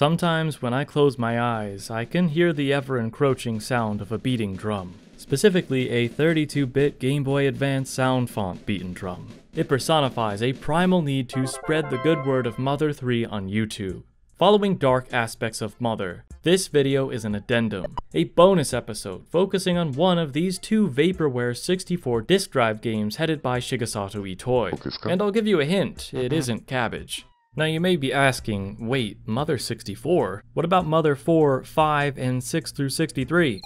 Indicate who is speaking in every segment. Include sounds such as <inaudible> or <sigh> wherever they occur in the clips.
Speaker 1: Sometimes when I close my eyes, I can hear the ever encroaching sound of a beating drum, specifically a 32 bit Game Boy Advance sound font beaten drum. It personifies a primal need to spread the good word of Mother 3 on YouTube. Following dark aspects of Mother, this video is an addendum, a bonus episode focusing on one of these two Vaporware 64 disk drive games headed by Shigesato Itoi. And I'll give you a hint, it isn't cabbage. Now you may be asking, wait, Mother 64? What about Mother 4, 5, and 6 through 63?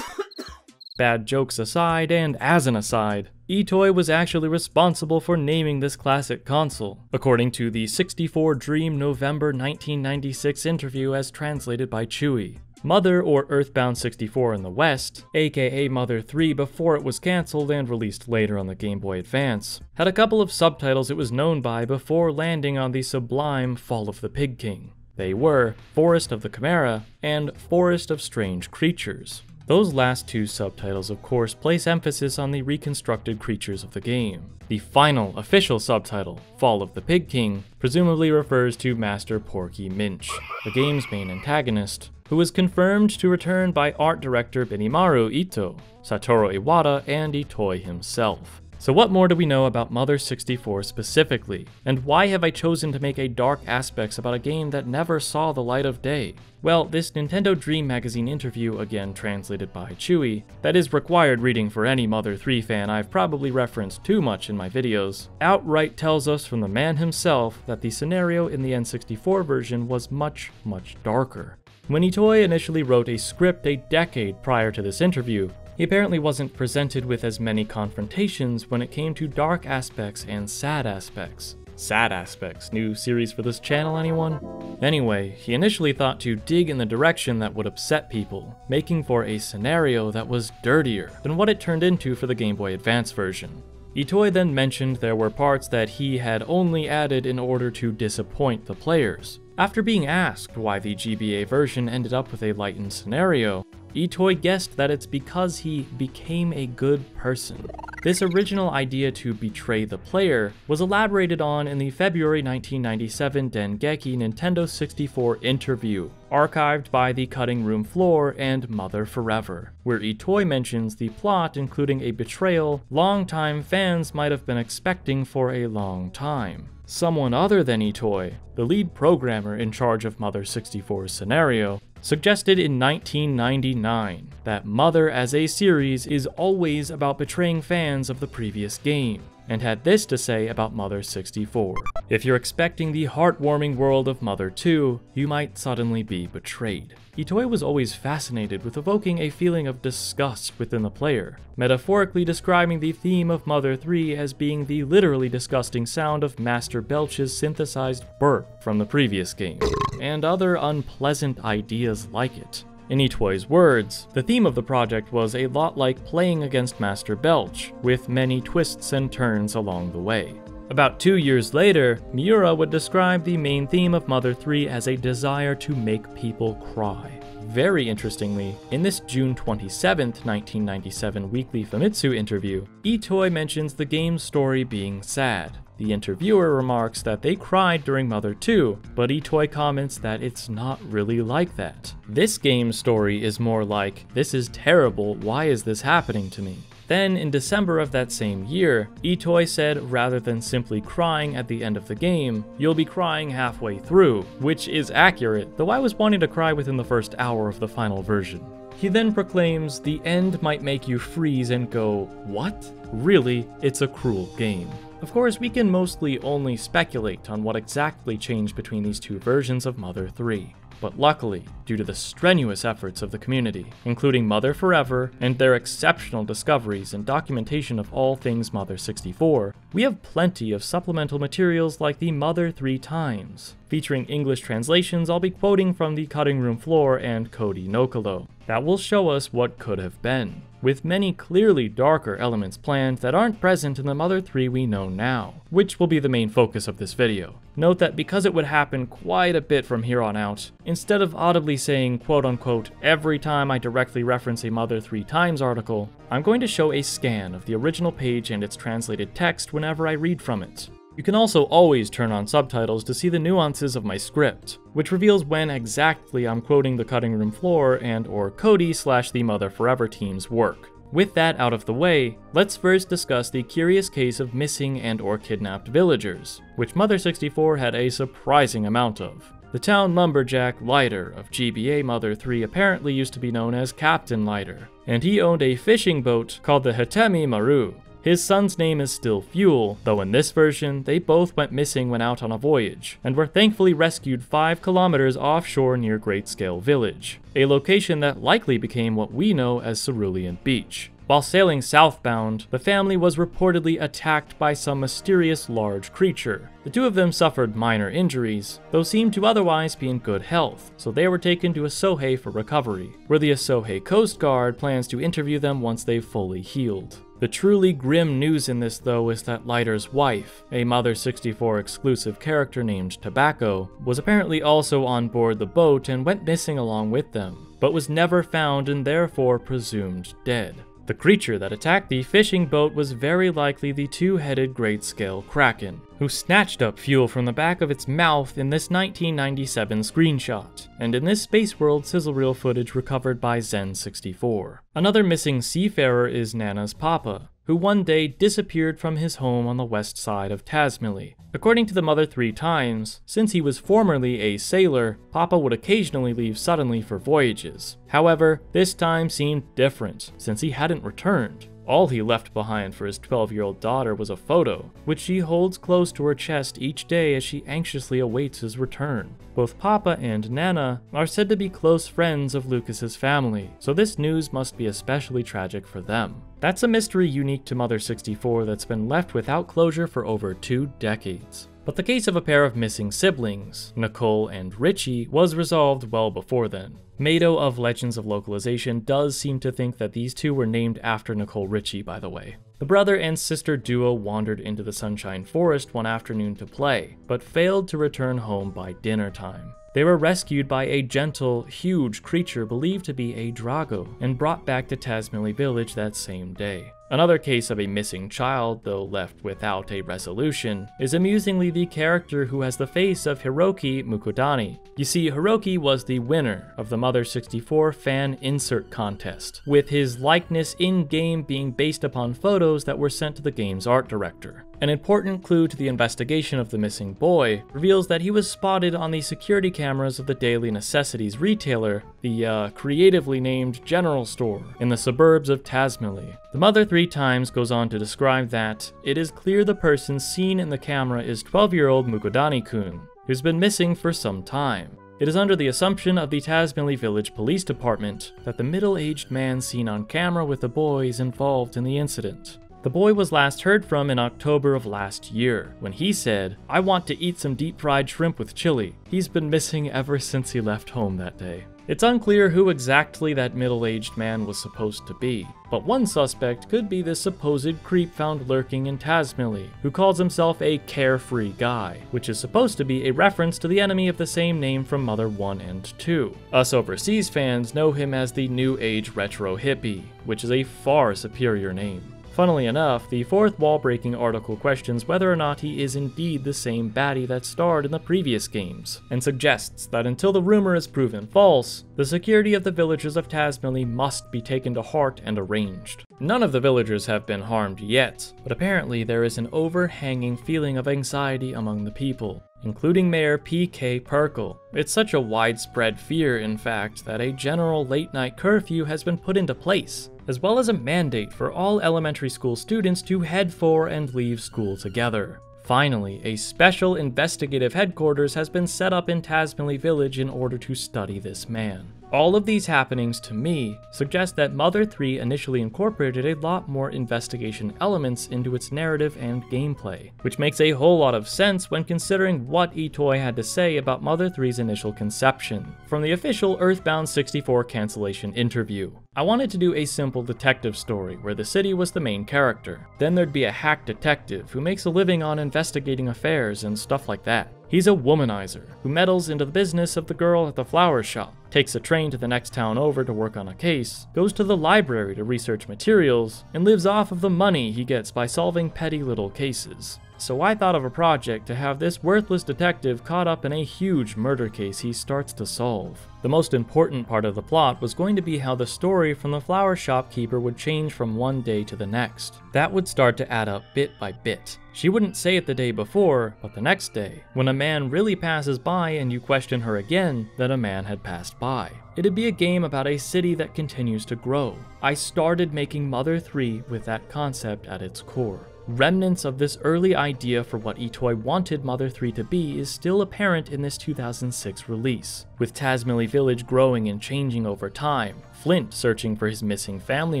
Speaker 1: <coughs> Bad jokes aside, and as an aside, Itoi was actually responsible for naming this classic console, according to the 64 Dream November 1996 interview as translated by Chewy. Mother or Earthbound 64 in the West, aka Mother 3 before it was cancelled and released later on the Game Boy Advance, had a couple of subtitles it was known by before landing on the sublime Fall of the Pig King. They were Forest of the Chimera and Forest of Strange Creatures. Those last two subtitles, of course, place emphasis on the reconstructed creatures of the game. The final official subtitle, Fall of the Pig King, presumably refers to Master Porky Minch, the game's main antagonist, who was confirmed to return by art director Benimaru Ito, Satoru Iwata, and Itoi himself. So what more do we know about Mother 64 specifically? And why have I chosen to make a dark aspects about a game that never saw the light of day? Well, this Nintendo Dream Magazine interview, again translated by Chewy, that is required reading for any Mother 3 fan I've probably referenced too much in my videos, outright tells us from the man himself that the scenario in the N64 version was much, much darker. When Itoi initially wrote a script a decade prior to this interview, he apparently wasn't presented with as many confrontations when it came to dark aspects and sad aspects. Sad Aspects, new series for this channel, anyone? Anyway, he initially thought to dig in the direction that would upset people, making for a scenario that was dirtier than what it turned into for the Game Boy Advance version. Itoi then mentioned there were parts that he had only added in order to disappoint the players. After being asked why the GBA version ended up with a lightened scenario, Itoi guessed that it's because he became a good person. This original idea to betray the player was elaborated on in the February 1997 Dengeki Nintendo 64 interview, archived by the Cutting Room Floor and Mother Forever, where Itoi mentions the plot including a betrayal longtime fans might have been expecting for a long time. Someone other than Itoi, the lead programmer in charge of Mother 64's scenario, suggested in 1999 that Mother as a series is always about betraying fans of the previous game, and had this to say about Mother 64. If you're expecting the heartwarming world of Mother 2, you might suddenly be betrayed. Itoi was always fascinated with evoking a feeling of disgust within the player, metaphorically describing the theme of Mother 3 as being the literally disgusting sound of Master Belch's synthesized burp from the previous game, and other unpleasant ideas like it. In Itoi's words, the theme of the project was a lot like playing against Master Belch, with many twists and turns along the way. About two years later, Miura would describe the main theme of Mother 3 as a desire to make people cry. Very interestingly, in this June 27, 1997 weekly Famitsu interview, Itoi mentions the game's story being sad, the interviewer remarks that they cried during Mother 2, but Itoi comments that it's not really like that. This game's story is more like, this is terrible, why is this happening to me? Then, in December of that same year, Itoi said rather than simply crying at the end of the game, you'll be crying halfway through, which is accurate, though I was wanting to cry within the first hour of the final version. He then proclaims the end might make you freeze and go, what? Really, it's a cruel game. Of course, we can mostly only speculate on what exactly changed between these two versions of Mother 3. But luckily, due to the strenuous efforts of the community, including Mother Forever and their exceptional discoveries and documentation of all things Mother 64, we have plenty of supplemental materials like the Mother 3 Times. Featuring English translations, I'll be quoting from the Cutting Room Floor and Cody Nokolo. That will show us what could have been with many clearly darker elements planned that aren't present in the Mother 3 we know now, which will be the main focus of this video. Note that because it would happen quite a bit from here on out, instead of audibly saying quote unquote every time I directly reference a Mother 3 Times article, I'm going to show a scan of the original page and its translated text whenever I read from it. You can also always turn on subtitles to see the nuances of my script, which reveals when exactly I'm quoting the cutting room floor and or Cody slash the Mother Forever team's work. With that out of the way, let's first discuss the curious case of missing and or kidnapped villagers, which Mother 64 had a surprising amount of. The town lumberjack Lighter of GBA Mother 3 apparently used to be known as Captain Lighter, and he owned a fishing boat called the Hitemi Maru. His son's name is still Fuel, though in this version, they both went missing when out on a voyage, and were thankfully rescued 5 kilometers offshore near Great Scale Village, a location that likely became what we know as Cerulean Beach. While sailing southbound, the family was reportedly attacked by some mysterious large creature. The two of them suffered minor injuries, though seemed to otherwise be in good health, so they were taken to Asohe for recovery, where the Asohe Coast Guard plans to interview them once they've fully healed. The truly grim news in this, though, is that Lighter's wife, a Mother 64 exclusive character named Tobacco, was apparently also on board the boat and went missing along with them, but was never found and therefore presumed dead. The creature that attacked the fishing boat was very likely the two headed great scale kraken, who snatched up fuel from the back of its mouth in this 1997 screenshot, and in this Space World sizzle reel footage recovered by Zen64. Another missing seafarer is Nana's papa, who one day disappeared from his home on the west side of Tazmily. According to the Mother Three Times, since he was formerly a sailor, Papa would occasionally leave suddenly for voyages. However, this time seemed different, since he hadn't returned. All he left behind for his 12 year old daughter was a photo, which she holds close to her chest each day as she anxiously awaits his return. Both Papa and Nana are said to be close friends of Lucas's family, so this news must be especially tragic for them. That's a mystery unique to Mother 64 that's been left without closure for over two decades. But the case of a pair of missing siblings, Nicole and Richie, was resolved well before then. Mato of Legends of Localization does seem to think that these two were named after Nicole Richie, by the way. The brother and sister duo wandered into the Sunshine Forest one afternoon to play, but failed to return home by dinner time. They were rescued by a gentle, huge creature believed to be a Drago and brought back to Tazmily Village that same day. Another case of a missing child, though left without a resolution, is amusingly the character who has the face of Hiroki Mukudani. You see, Hiroki was the winner of the Mother 64 fan insert contest, with his likeness in-game being based upon photos that were sent to the game's art director. An important clue to the investigation of the missing boy reveals that he was spotted on the security cameras of the daily necessities retailer, the uh, creatively named General Store, in the suburbs of Tazmily. The mother three times goes on to describe that it is clear the person seen in the camera is 12 year old Mukodani-kun, who's been missing for some time. It is under the assumption of the Tazmily Village Police Department that the middle aged man seen on camera with the boy is involved in the incident. The boy was last heard from in October of last year, when he said, I want to eat some deep fried shrimp with chili. He's been missing ever since he left home that day. It's unclear who exactly that middle aged man was supposed to be, but one suspect could be this supposed creep found lurking in Tazmily, who calls himself a carefree guy, which is supposed to be a reference to the enemy of the same name from Mother 1 and 2. Us overseas fans know him as the New Age Retro Hippie, which is a far superior name. Funnily enough, the fourth wall breaking article questions whether or not he is indeed the same baddie that starred in the previous games, and suggests that until the rumor is proven false, the security of the villagers of Tazmily must be taken to heart and arranged. None of the villagers have been harmed yet, but apparently there is an overhanging feeling of anxiety among the people, including Mayor P.K. Perkle. It's such a widespread fear, in fact, that a general late night curfew has been put into place, as well as a mandate for all elementary school students to head for and leave school together. Finally, a special investigative headquarters has been set up in Tazmily Village in order to study this man. All of these happenings, to me, suggest that Mother 3 initially incorporated a lot more investigation elements into its narrative and gameplay, which makes a whole lot of sense when considering what Itoi had to say about Mother 3's initial conception, from the official Earthbound 64 cancellation interview. I wanted to do a simple detective story where the city was the main character. Then there'd be a hack detective who makes a living on investigating affairs and stuff like that. He's a womanizer who meddles into the business of the girl at the flower shop, takes a train to the next town over to work on a case, goes to the library to research materials, and lives off of the money he gets by solving petty little cases. So I thought of a project to have this worthless detective caught up in a huge murder case he starts to solve. The most important part of the plot was going to be how the story from the flower shopkeeper would change from one day to the next. That would start to add up bit by bit. She wouldn't say it the day before, but the next day, when a man really passes by and you question her again that a man had passed by. It'd be a game about a city that continues to grow. I started making Mother 3 with that concept at its core. Remnants of this early idea for what Itoi wanted Mother 3 to be is still apparent in this 2006 release, with Tazmily Village growing and changing over time, Flint searching for his missing family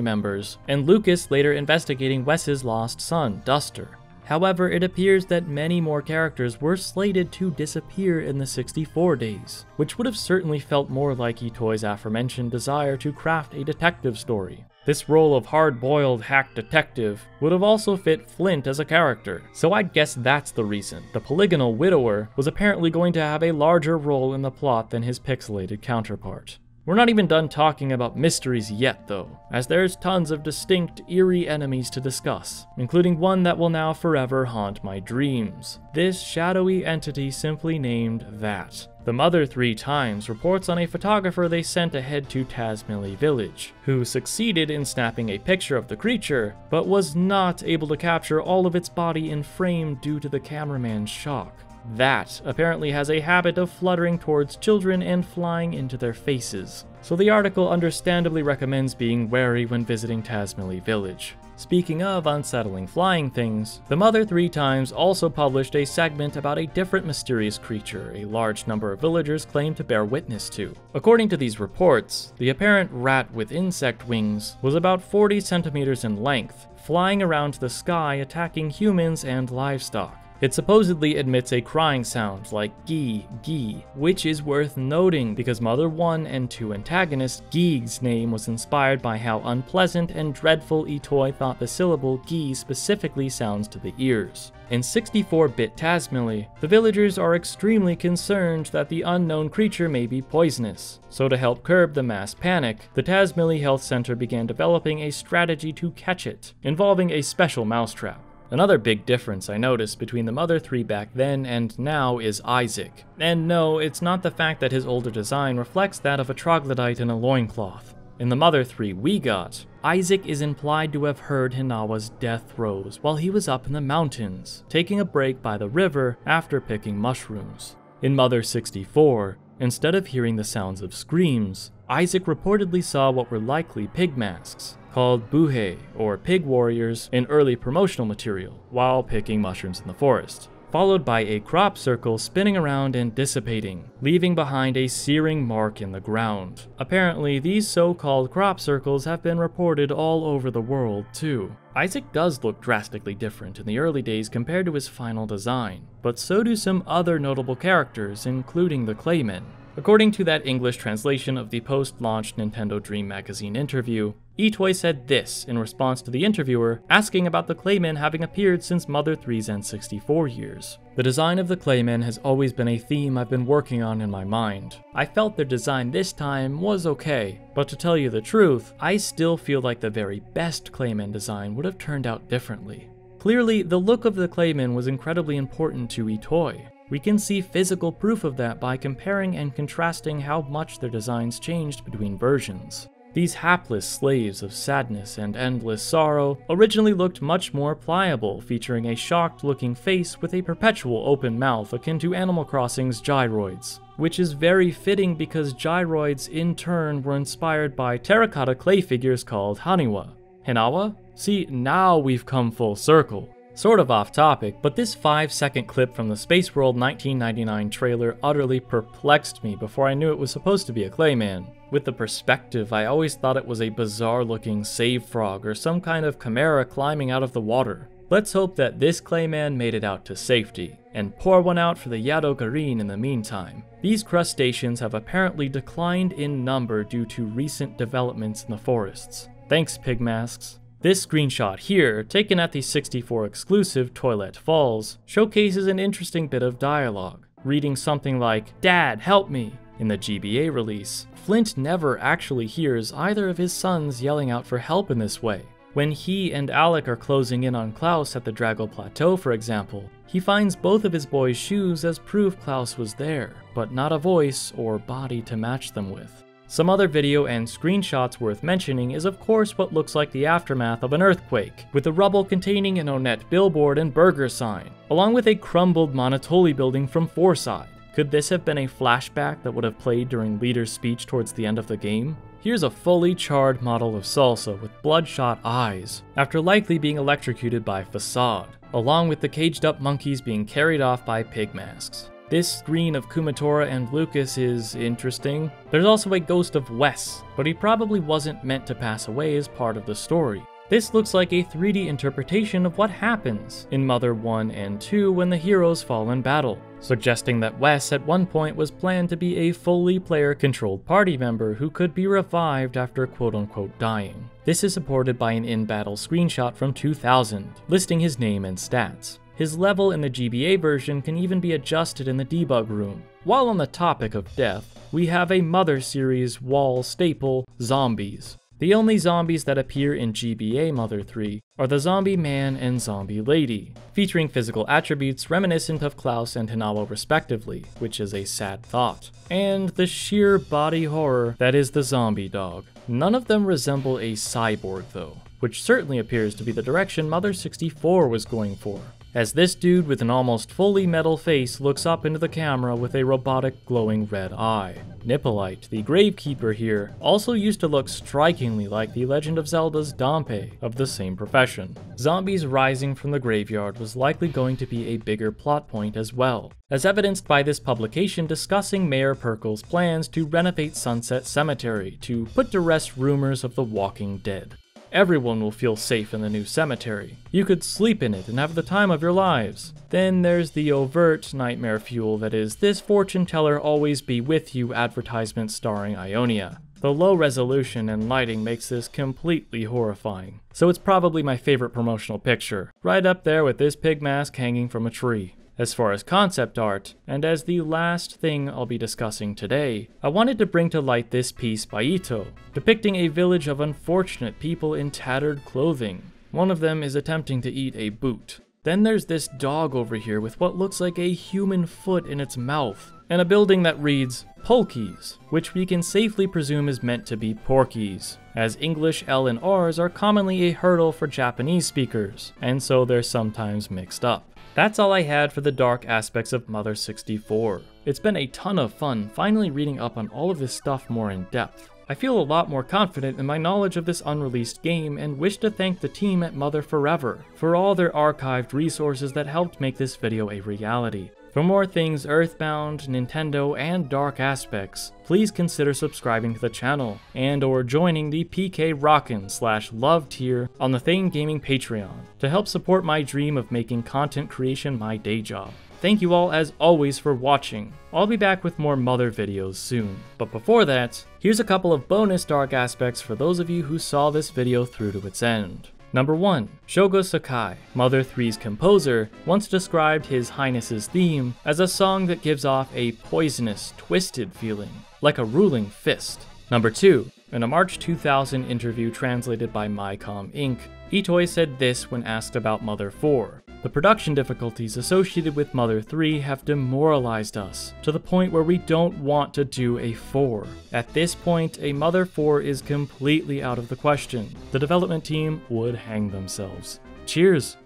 Speaker 1: members, and Lucas later investigating Wes's lost son, Duster. However, it appears that many more characters were slated to disappear in the 64 days, which would have certainly felt more like Itoi's aforementioned desire to craft a detective story. This role of hard-boiled hack detective would have also fit Flint as a character, so I'd guess that's the reason. The polygonal widower was apparently going to have a larger role in the plot than his pixelated counterpart. We're not even done talking about mysteries yet, though, as there's tons of distinct, eerie enemies to discuss, including one that will now forever haunt my dreams. This shadowy entity simply named That. The mother three times reports on a photographer they sent ahead to Tazmily village, who succeeded in snapping a picture of the creature, but was not able to capture all of its body in frame due to the cameraman's shock. That apparently has a habit of fluttering towards children and flying into their faces, so the article understandably recommends being wary when visiting Tazmily Village. Speaking of unsettling flying things, the Mother Three Times also published a segment about a different mysterious creature a large number of villagers claim to bear witness to. According to these reports, the apparent rat with insect wings was about 40 centimeters in length, flying around the sky attacking humans and livestock. It supposedly emits a crying sound like Gee, Gee, which is worth noting because Mother 1 and 2 antagonist Giegue's name was inspired by how unpleasant and dreadful Itoi thought the syllable Gee specifically sounds to the ears. In 64-bit Tazmily, the villagers are extremely concerned that the unknown creature may be poisonous. So to help curb the mass panic, the Tazmily Health Center began developing a strategy to catch it, involving a special mousetrap. Another big difference I noticed between the Mother 3 back then and now is Isaac. And no, it's not the fact that his older design reflects that of a troglodyte in a loincloth. In the Mother 3 we got, Isaac is implied to have heard Hinawa's death throes while he was up in the mountains, taking a break by the river after picking mushrooms. In Mother 64, instead of hearing the sounds of screams, Isaac reportedly saw what were likely pig masks, called buhe, or pig warriors, in early promotional material, while picking mushrooms in the forest, followed by a crop circle spinning around and dissipating, leaving behind a searing mark in the ground. Apparently, these so-called crop circles have been reported all over the world, too. Isaac does look drastically different in the early days compared to his final design, but so do some other notable characters, including the Claymen. According to that English translation of the post-launch Nintendo Dream Magazine interview, Itoi said this in response to the interviewer asking about the Claymen having appeared since Mother 3's N64 years. The design of the Claymen has always been a theme I've been working on in my mind. I felt their design this time was okay, but to tell you the truth, I still feel like the very best Clayman design would have turned out differently. Clearly, the look of the Clayman was incredibly important to Itoi, we can see physical proof of that by comparing and contrasting how much their designs changed between versions. These hapless slaves of sadness and endless sorrow originally looked much more pliable, featuring a shocked looking face with a perpetual open mouth akin to Animal Crossing's gyroids, which is very fitting because gyroids in turn were inspired by terracotta clay figures called Haniwa. Hinawa? See, now we've come full circle. Sort of off topic, but this 5 second clip from the Space World 1999 trailer utterly perplexed me before I knew it was supposed to be a Clayman. With the perspective, I always thought it was a bizarre looking save frog or some kind of chimera climbing out of the water. Let's hope that this Clayman made it out to safety, and pour one out for the Yado Garin in the meantime. These crustaceans have apparently declined in number due to recent developments in the forests. Thanks, pig masks. This screenshot here, taken at the 64 exclusive Toilet Falls, showcases an interesting bit of dialogue, reading something like, Dad, help me! In the GBA release, Flint never actually hears either of his sons yelling out for help in this way. When he and Alec are closing in on Klaus at the Drago Plateau, for example, he finds both of his boys' shoes as proof Klaus was there, but not a voice or body to match them with. Some other video and screenshots worth mentioning is of course what looks like the aftermath of an earthquake, with the rubble containing an Onett billboard and burger sign, along with a crumbled Monotoli building from Fourside. Could this have been a flashback that would have played during Leder's speech towards the end of the game? Here's a fully charred model of Salsa with bloodshot eyes, after likely being electrocuted by Fassad, along with the caged up monkeys being carried off by pig masks. This screen of Kumatora and Lucas is interesting. There's also a ghost of Wes, but he probably wasn't meant to pass away as part of the story. This looks like a 3D interpretation of what happens in Mother 1 and 2 when the heroes fall in battle, suggesting that Wes at one point was planned to be a fully player controlled party member who could be revived after quote unquote dying. This is supported by an in battle screenshot from 2000, listing his name and stats. His level in the GBA version can even be adjusted in the debug room. While on the topic of death, we have a Mother series wall staple, zombies. The only zombies that appear in GBA Mother 3 are the Zombie Man and Zombie Lady, featuring physical attributes reminiscent of Klaus and Hinawa respectively, which is a sad thought, and the sheer body horror that is the zombie dog. None of them resemble a cyborg though, which certainly appears to be the direction Mother 64 was going for as this dude with an almost fully metal face looks up into the camera with a robotic glowing red eye. Nippolyte, the gravekeeper here, also used to look strikingly like the Legend of Zelda's Dampé of the same profession. Zombies rising from the graveyard was likely going to be a bigger plot point as well, as evidenced by this publication discussing Mayor Perkel's plans to renovate Sunset Cemetery to put to rest rumors of the Walking Dead. Everyone will feel safe in the new cemetery. You could sleep in it and have the time of your lives. Then there's the overt nightmare fuel that is this fortune teller always be with you advertisement starring Ionia. The low resolution and lighting makes this completely horrifying. So it's probably my favorite promotional picture, right up there with this pig mask hanging from a tree. As far as concept art, and as the last thing I'll be discussing today, I wanted to bring to light this piece by Ito, depicting a village of unfortunate people in tattered clothing. One of them is attempting to eat a boot. Then there's this dog over here with what looks like a human foot in its mouth, and a building that reads Polkies, which we can safely presume is meant to be Porkies, as English L and R's are commonly a hurdle for Japanese speakers, and so they're sometimes mixed up. That's all I had for the dark aspects of Mother 64. It's been a ton of fun finally reading up on all of this stuff more in depth. I feel a lot more confident in my knowledge of this unreleased game and wish to thank the team at Mother Forever for all their archived resources that helped make this video a reality. For more things Earthbound, Nintendo, and Dark Aspects, please consider subscribing to the channel and or joining the PK Rockin' slash love tier on the Thane Gaming Patreon to help support my dream of making content creation my day job. Thank you all as always for watching. I'll be back with more Mother videos soon. But before that, here's a couple of bonus Dark Aspects for those of you who saw this video through to its end. Number 1. Shogo Sakai, Mother 3's composer, once described His Highness's theme as a song that gives off a poisonous, twisted feeling, like a ruling fist. Number 2. In a March 2000 interview translated by MyCom Inc., Itoi said this when asked about Mother 4. The production difficulties associated with Mother 3 have demoralized us to the point where we don't want to do a 4. At this point, a Mother 4 is completely out of the question. The development team would hang themselves. Cheers!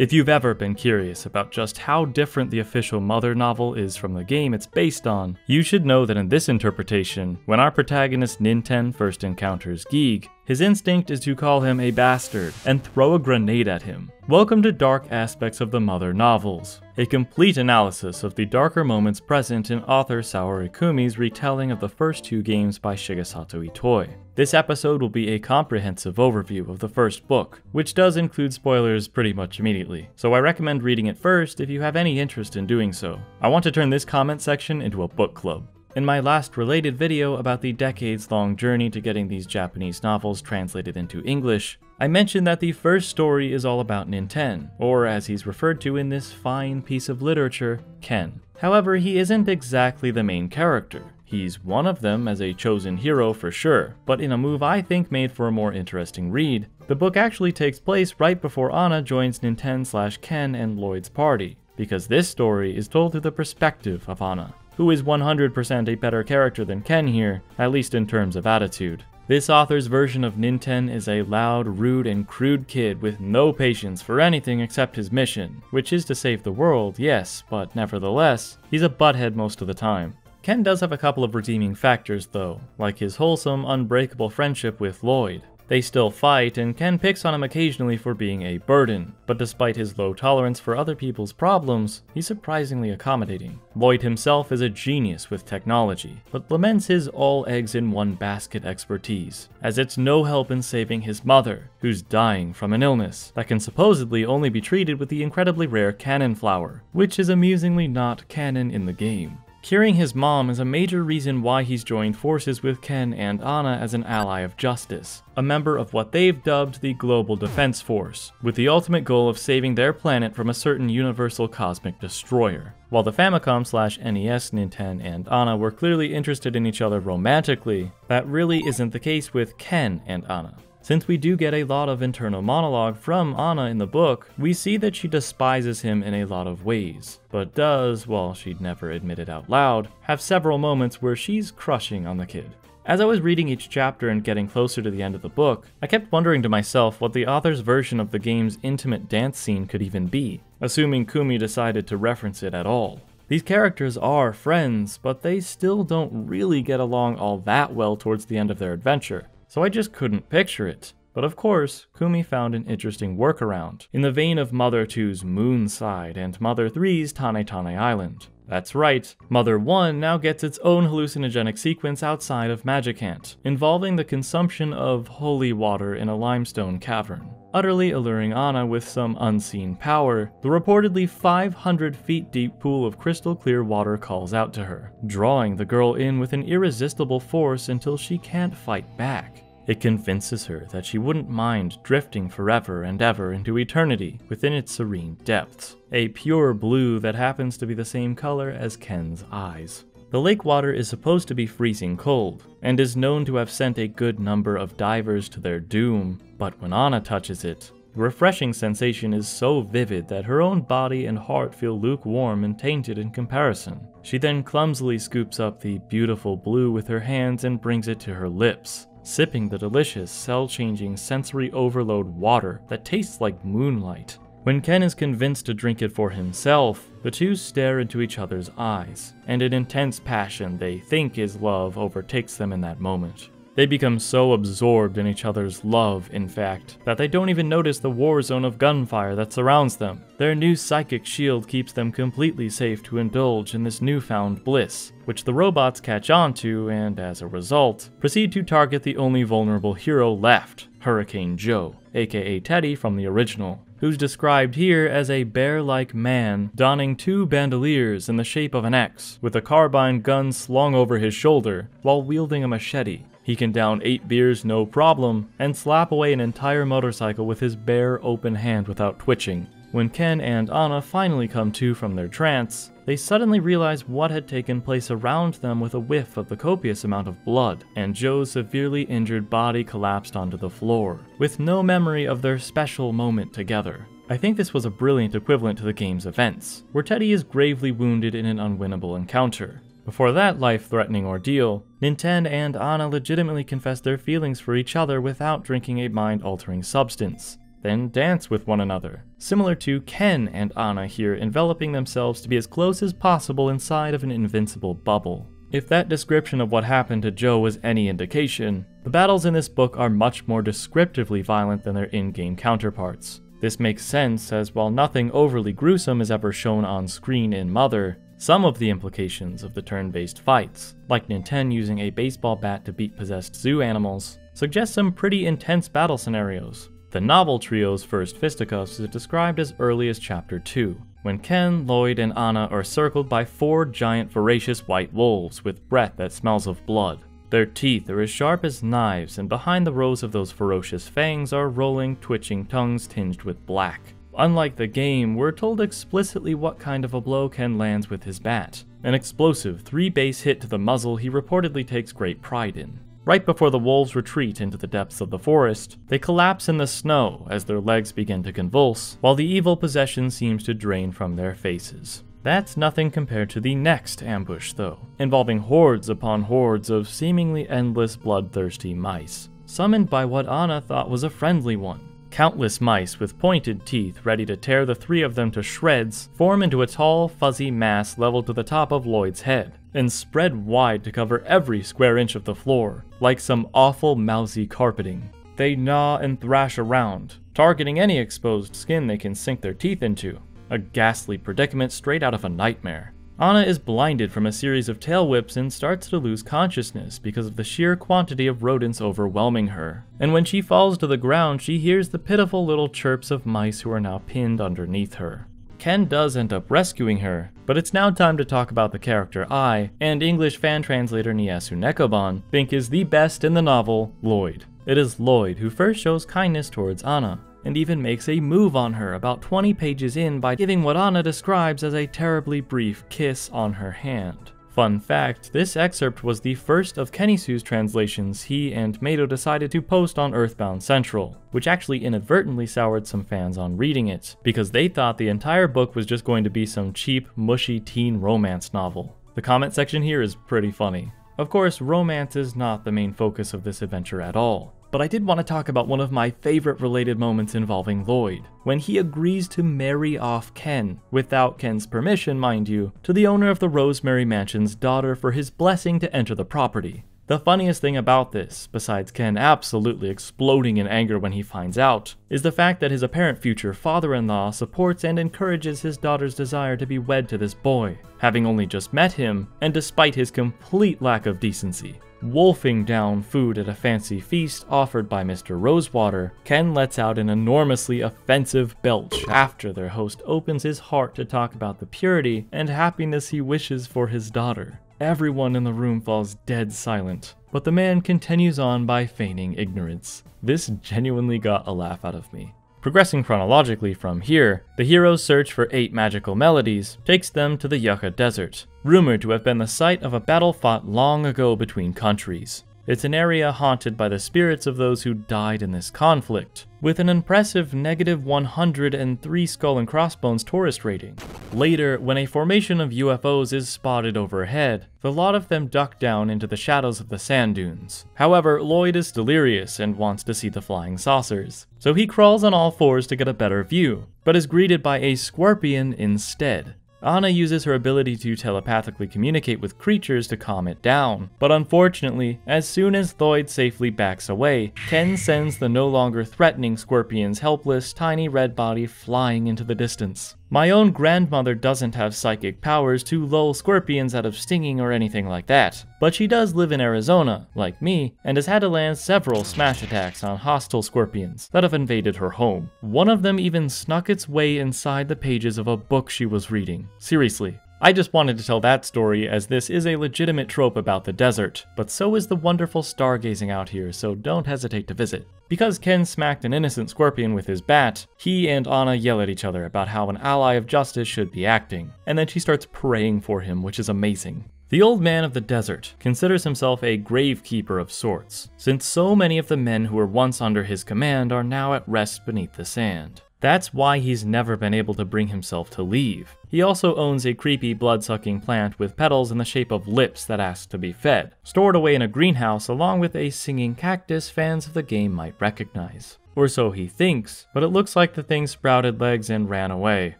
Speaker 1: If you've ever been curious about just how different the official Mother novel is from the game it's based on, you should know that in this interpretation, when our protagonist Ninten first encounters Giegue, his instinct is to call him a bastard and throw a grenade at him. Welcome to Dark Aspects of the Mother novels, a complete analysis of the darker moments present in author Saori Kumi's retelling of the first two games by Shigesato Itoi. This episode will be a comprehensive overview of the first book, which does include spoilers pretty much immediately, so I recommend reading it first if you have any interest in doing so. I want to turn this comment section into a book club. In my last related video about the decades long journey to getting these Japanese novels translated into English, I mentioned that the first story is all about Ninten, or as he's referred to in this fine piece of literature, Ken. However, he isn't exactly the main character. He's one of them as a chosen hero for sure, but in a move I think made for a more interesting read, the book actually takes place right before Anna joins Ninten slash Ken and Lloyd's party, because this story is told through the perspective of Anna, who is 100% a better character than Ken here, at least in terms of attitude. This author's version of Ninten is a loud, rude, and crude kid with no patience for anything except his mission, which is to save the world, yes, but nevertheless, he's a butthead most of the time. Ken does have a couple of redeeming factors though, like his wholesome, unbreakable friendship with Lloyd. They still fight, and Ken picks on him occasionally for being a burden, but despite his low tolerance for other people's problems, he's surprisingly accommodating. Lloyd himself is a genius with technology, but laments his all eggs in one basket expertise, as it's no help in saving his mother, who's dying from an illness that can supposedly only be treated with the incredibly rare cannon flower, which is amusingly not canon in the game. Curing his mom is a major reason why he's joined forces with Ken and Anna as an ally of justice, a member of what they've dubbed the Global Defense Force, with the ultimate goal of saving their planet from a certain universal cosmic destroyer. While the Famicom slash NES Ninten and Anna were clearly interested in each other romantically, that really isn't the case with Ken and Anna. Since we do get a lot of internal monologue from Anna in the book, we see that she despises him in a lot of ways, but does, while she'd never admit it out loud, have several moments where she's crushing on the kid. As I was reading each chapter and getting closer to the end of the book, I kept wondering to myself what the author's version of the game's intimate dance scene could even be, assuming Kumi decided to reference it at all. These characters are friends, but they still don't really get along all that well towards the end of their adventure so I just couldn't picture it. But of course, Kumi found an interesting workaround, in the vein of Mother 2's Moon Side and Mother 3's Tane Tane Island. That's right, Mother 1 now gets its own hallucinogenic sequence outside of Magicant, involving the consumption of holy water in a limestone cavern utterly alluring Anna with some unseen power, the reportedly 500 feet deep pool of crystal clear water calls out to her, drawing the girl in with an irresistible force until she can't fight back. It convinces her that she wouldn't mind drifting forever and ever into eternity within its serene depths, a pure blue that happens to be the same color as Ken's eyes. The lake water is supposed to be freezing cold, and is known to have sent a good number of divers to their doom, but when Anna touches it, the refreshing sensation is so vivid that her own body and heart feel lukewarm and tainted in comparison. She then clumsily scoops up the beautiful blue with her hands and brings it to her lips, sipping the delicious, cell changing, sensory overload water that tastes like moonlight. When Ken is convinced to drink it for himself, the two stare into each other's eyes, and an intense passion they think is love overtakes them in that moment. They become so absorbed in each other's love, in fact, that they don't even notice the war zone of gunfire that surrounds them. Their new psychic shield keeps them completely safe to indulge in this newfound bliss, which the robots catch on to and, as a result, proceed to target the only vulnerable hero left, Hurricane Joe, aka Teddy from the original who's described here as a bear-like man donning two bandoliers in the shape of an X, with a carbine gun slung over his shoulder, while wielding a machete. He can down 8 beers no problem, and slap away an entire motorcycle with his bare open hand without twitching. When Ken and Anna finally come to from their trance, they suddenly realize what had taken place around them with a whiff of the copious amount of blood, and Joe's severely injured body collapsed onto the floor, with no memory of their special moment together. I think this was a brilliant equivalent to the game's events, where Teddy is gravely wounded in an unwinnable encounter. Before that life threatening ordeal, Ninten and Anna legitimately confess their feelings for each other without drinking a mind altering substance then dance with one another, similar to Ken and Anna here enveloping themselves to be as close as possible inside of an invincible bubble. If that description of what happened to Joe was any indication, the battles in this book are much more descriptively violent than their in-game counterparts. This makes sense as while nothing overly gruesome is ever shown on screen in Mother, some of the implications of the turn-based fights, like Ninten using a baseball bat to beat possessed zoo animals, suggest some pretty intense battle scenarios, the novel trio's first fisticuffs is described as early as chapter 2, when Ken, Lloyd, and Anna are circled by four giant voracious white wolves with breath that smells of blood. Their teeth are as sharp as knives, and behind the rows of those ferocious fangs are rolling, twitching tongues tinged with black. Unlike the game, we're told explicitly what kind of a blow Ken lands with his bat. An explosive, three base hit to the muzzle he reportedly takes great pride in. Right before the wolves retreat into the depths of the forest, they collapse in the snow as their legs begin to convulse, while the evil possession seems to drain from their faces. That's nothing compared to the next ambush, though, involving hordes upon hordes of seemingly endless bloodthirsty mice, summoned by what Anna thought was a friendly one. Countless mice with pointed teeth ready to tear the three of them to shreds form into a tall, fuzzy mass leveled to the top of Lloyd's head, and spread wide to cover every square inch of the floor, like some awful mousy carpeting. They gnaw and thrash around, targeting any exposed skin they can sink their teeth into, a ghastly predicament straight out of a nightmare. Anna is blinded from a series of tail whips and starts to lose consciousness because of the sheer quantity of rodents overwhelming her. And when she falls to the ground, she hears the pitiful little chirps of mice who are now pinned underneath her. Ken does end up rescuing her, but it's now time to talk about the character I, and English fan translator Nyaasu Nekoban, think is the best in the novel, Lloyd. It is Lloyd who first shows kindness towards Anna, and even makes a move on her about 20 pages in by giving what Anna describes as a terribly brief kiss on her hand. Fun fact, this excerpt was the first of Kenny Kenisu's translations he and Mato decided to post on Earthbound Central, which actually inadvertently soured some fans on reading it, because they thought the entire book was just going to be some cheap, mushy teen romance novel. The comment section here is pretty funny. Of course, romance is not the main focus of this adventure at all but I did want to talk about one of my favorite related moments involving Lloyd, when he agrees to marry off Ken, without Ken's permission, mind you, to the owner of the Rosemary Mansion's daughter for his blessing to enter the property. The funniest thing about this, besides Ken absolutely exploding in anger when he finds out, is the fact that his apparent future father in law supports and encourages his daughter's desire to be wed to this boy, having only just met him, and despite his complete lack of decency. Wolfing down food at a fancy feast offered by Mr. Rosewater, Ken lets out an enormously offensive belch after their host opens his heart to talk about the purity and happiness he wishes for his daughter. Everyone in the room falls dead silent, but the man continues on by feigning ignorance. This genuinely got a laugh out of me. Progressing chronologically from here, the hero's search for eight magical melodies takes them to the Yucca Desert, rumored to have been the site of a battle fought long ago between countries. It's an area haunted by the spirits of those who died in this conflict, with an impressive negative 103 skull and crossbones tourist rating. Later, when a formation of UFOs is spotted overhead, the lot of them duck down into the shadows of the sand dunes. However, Lloyd is delirious and wants to see the flying saucers, so he crawls on all fours to get a better view, but is greeted by a scorpion instead. Anna uses her ability to telepathically communicate with creatures to calm it down, but unfortunately, as soon as Lloyd safely backs away, Ken sends the no longer threatening Scorpion's helpless, tiny red body flying into the distance. My own grandmother doesn't have psychic powers to lull scorpions out of stinging or anything like that, but she does live in Arizona, like me, and has had to land several smash attacks on hostile scorpions that have invaded her home. One of them even snuck its way inside the pages of a book she was reading. Seriously, I just wanted to tell that story as this is a legitimate trope about the desert, but so is the wonderful stargazing out here, so don't hesitate to visit. Because Ken smacked an innocent scorpion with his bat, he and Anna yell at each other about how an ally of justice should be acting, and then she starts praying for him, which is amazing. The old man of the desert considers himself a gravekeeper of sorts, since so many of the men who were once under his command are now at rest beneath the sand. That's why he's never been able to bring himself to leave. He also owns a creepy blood-sucking plant with petals in the shape of lips that ask to be fed, stored away in a greenhouse along with a singing cactus fans of the game might recognize. Or so he thinks, but it looks like the thing sprouted legs and ran away.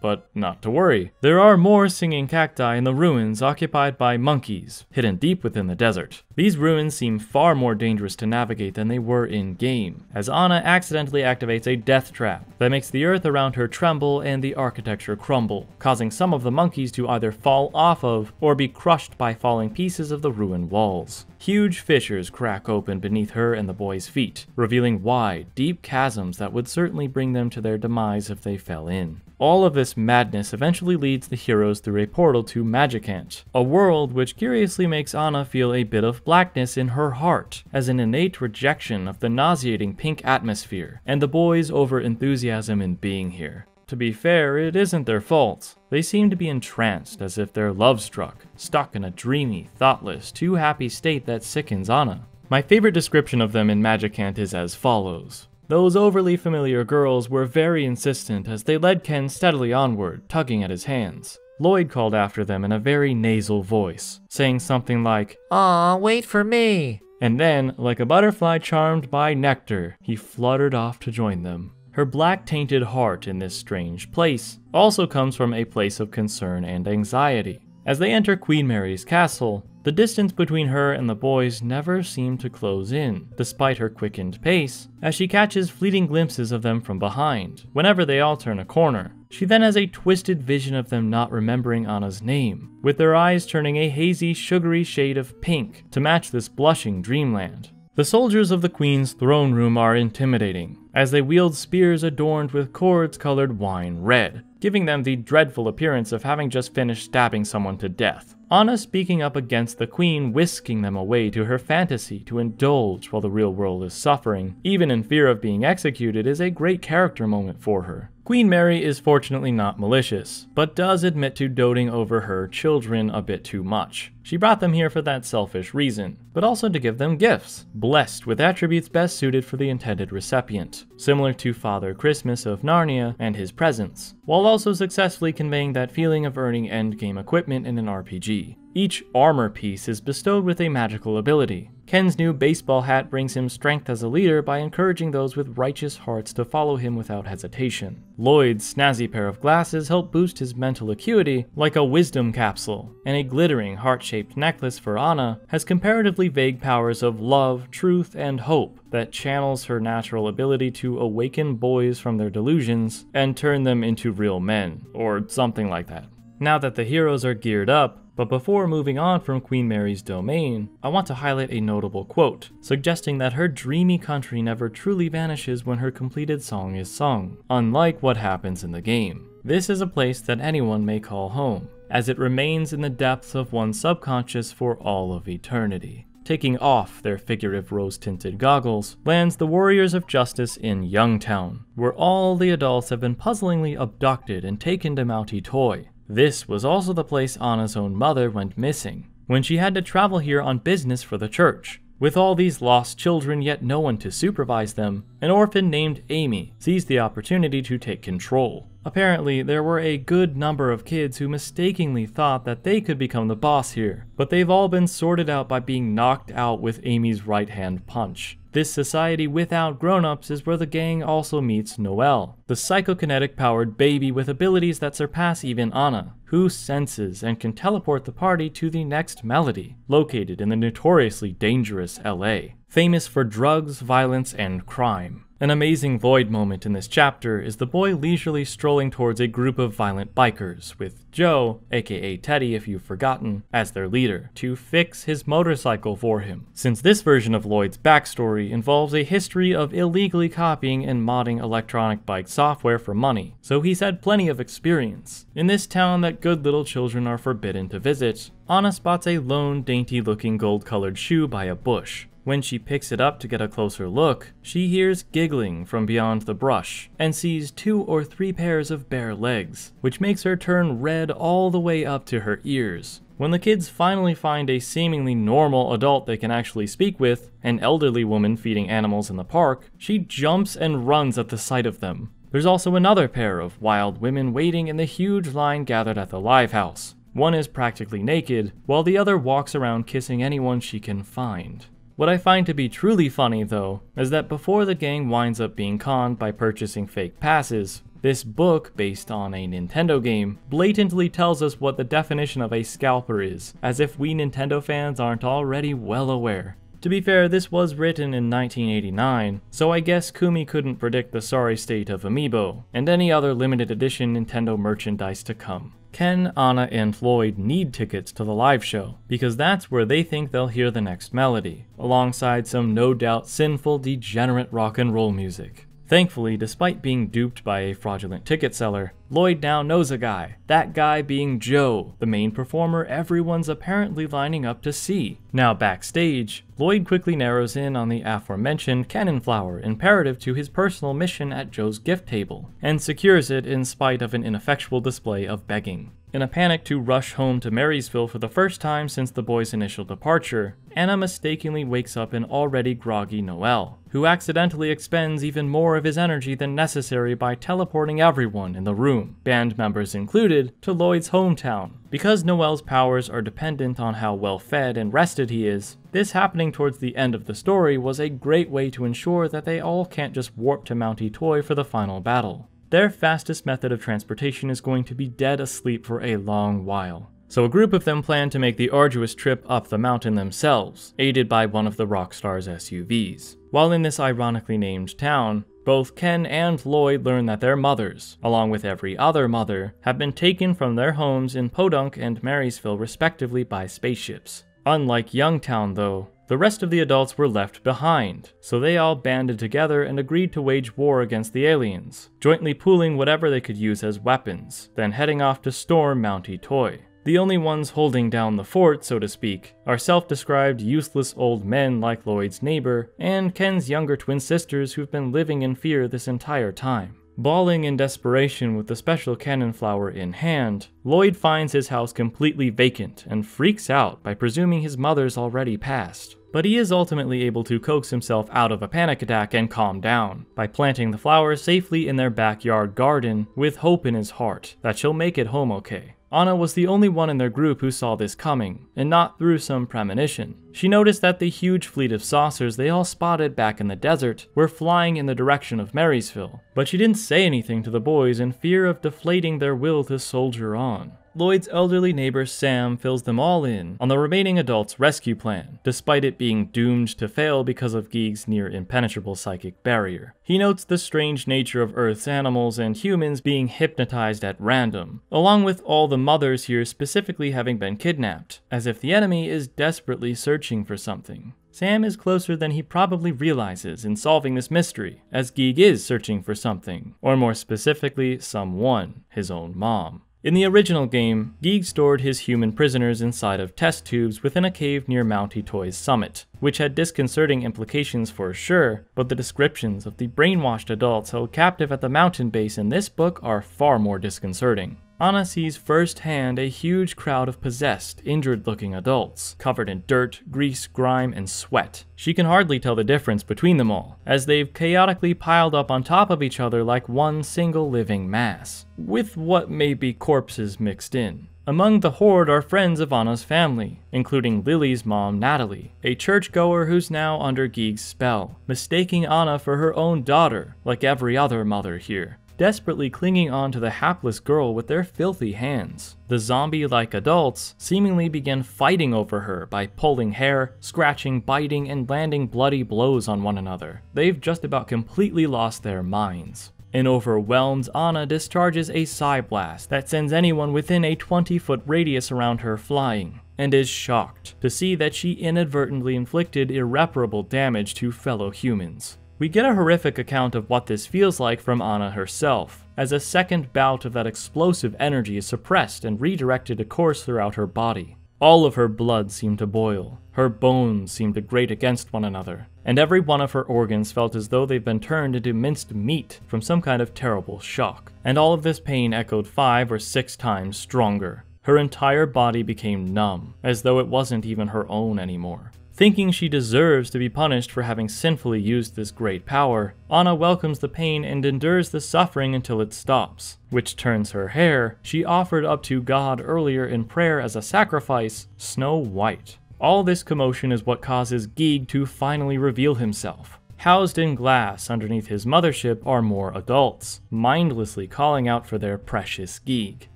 Speaker 1: But not to worry, there are more singing cacti in the ruins occupied by monkeys, hidden deep within the desert. These ruins seem far more dangerous to navigate than they were in-game, as Anna accidentally activates a death trap that makes the earth around her tremble and the architecture crumble, causing some of the monkeys to either fall off of or be crushed by falling pieces of the ruined walls. Huge fissures crack open beneath her and the boy's feet, revealing wide, deep chasms that would certainly bring them to their demise if they fell in. All of this madness eventually leads the heroes through a portal to Magicant, a world which curiously makes Anna feel a bit of blackness in her heart, as an innate rejection of the nauseating pink atmosphere, and the boys' over enthusiasm in being here. To be fair, it isn't their fault. They seem to be entranced as if they're love struck, stuck in a dreamy, thoughtless, too happy state that sickens Anna. My favorite description of them in Magicant is as follows. Those overly familiar girls were very insistent as they led Ken steadily onward, tugging at his hands. Lloyd called after them in a very nasal voice, saying something like,
Speaker 2: Aw, wait for me.
Speaker 1: And then, like a butterfly charmed by nectar, he fluttered off to join them. Her black tainted heart in this strange place also comes from a place of concern and anxiety. As they enter Queen Mary's castle, the distance between her and the boys never seemed to close in, despite her quickened pace, as she catches fleeting glimpses of them from behind, whenever they all turn a corner. She then has a twisted vision of them not remembering Anna's name, with their eyes turning a hazy, sugary shade of pink to match this blushing dreamland. The soldiers of the Queen's throne room are intimidating, as they wield spears adorned with cords colored wine red, giving them the dreadful appearance of having just finished stabbing someone to death. Anna speaking up against the Queen, whisking them away to her fantasy to indulge while the real world is suffering, even in fear of being executed, is a great character moment for her. Queen Mary is fortunately not malicious, but does admit to doting over her children a bit too much. She brought them here for that selfish reason, but also to give them gifts, blessed with attributes best suited for the intended recipient, similar to Father Christmas of Narnia and his presents, while also successfully conveying that feeling of earning endgame equipment in an RPG. Each armor piece is bestowed with a magical ability. Ken's new baseball hat brings him strength as a leader by encouraging those with righteous hearts to follow him without hesitation. Lloyd's snazzy pair of glasses help boost his mental acuity like a wisdom capsule, and a glittering heart-shaped necklace for Anna has comparatively vague powers of love, truth, and hope that channels her natural ability to awaken boys from their delusions and turn them into real men, or something like that. Now that the heroes are geared up, but before moving on from Queen Mary's domain, I want to highlight a notable quote, suggesting that her dreamy country never truly vanishes when her completed song is sung, unlike what happens in the game. This is a place that anyone may call home, as it remains in the depths of one's subconscious for all of eternity. Taking off their figurative rose tinted goggles, lands the Warriors of Justice in Youngtown, where all the adults have been puzzlingly abducted and taken to Mount Itoi, this was also the place Anna's own mother went missing, when she had to travel here on business for the church. With all these lost children yet no one to supervise them, an orphan named Amy seized the opportunity to take control. Apparently, there were a good number of kids who mistakenly thought that they could become the boss here, but they've all been sorted out by being knocked out with Amy's right hand punch. This society without grown-ups is where the gang also meets Noel, the psychokinetic powered baby with abilities that surpass even Anna, who senses and can teleport the party to the next melody, located in the notoriously dangerous LA, famous for drugs, violence, and crime. An amazing Void moment in this chapter is the boy leisurely strolling towards a group of violent bikers, with Joe, aka Teddy if you've forgotten, as their leader, to fix his motorcycle for him. Since this version of Lloyd's backstory involves a history of illegally copying and modding electronic bike software for money, so he's had plenty of experience. In this town that good little children are forbidden to visit, Anna spots a lone, dainty looking gold colored shoe by a bush. When she picks it up to get a closer look, she hears giggling from beyond the brush and sees two or three pairs of bare legs, which makes her turn red all the way up to her ears. When the kids finally find a seemingly normal adult they can actually speak with, an elderly woman feeding animals in the park, she jumps and runs at the sight of them. There's also another pair of wild women waiting in the huge line gathered at the live house. One is practically naked, while the other walks around kissing anyone she can find. What I find to be truly funny, though, is that before the gang winds up being conned by purchasing fake passes, this book, based on a Nintendo game, blatantly tells us what the definition of a scalper is, as if we Nintendo fans aren't already well aware. To be fair, this was written in 1989, so I guess Kumi couldn't predict the sorry state of Amiibo, and any other limited edition Nintendo merchandise to come. Ken, Anna, and Floyd need tickets to the live show, because that's where they think they'll hear the next melody, alongside some no doubt sinful, degenerate rock and roll music. Thankfully, despite being duped by a fraudulent ticket seller, Lloyd now knows a guy, that guy being Joe, the main performer everyone's apparently lining up to see. Now backstage, Lloyd quickly narrows in on the aforementioned cannon flower imperative to his personal mission at Joe's gift table, and secures it in spite of an ineffectual display of begging. In a panic to rush home to Marysville for the first time since the boys' initial departure, Anna mistakenly wakes up an already groggy Noel, who accidentally expends even more of his energy than necessary by teleporting everyone in the room, band members included, to Lloyd's hometown. Because Noel's powers are dependent on how well fed and rested he is, this happening towards the end of the story was a great way to ensure that they all can't just warp to Mount Itoi for the final battle their fastest method of transportation is going to be dead asleep for a long while. So a group of them plan to make the arduous trip up the mountain themselves, aided by one of the Rockstar's SUVs. While in this ironically named town, both Ken and Lloyd learn that their mothers, along with every other mother, have been taken from their homes in Podunk and Marysville respectively by spaceships. Unlike Youngtown though, the rest of the adults were left behind, so they all banded together and agreed to wage war against the aliens, jointly pooling whatever they could use as weapons, then heading off to storm Mount Itoi. The only ones holding down the fort, so to speak, are self described useless old men like Lloyd's neighbor and Ken's younger twin sisters who've been living in fear this entire time. Bawling in desperation with the special cannon flower in hand, Lloyd finds his house completely vacant and freaks out by presuming his mother's already passed. But he is ultimately able to coax himself out of a panic attack and calm down by planting the flowers safely in their backyard garden with hope in his heart that she'll make it home okay. Anna was the only one in their group who saw this coming, and not through some premonition. She noticed that the huge fleet of saucers they all spotted back in the desert were flying in the direction of Marysville, but she didn't say anything to the boys in fear of deflating their will to soldier on. Lloyd's elderly neighbor Sam fills them all in on the remaining adults' rescue plan, despite it being doomed to fail because of Giegue's near impenetrable psychic barrier. He notes the strange nature of Earth's animals and humans being hypnotized at random, along with all the mothers here specifically having been kidnapped, as if the enemy is desperately searching for something. Sam is closer than he probably realizes in solving this mystery, as Giegue is searching for something, or more specifically, someone, his own mom. In the original game, Giegue stored his human prisoners inside of test tubes within a cave near Mount Itoi's summit, which had disconcerting implications for sure, but the descriptions of the brainwashed adults held captive at the mountain base in this book are far more disconcerting. Anna sees firsthand a huge crowd of possessed, injured looking adults, covered in dirt, grease, grime, and sweat. She can hardly tell the difference between them all, as they've chaotically piled up on top of each other like one single living mass, with what may be corpses mixed in. Among the horde are friends of Anna's family, including Lily's mom, Natalie, a churchgoer who's now under Giegue's spell, mistaking Anna for her own daughter, like every other mother here desperately clinging on to the hapless girl with their filthy hands. The zombie like adults seemingly begin fighting over her by pulling hair, scratching, biting, and landing bloody blows on one another. They've just about completely lost their minds. An overwhelmed Anna discharges a psi blast that sends anyone within a 20 foot radius around her flying, and is shocked to see that she inadvertently inflicted irreparable damage to fellow humans. We get a horrific account of what this feels like from Anna herself, as a second bout of that explosive energy is suppressed and redirected a course throughout her body. All of her blood seemed to boil, her bones seemed to grate against one another, and every one of her organs felt as though they've been turned into minced meat from some kind of terrible shock. And all of this pain echoed five or six times stronger. Her entire body became numb, as though it wasn't even her own anymore. Thinking she deserves to be punished for having sinfully used this great power, Anna welcomes the pain and endures the suffering until it stops, which turns her hair, she offered up to God earlier in prayer as a sacrifice, snow white. All this commotion is what causes Giegue to finally reveal himself. Housed in glass underneath his mothership are more adults, mindlessly calling out for their precious Giegue.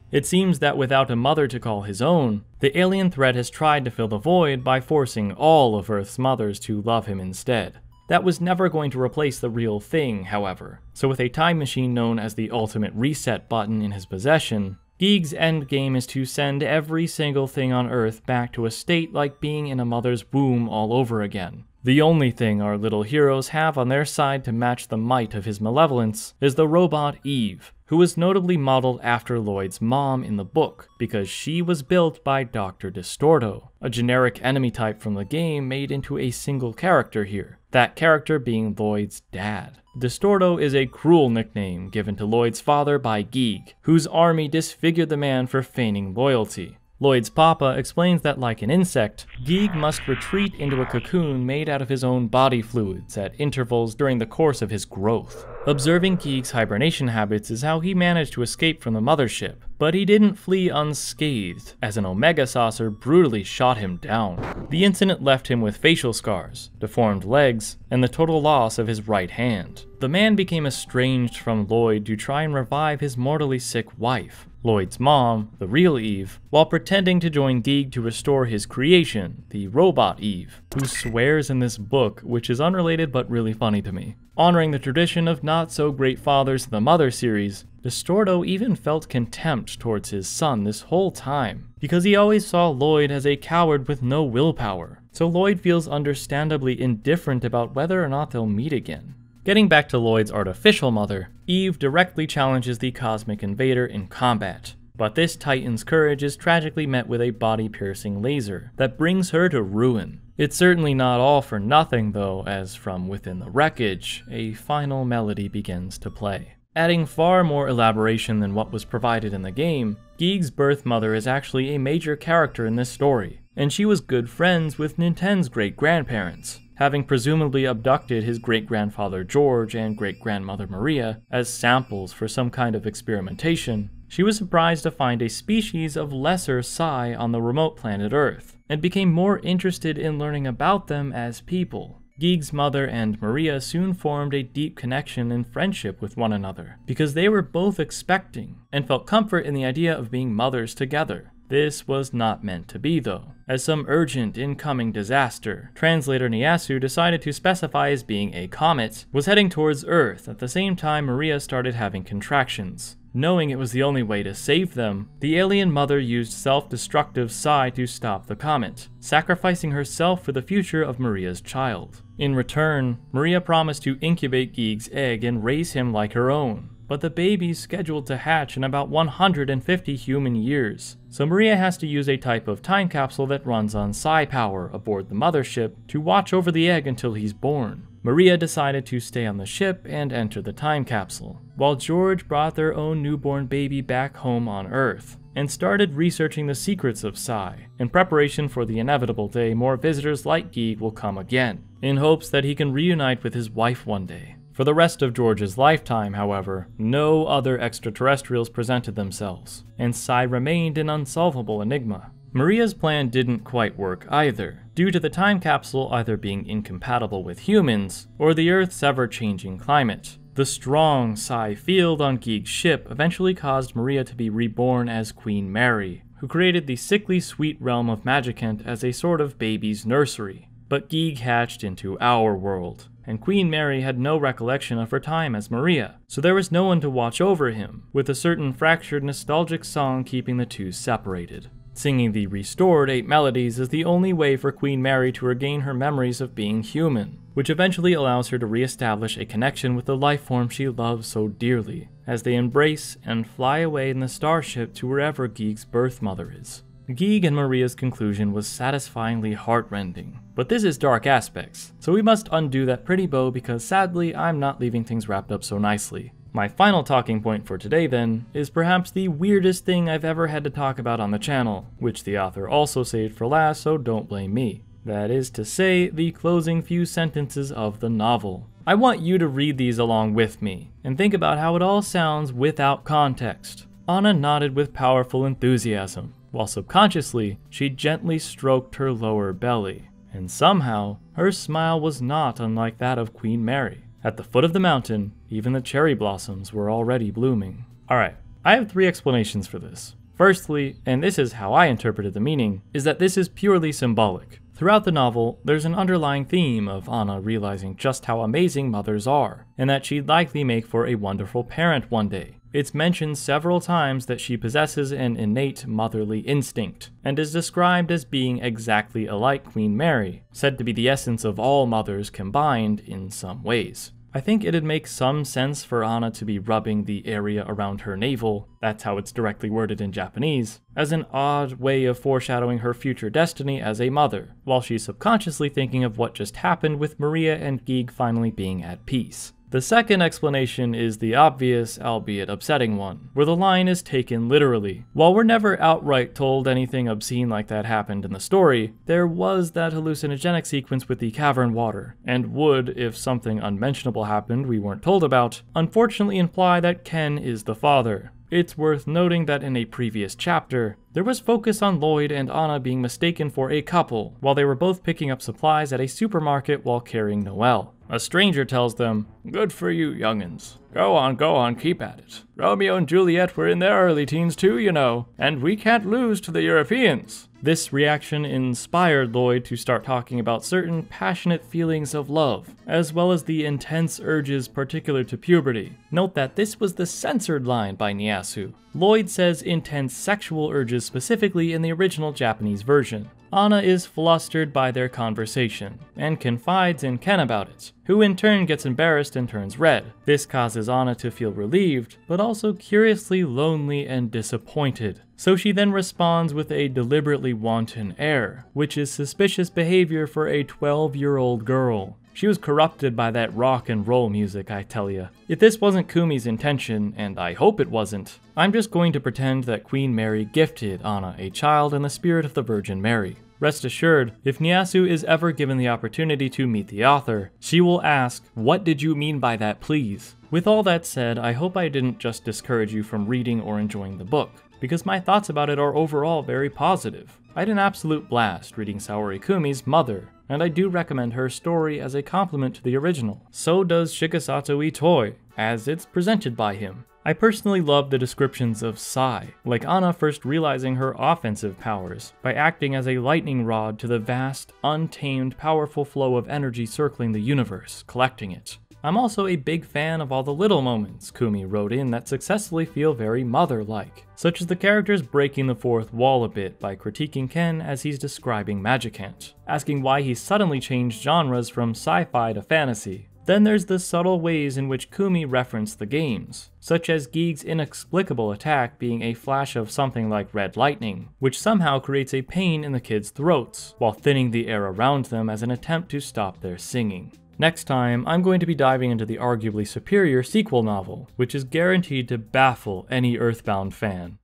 Speaker 1: It seems that without a mother to call his own, the alien threat has tried to fill the void by forcing all of Earth's mothers to love him instead. That was never going to replace the real thing, however, so with a time machine known as the ultimate reset button in his possession, Giegue's endgame is to send every single thing on Earth back to a state like being in a mother's womb all over again. The only thing our little heroes have on their side to match the might of his malevolence is the robot Eve, who was notably modeled after Lloyd's mom in the book because she was built by Dr. Distorto, a generic enemy type from the game made into a single character here, that character being Lloyd's dad. Distorto is a cruel nickname given to Lloyd's father by Giegue, whose army disfigured the man for feigning loyalty. Lloyd's papa explains that, like an insect, Giegue must retreat into a cocoon made out of his own body fluids at intervals during the course of his growth. Observing Giegue's hibernation habits is how he managed to escape from the mothership, but he didn't flee unscathed, as an Omega saucer brutally shot him down. The incident left him with facial scars, deformed legs, and the total loss of his right hand. The man became estranged from Lloyd to try and revive his mortally sick wife, Lloyd's mom, the real Eve, while pretending to join Giegue to restore his creation, the robot Eve, who swears in this book, which is unrelated but really funny to me. Honoring the tradition of not so great fathers the Mother series, Distorto even felt contempt towards his son this whole time, because he always saw Lloyd as a coward with no willpower. So Lloyd feels understandably indifferent about whether or not they'll meet again. Getting back to Lloyd's artificial mother, Eve directly challenges the cosmic invader in combat. But this Titan's courage is tragically met with a body piercing laser that brings her to ruin. It's certainly not all for nothing, though, as from within the wreckage, a final melody begins to play. Adding far more elaboration than what was provided in the game, Giegue's birth mother is actually a major character in this story, and she was good friends with Ninten's great grandparents having presumably abducted his great grandfather George and great grandmother Maria as samples for some kind of experimentation, she was surprised to find a species of lesser Psi on the remote planet Earth, and became more interested in learning about them as people. Giegue's mother and Maria soon formed a deep connection and friendship with one another, because they were both expecting, and felt comfort in the idea of being mothers together. This was not meant to be, though, as some urgent incoming disaster, translator Nyaasu decided to specify as being a comet, was heading towards Earth at the same time Maria started having contractions. Knowing it was the only way to save them, the alien mother used self-destructive Psi to stop the comet, sacrificing herself for the future of Maria's child. In return, Maria promised to incubate Giegue's egg and raise him like her own, but the baby's scheduled to hatch in about 150 human years. So Maria has to use a type of time capsule that runs on psi power aboard the mothership to watch over the egg until he's born. Maria decided to stay on the ship and enter the time capsule, while George brought their own newborn baby back home on Earth and started researching the secrets of Psi in preparation for the inevitable day more visitors like Giegue will come again, in hopes that he can reunite with his wife one day. For the rest of George's lifetime, however, no other extraterrestrials presented themselves, and Psi remained an unsolvable enigma. Maria's plan didn't quite work either, due to the time capsule either being incompatible with humans or the Earth's ever changing climate. The strong Psi field on Giegue's ship eventually caused Maria to be reborn as Queen Mary, who created the sickly sweet realm of Magicant as a sort of baby's nursery. But Giegue hatched into our world, and Queen Mary had no recollection of her time as Maria, so there was no one to watch over him, with a certain fractured nostalgic song keeping the two separated. Singing the restored eight melodies is the only way for Queen Mary to regain her memories of being human, which eventually allows her to re-establish a connection with the life form she loves so dearly, as they embrace and fly away in the starship to wherever Giegue's birth mother is. Giegue and Maria's conclusion was satisfyingly heartrending, but this is Dark Aspects, so we must undo that pretty bow because sadly I'm not leaving things wrapped up so nicely. My final talking point for today, then, is perhaps the weirdest thing I've ever had to talk about on the channel, which the author also saved for last, so don't blame me. That is to say, the closing few sentences of the novel. I want you to read these along with me, and think about how it all sounds without context. Anna nodded with powerful enthusiasm, while subconsciously, she gently stroked her lower belly. And somehow, her smile was not unlike that of Queen Mary. At the foot of the mountain, even the cherry blossoms were already blooming. Alright, I have three explanations for this. Firstly, and this is how I interpreted the meaning, is that this is purely symbolic. Throughout the novel, there's an underlying theme of Anna realizing just how amazing mothers are, and that she'd likely make for a wonderful parent one day, It's mentioned several times that she possesses an innate motherly instinct, and is described as being exactly alike Queen Mary, said to be the essence of all mothers combined in some ways. I think it'd make some sense for Anna to be rubbing the area around her navel, that's how it's directly worded in Japanese, as an odd way of foreshadowing her future destiny as a mother, while she's subconsciously thinking of what just happened with Maria and Giegue finally being at peace. The second explanation is the obvious, albeit upsetting one, where the line is taken literally. While we're never outright told anything obscene like that happened in the story, there was that hallucinogenic sequence with the cavern water, and would, if something unmentionable happened we weren't told about, unfortunately imply that Ken is the father. It's worth noting that in a previous chapter, there was focus on Lloyd and Anna being mistaken for a couple while they were both picking up supplies at a supermarket while carrying Noel. A stranger tells them, Good for you, young'uns. Go on, go on, keep at it. Romeo and Juliet were in their early teens too, you know, and we can't lose to the Europeans. This reaction inspired Lloyd to start talking about certain passionate feelings of love, as well as the intense urges particular to puberty. Note that this was the censored line by Nyaasu. Lloyd says intense sexual urges specifically in the original Japanese version. Anna is flustered by their conversation and confides in Ken about it, who in turn gets embarrassed and turns red. This causes Anna to feel relieved, but also curiously lonely and disappointed. So she then responds with a deliberately wanton air, which is suspicious behavior for a 12 year old girl. She was corrupted by that rock and roll music, I tell ya. If this wasn't Kumi's intention, and I hope it wasn't, I'm just going to pretend that Queen Mary gifted Anna a child in the spirit of the Virgin Mary. Rest assured, if Nyaasu is ever given the opportunity to meet the author, she will ask, What did you mean by that, please? With all that said, I hope I didn't just discourage you from reading or enjoying the book, because my thoughts about it are overall very positive. I had an absolute blast reading Saori Kumi's Mother, and I do recommend her story as a complement to the original. So does Shigesato Itoi, as it's presented by him. I personally love the descriptions of Psi, like Anna first realizing her offensive powers by acting as a lightning rod to the vast, untamed, powerful flow of energy circling the universe, collecting it. I'm also a big fan of all the little moments Kumi wrote in that successfully feel very mother like, such as the characters breaking the fourth wall a bit by critiquing Ken as he's describing Magicant, asking why he suddenly changed genres from sci fi to fantasy. Then there's the subtle ways in which Kumi referenced the games, such as Giegue's inexplicable attack being a flash of something like red lightning, which somehow creates a pain in the kids' throats, while thinning the air around them as an attempt to stop their singing. Next time, I'm going to be diving into the arguably superior sequel novel, which is guaranteed to baffle any Earthbound fan.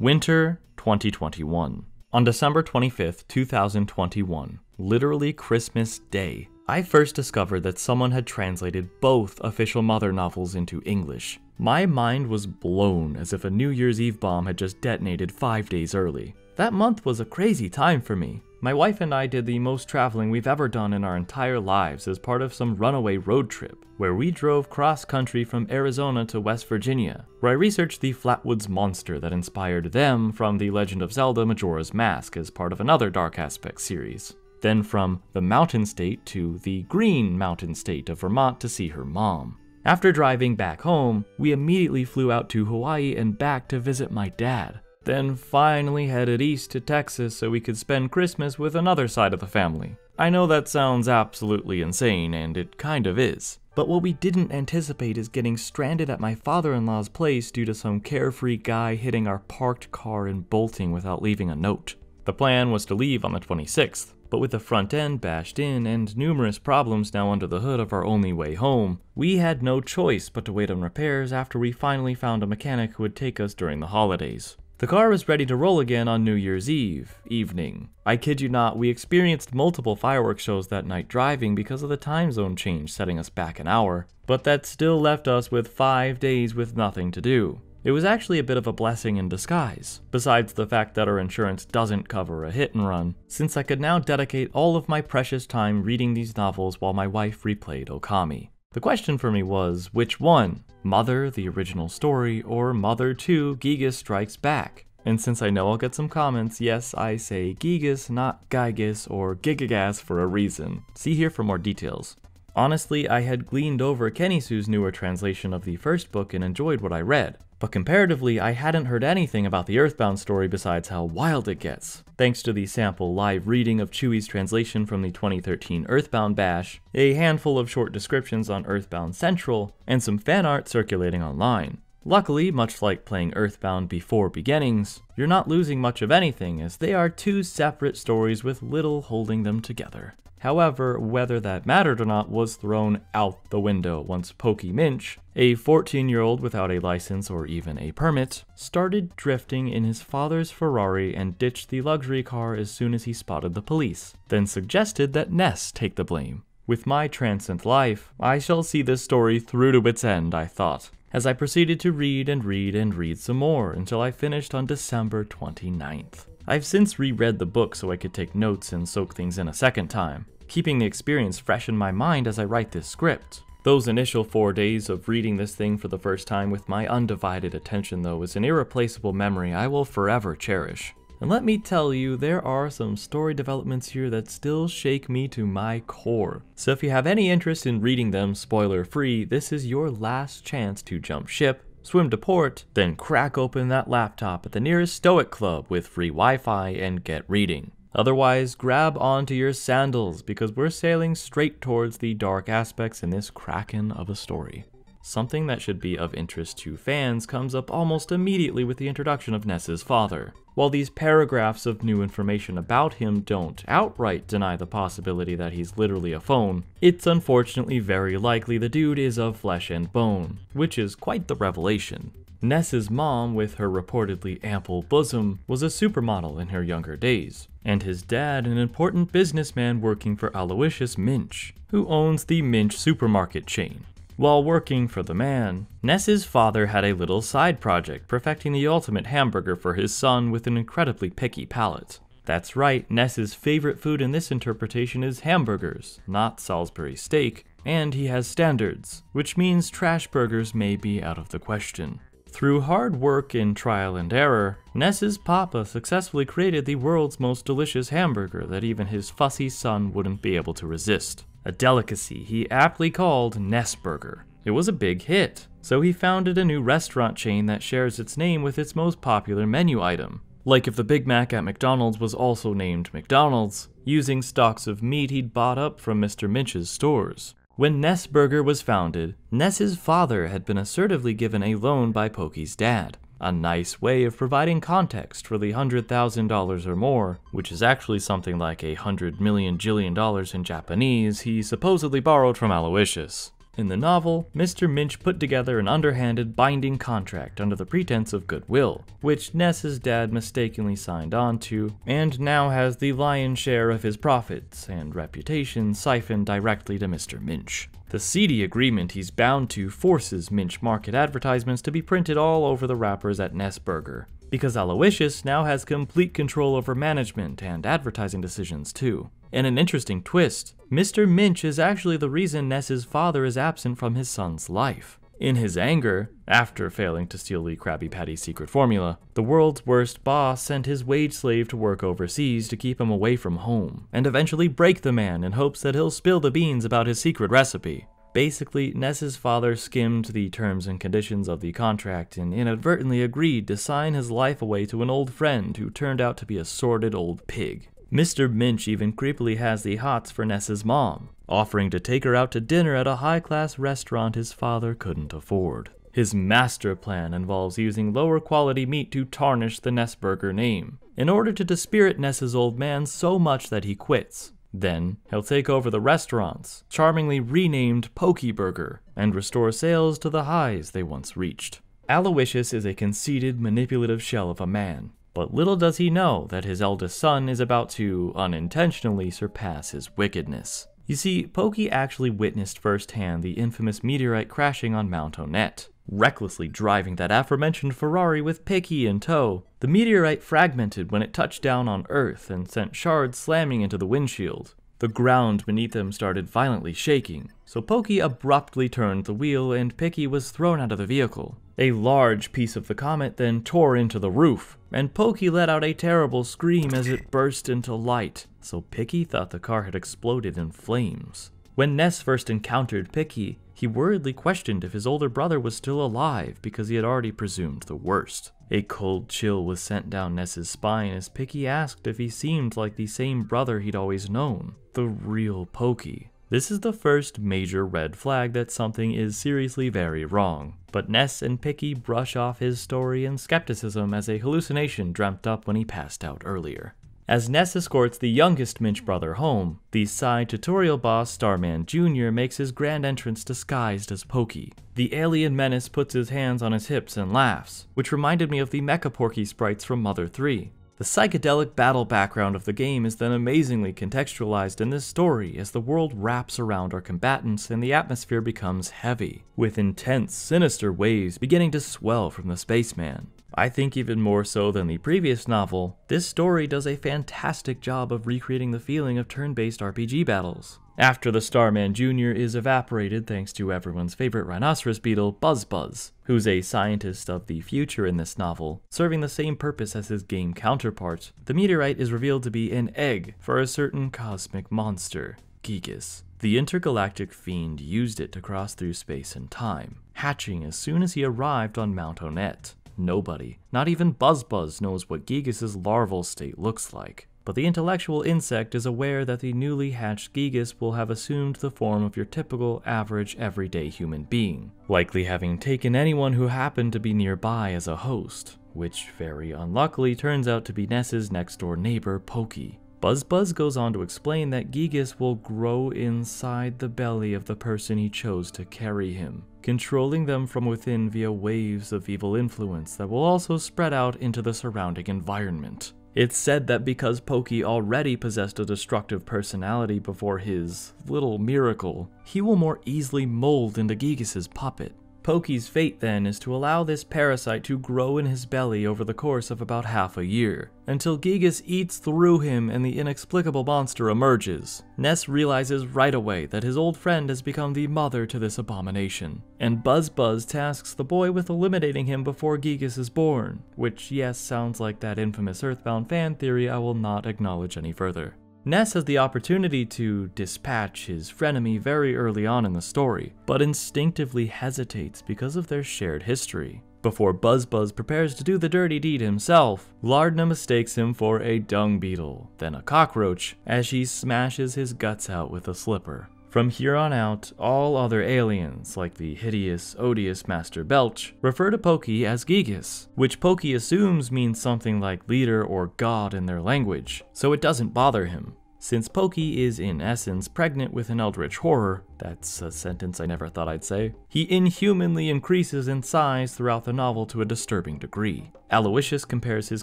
Speaker 1: Winter 2021. On December 25th, 2021, literally Christmas Day, I first discovered that someone had translated both official Mother novels into English. My mind was blown as if a New Year's Eve bomb had just detonated five days early. That month was a crazy time for me. My wife and I did the most traveling we've ever done in our entire lives as part of some runaway road trip, where we drove cross country from Arizona to West Virginia, where I researched the Flatwoods monster that inspired them from The Legend of Zelda Majora's Mask as part of another Dark Aspect series. Then from the mountain state to the green mountain state of Vermont to see her mom. After driving back home, we immediately flew out to Hawaii and back to visit my dad then finally headed east to Texas so we could spend Christmas with another side of the family. I know that sounds absolutely insane, and it kind of is. But what we didn't anticipate is getting stranded at my father in law's place due to some carefree guy hitting our parked car and bolting without leaving a note. The plan was to leave on the 26th, but with the front end bashed in and numerous problems now under the hood of our only way home, we had no choice but to wait on repairs after we finally found a mechanic who would take us during the holidays. The car was ready to roll again on New Year's Eve evening. I kid you not, we experienced multiple fireworks shows that night driving because of the time zone change setting us back an hour, but that still left us with five days with nothing to do. It was actually a bit of a blessing in disguise, besides the fact that our insurance doesn't cover a hit and run, since I could now dedicate all of my precious time reading these novels while my wife replayed Okami. The question for me was which one? Mother, the original story, or Mother 2, Gigas Strikes Back? And since I know I'll get some comments, yes, I say Gigas, not Gygas or Gigagas for a reason. See here for more details. Honestly, I had gleaned over Kenny Sue's newer translation of the first book and enjoyed what I read. But comparatively, I hadn't heard anything about the Earthbound story besides how wild it gets. Thanks to the sample live reading of Chewy's translation from the 2013 Earthbound Bash, a handful of short descriptions on Earthbound Central, and some fan art circulating online. Luckily, much like playing Earthbound before Beginnings, you're not losing much of anything as they are two separate stories with little holding them together. However, whether that mattered or not was thrown out the window once Pokey Minch, a 14 year old without a license or even a permit, started drifting in his father's Ferrari and ditched the luxury car as soon as he spotted the police, then suggested that Ness take the blame. With my transient life, I shall see this story through to its end, I thought, as I proceeded to read and read and read some more until I finished on December 29th. I've since reread the book so I could take notes and soak things in a second time, keeping the experience fresh in my mind as I write this script. Those initial four days of reading this thing for the first time with my undivided attention, though, is an irreplaceable memory I will forever cherish. And let me tell you, there are some story developments here that still shake me to my core. So if you have any interest in reading them spoiler free, this is your last chance to jump ship swim to port, then crack open that laptop at the nearest Stoic Club with free Wi Fi and get reading. Otherwise, grab onto your sandals because we're sailing straight towards the dark aspects in this kraken of a story. Something that should be of interest to fans comes up almost immediately with the introduction of Ness's father. While these paragraphs of new information about him don't outright deny the possibility that he's literally a phone, it's unfortunately very likely the dude is of flesh and bone, which is quite the revelation. Ness's mom, with her reportedly ample bosom, was a supermodel in her younger days, and his dad an important businessman working for Aloysius Minch, who owns the Minch supermarket chain. While working for the man, Ness's father had a little side project perfecting the ultimate hamburger for his son with an incredibly picky palate. That's right, Ness's favorite food in this interpretation is hamburgers, not Salisbury steak, and he has standards, which means trash burgers may be out of the question. Through hard work and trial and error, Ness's papa successfully created the world's most delicious hamburger that even his fussy son wouldn't be able to resist a delicacy he aptly called Nessburger. It was a big hit, so he founded a new restaurant chain that shares its name with its most popular menu item. Like if the Big Mac at McDonald's was also named McDonald's, using stocks of meat he'd bought up from Mr. Minch's stores. When Nessburger was founded, Ness's father had been assertively given a loan by Pokey's dad, a nice way of providing context for the $100,000 or more, which is actually something like a hundred million jillion dollars in Japanese he supposedly borrowed from Aloysius. In the novel, Mr. Minch put together an underhanded binding contract under the pretense of goodwill, which Ness's dad mistakenly signed on to, and now has the lion's share of his profits and reputation siphoned directly to Mr. Minch. The seedy agreement he's bound to forces Minch Market advertisements to be printed all over the wrappers at Nessburger, because Aloysius now has complete control over management and advertising decisions too. In an interesting twist, Mr. Minch is actually the reason Ness's father is absent from his son's life. In his anger, after failing to steal the Krabby Patty's secret formula, the world's worst boss sent his wage slave to work overseas to keep him away from home, and eventually break the man in hopes that he'll spill the beans about his secret recipe. Basically, Ness's father skimmed the terms and conditions of the contract and inadvertently agreed to sign his life away to an old friend who turned out to be a sordid old pig. Mr. Minch even creepily has the hots for Ness's mom, offering to take her out to dinner at a high class restaurant his father couldn't afford. His master plan involves using lower quality meat to tarnish the Nessburger name, in order to dispirit Ness's old man so much that he quits. Then, he'll take over the restaurants, charmingly renamed Pokeburger, and restore sales to the highs they once reached. Aloysius is a conceited, manipulative shell of a man, but little does he know that his eldest son is about to unintentionally surpass his wickedness. You see, Pokey actually witnessed firsthand the infamous meteorite crashing on Mount Onett, recklessly driving that aforementioned Ferrari with Picky in tow. The meteorite fragmented when it touched down on Earth and sent shards slamming into the windshield. The ground beneath them started violently shaking, so Pokey abruptly turned the wheel and Picky was thrown out of the vehicle. A large piece of the comet then tore into the roof, and Pokey let out a terrible scream as it burst into light, so Picky thought the car had exploded in flames. When Ness first encountered Picky, he worriedly questioned if his older brother was still alive because he had already presumed the worst. A cold chill was sent down Ness's spine as Picky asked if he seemed like the same brother he'd always known, the real Pokey. This is the first major red flag that something is seriously very wrong. But Ness and Picky brush off his story and skepticism as a hallucination dreamt up when he passed out earlier. As Ness escorts the youngest Minch brother home, the side tutorial boss Starman Jr. makes his grand entrance disguised as Pokey. The alien menace puts his hands on his hips and laughs, which reminded me of the Mecha Porky sprites from Mother 3. The psychedelic battle background of the game is then amazingly contextualized in this story as the world wraps around our combatants and the atmosphere becomes heavy, with intense, sinister waves beginning to swell from the spaceman. I think even more so than the previous novel, this story does a fantastic job of recreating the feeling of turn-based RPG battles. After the Starman Jr. is evaporated thanks to everyone's favorite rhinoceros beetle, Buzz Buzz, who's a scientist of the future in this novel, serving the same purpose as his game counterpart, the meteorite is revealed to be an egg for a certain cosmic monster, Gigas. The intergalactic fiend used it to cross through space and time, hatching as soon as he arrived on Mount Onett. Nobody, not even Buzz Buzz, knows what Gigas' larval state looks like. But the intellectual insect is aware that the newly hatched Gigas will have assumed the form of your typical, average, everyday human being, likely having taken anyone who happened to be nearby as a host, which very unluckily turns out to be Ness's next door neighbor, Pokey. Buzz Buzz goes on to explain that Gigas will grow inside the belly of the person he chose to carry him, controlling them from within via waves of evil influence that will also spread out into the surrounding environment. It's said that because Pokey already possessed a destructive personality before his little miracle, he will more easily mold into Gigas' puppet. Pokey's fate then is to allow this parasite to grow in his belly over the course of about half a year, until Gigas eats through him and the inexplicable monster emerges. Ness realizes right away that his old friend has become the mother to this abomination, and Buzz Buzz tasks the boy with eliminating him before Gigas is born, which yes sounds like that infamous Earthbound fan theory I will not acknowledge any further. Ness has the opportunity to dispatch his frenemy very early on in the story, but instinctively hesitates because of their shared history. Before Buzz Buzz prepares to do the dirty deed himself, Lardna mistakes him for a dung beetle, then a cockroach, as she smashes his guts out with a slipper. From here on out, all other aliens, like the hideous, odious Master Belch, refer to Pokey as Gigas, which Pokey assumes means something like leader or god in their language, so it doesn't bother him. Since Pokey is in essence pregnant with an eldritch horror, that's a sentence I never thought I'd say, he inhumanly increases in size throughout the novel to a disturbing degree. Aloysius compares his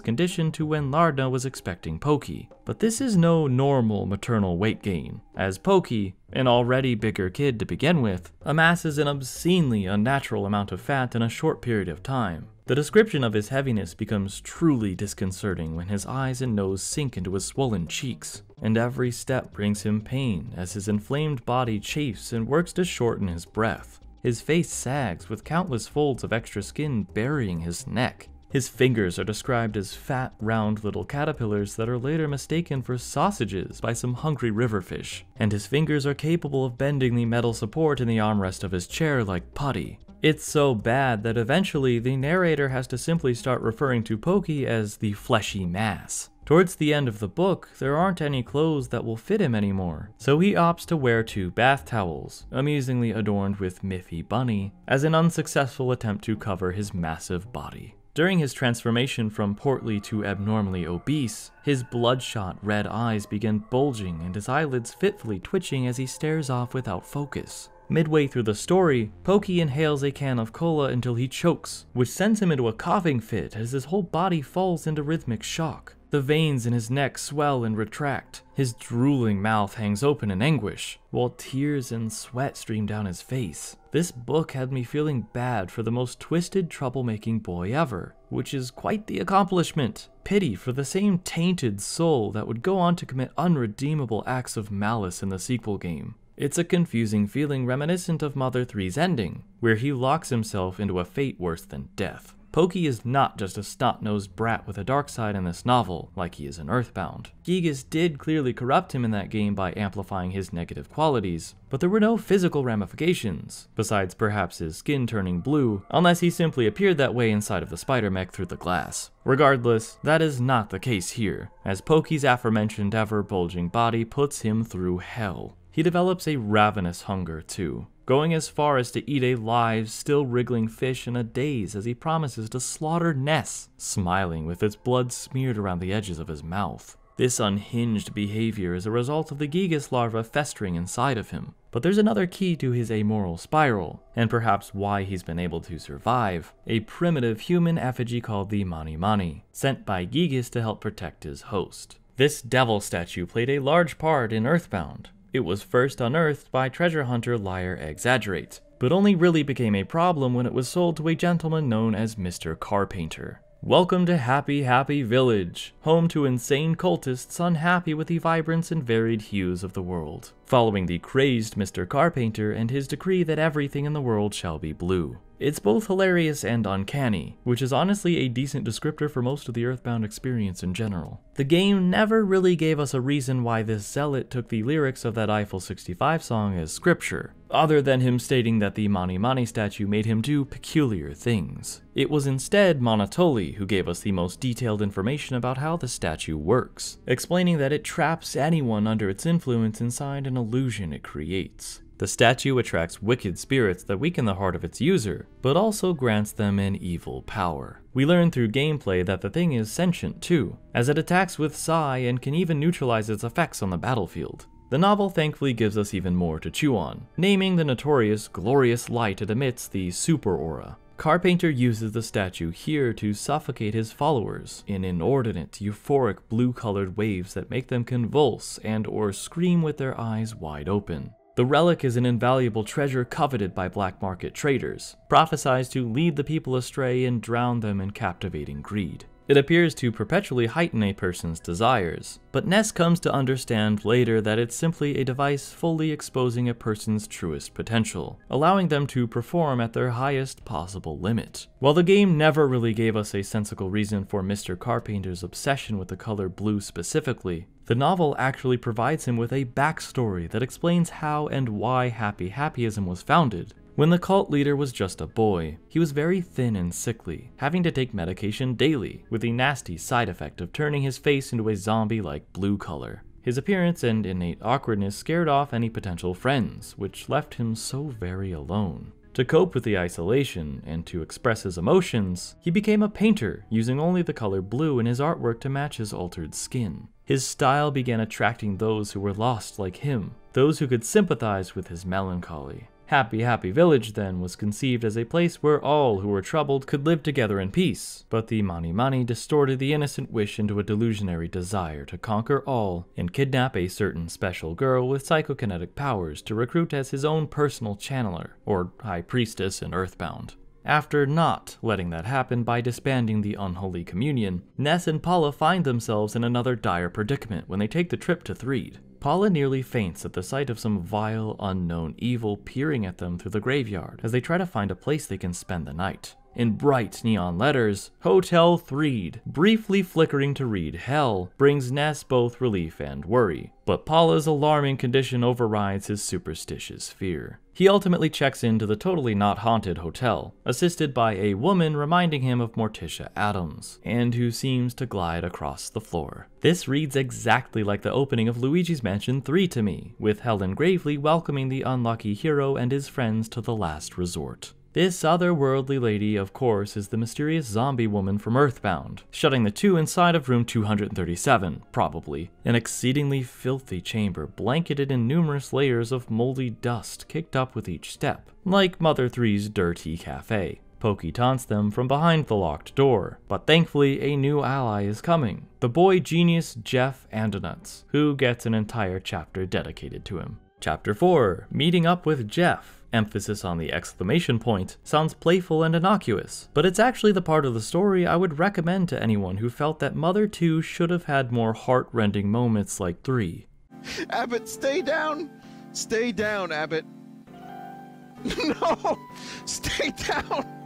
Speaker 1: condition to when Lardna was expecting Pokey, but this is no normal maternal weight gain, as Pokey, an already bigger kid to begin with, amasses an obscenely unnatural amount of fat in a short period of time. The description of his heaviness becomes truly disconcerting when his eyes and nose sink into his swollen cheeks, and every step brings him pain as his inflamed body chafes and works to shorten his breath. His face sags with countless folds of extra skin burying his neck. His fingers are described as fat, round little caterpillars that are later mistaken for sausages by some hungry river fish, and his fingers are capable of bending the metal support in the armrest of his chair like putty. It's so bad that eventually the narrator has to simply start referring to Pokey as the fleshy mass. Towards the end of the book, there aren't any clothes that will fit him anymore, so he opts to wear two bath towels, amusingly adorned with Miffy Bunny, as an unsuccessful attempt to cover his massive body. During his transformation from portly to abnormally obese, his bloodshot red eyes begin bulging and his eyelids fitfully twitching as he stares off without focus. Midway through the story, Pokey inhales a can of cola until he chokes, which sends him into a coughing fit as his whole body falls into rhythmic shock. The veins in his neck swell and retract. His drooling mouth hangs open in anguish, while tears and sweat stream down his face. This book had me feeling bad for the most twisted, troublemaking boy ever, which is quite the accomplishment. Pity for the same tainted soul that would go on to commit unredeemable acts of malice in the sequel game. It's a confusing feeling reminiscent of Mother 3's ending, where he locks himself into a fate worse than death. Pokey is not just a snot-nosed brat with a dark side in this novel, like he is in Earthbound. Giygas did clearly corrupt him in that game by amplifying his negative qualities, but there were no physical ramifications, besides perhaps his skin turning blue, unless he simply appeared that way inside of the spider mech through the glass. Regardless, that is not the case here, as Pokey's aforementioned ever-bulging body puts him through hell. He develops a ravenous hunger, too, going as far as to eat a live, still wriggling fish in a daze as he promises to slaughter Ness, smiling with its blood smeared around the edges of his mouth. This unhinged behavior is a result of the Giygas larva festering inside of him. But there's another key to his amoral spiral, and perhaps why he's been able to survive. A primitive human effigy called the Mani Mani, sent by Giygas to help protect his host. This devil statue played a large part in Earthbound, it was first unearthed by treasure hunter Lier X. Agerate, but only really became a problem when it was sold to a gentleman known as Mr. Carpainter. Welcome to Happy Happy Village, home to insane cultists unhappy with the vibrance and varied hues of the world, following the crazed Mr. Carpainter and his decree that everything in the world shall be blue. It's both hilarious and uncanny, which is honestly a decent descriptor for most of the Earthbound experience in general. The game never really gave us a reason why this zealot took the lyrics of that Eiffel 65 song as scripture, other than him stating that the Mani Mani statue made him do peculiar things. It was instead Monotoli who gave us the most detailed information about how the statue works, explaining that it traps anyone under its influence inside an illusion it creates. The statue attracts wicked spirits that weaken the heart of its user, but also grants them an evil power. We learn through gameplay that the thing is sentient too, as it attacks with psi and can even neutralize its effects on the battlefield. The novel thankfully gives us even more to chew on, naming the notorious glorious light it emits the super aura. Carpainter uses the statue here to suffocate his followers in inordinate, euphoric blue-colored waves that make them convulse and or scream with their eyes wide open. The relic is an invaluable treasure coveted by black market traders, prophesied to lead the people astray and drown them in captivating greed. It appears to perpetually heighten a person's desires, but Ness comes to understand later that it's simply a device fully exposing a person's truest potential, allowing them to perform at their highest possible limit. While the game never really gave us a sensible reason for Mr. Carpainter's obsession with the color blue specifically, the novel actually provides him with a backstory that explains how and why Happy Happyism was founded. When the cult leader was just a boy, he was very thin and sickly, having to take medication daily, with the nasty side effect of turning his face into a zombie like blue color. His appearance and innate awkwardness scared off any potential friends, which left him so very alone. To cope with the isolation and to express his emotions, he became a painter, using only the color blue in his artwork to match his altered skin. His style began attracting those who were lost like him, those who could sympathize with his melancholy. Happy Happy Village, then, was conceived as a place where all who were troubled could live together in peace, but the Mani Mani distorted the innocent wish into a delusionary desire to conquer all and kidnap a certain special girl with psychokinetic powers to recruit as his own personal channeler, or high priestess in Earthbound. After not letting that happen by disbanding the Unholy Communion, Ness and Paula find themselves in another dire predicament when they take the trip to Threed. Paula nearly faints at the sight of some vile, unknown evil peering at them through the graveyard as they try to find a place they can spend the night in bright neon letters, Hotel Threed, briefly flickering to read Hell, brings Ness both relief and worry. But Paula's alarming condition overrides his superstitious fear. He ultimately checks into the totally not haunted hotel, assisted by a woman reminding him of Morticia Addams, and who seems to glide across the floor. This reads exactly like the opening of Luigi's Mansion 3 to me, with Helen gravely welcoming the unlucky hero and his friends to the last resort. This otherworldly lady, of course, is the mysterious zombie woman from Earthbound, shutting the two inside of room 237, probably, an exceedingly filthy chamber blanketed in numerous layers of moldy dust kicked up with each step, like Mother 3's dirty cafe. Pokey taunts them from behind the locked door, but thankfully a new ally is coming. The boy genius Jeff Andonuts, who gets an entire chapter dedicated to him. Chapter 4 Meeting Up with Jeff emphasis on the exclamation point, sounds playful and innocuous, but it's actually the part of the story I would recommend to anyone who felt that Mother 2 should have had more heart-rending moments like 3.
Speaker 3: Abbott, stay down! Stay down, Abbott! <laughs> no! Stay down!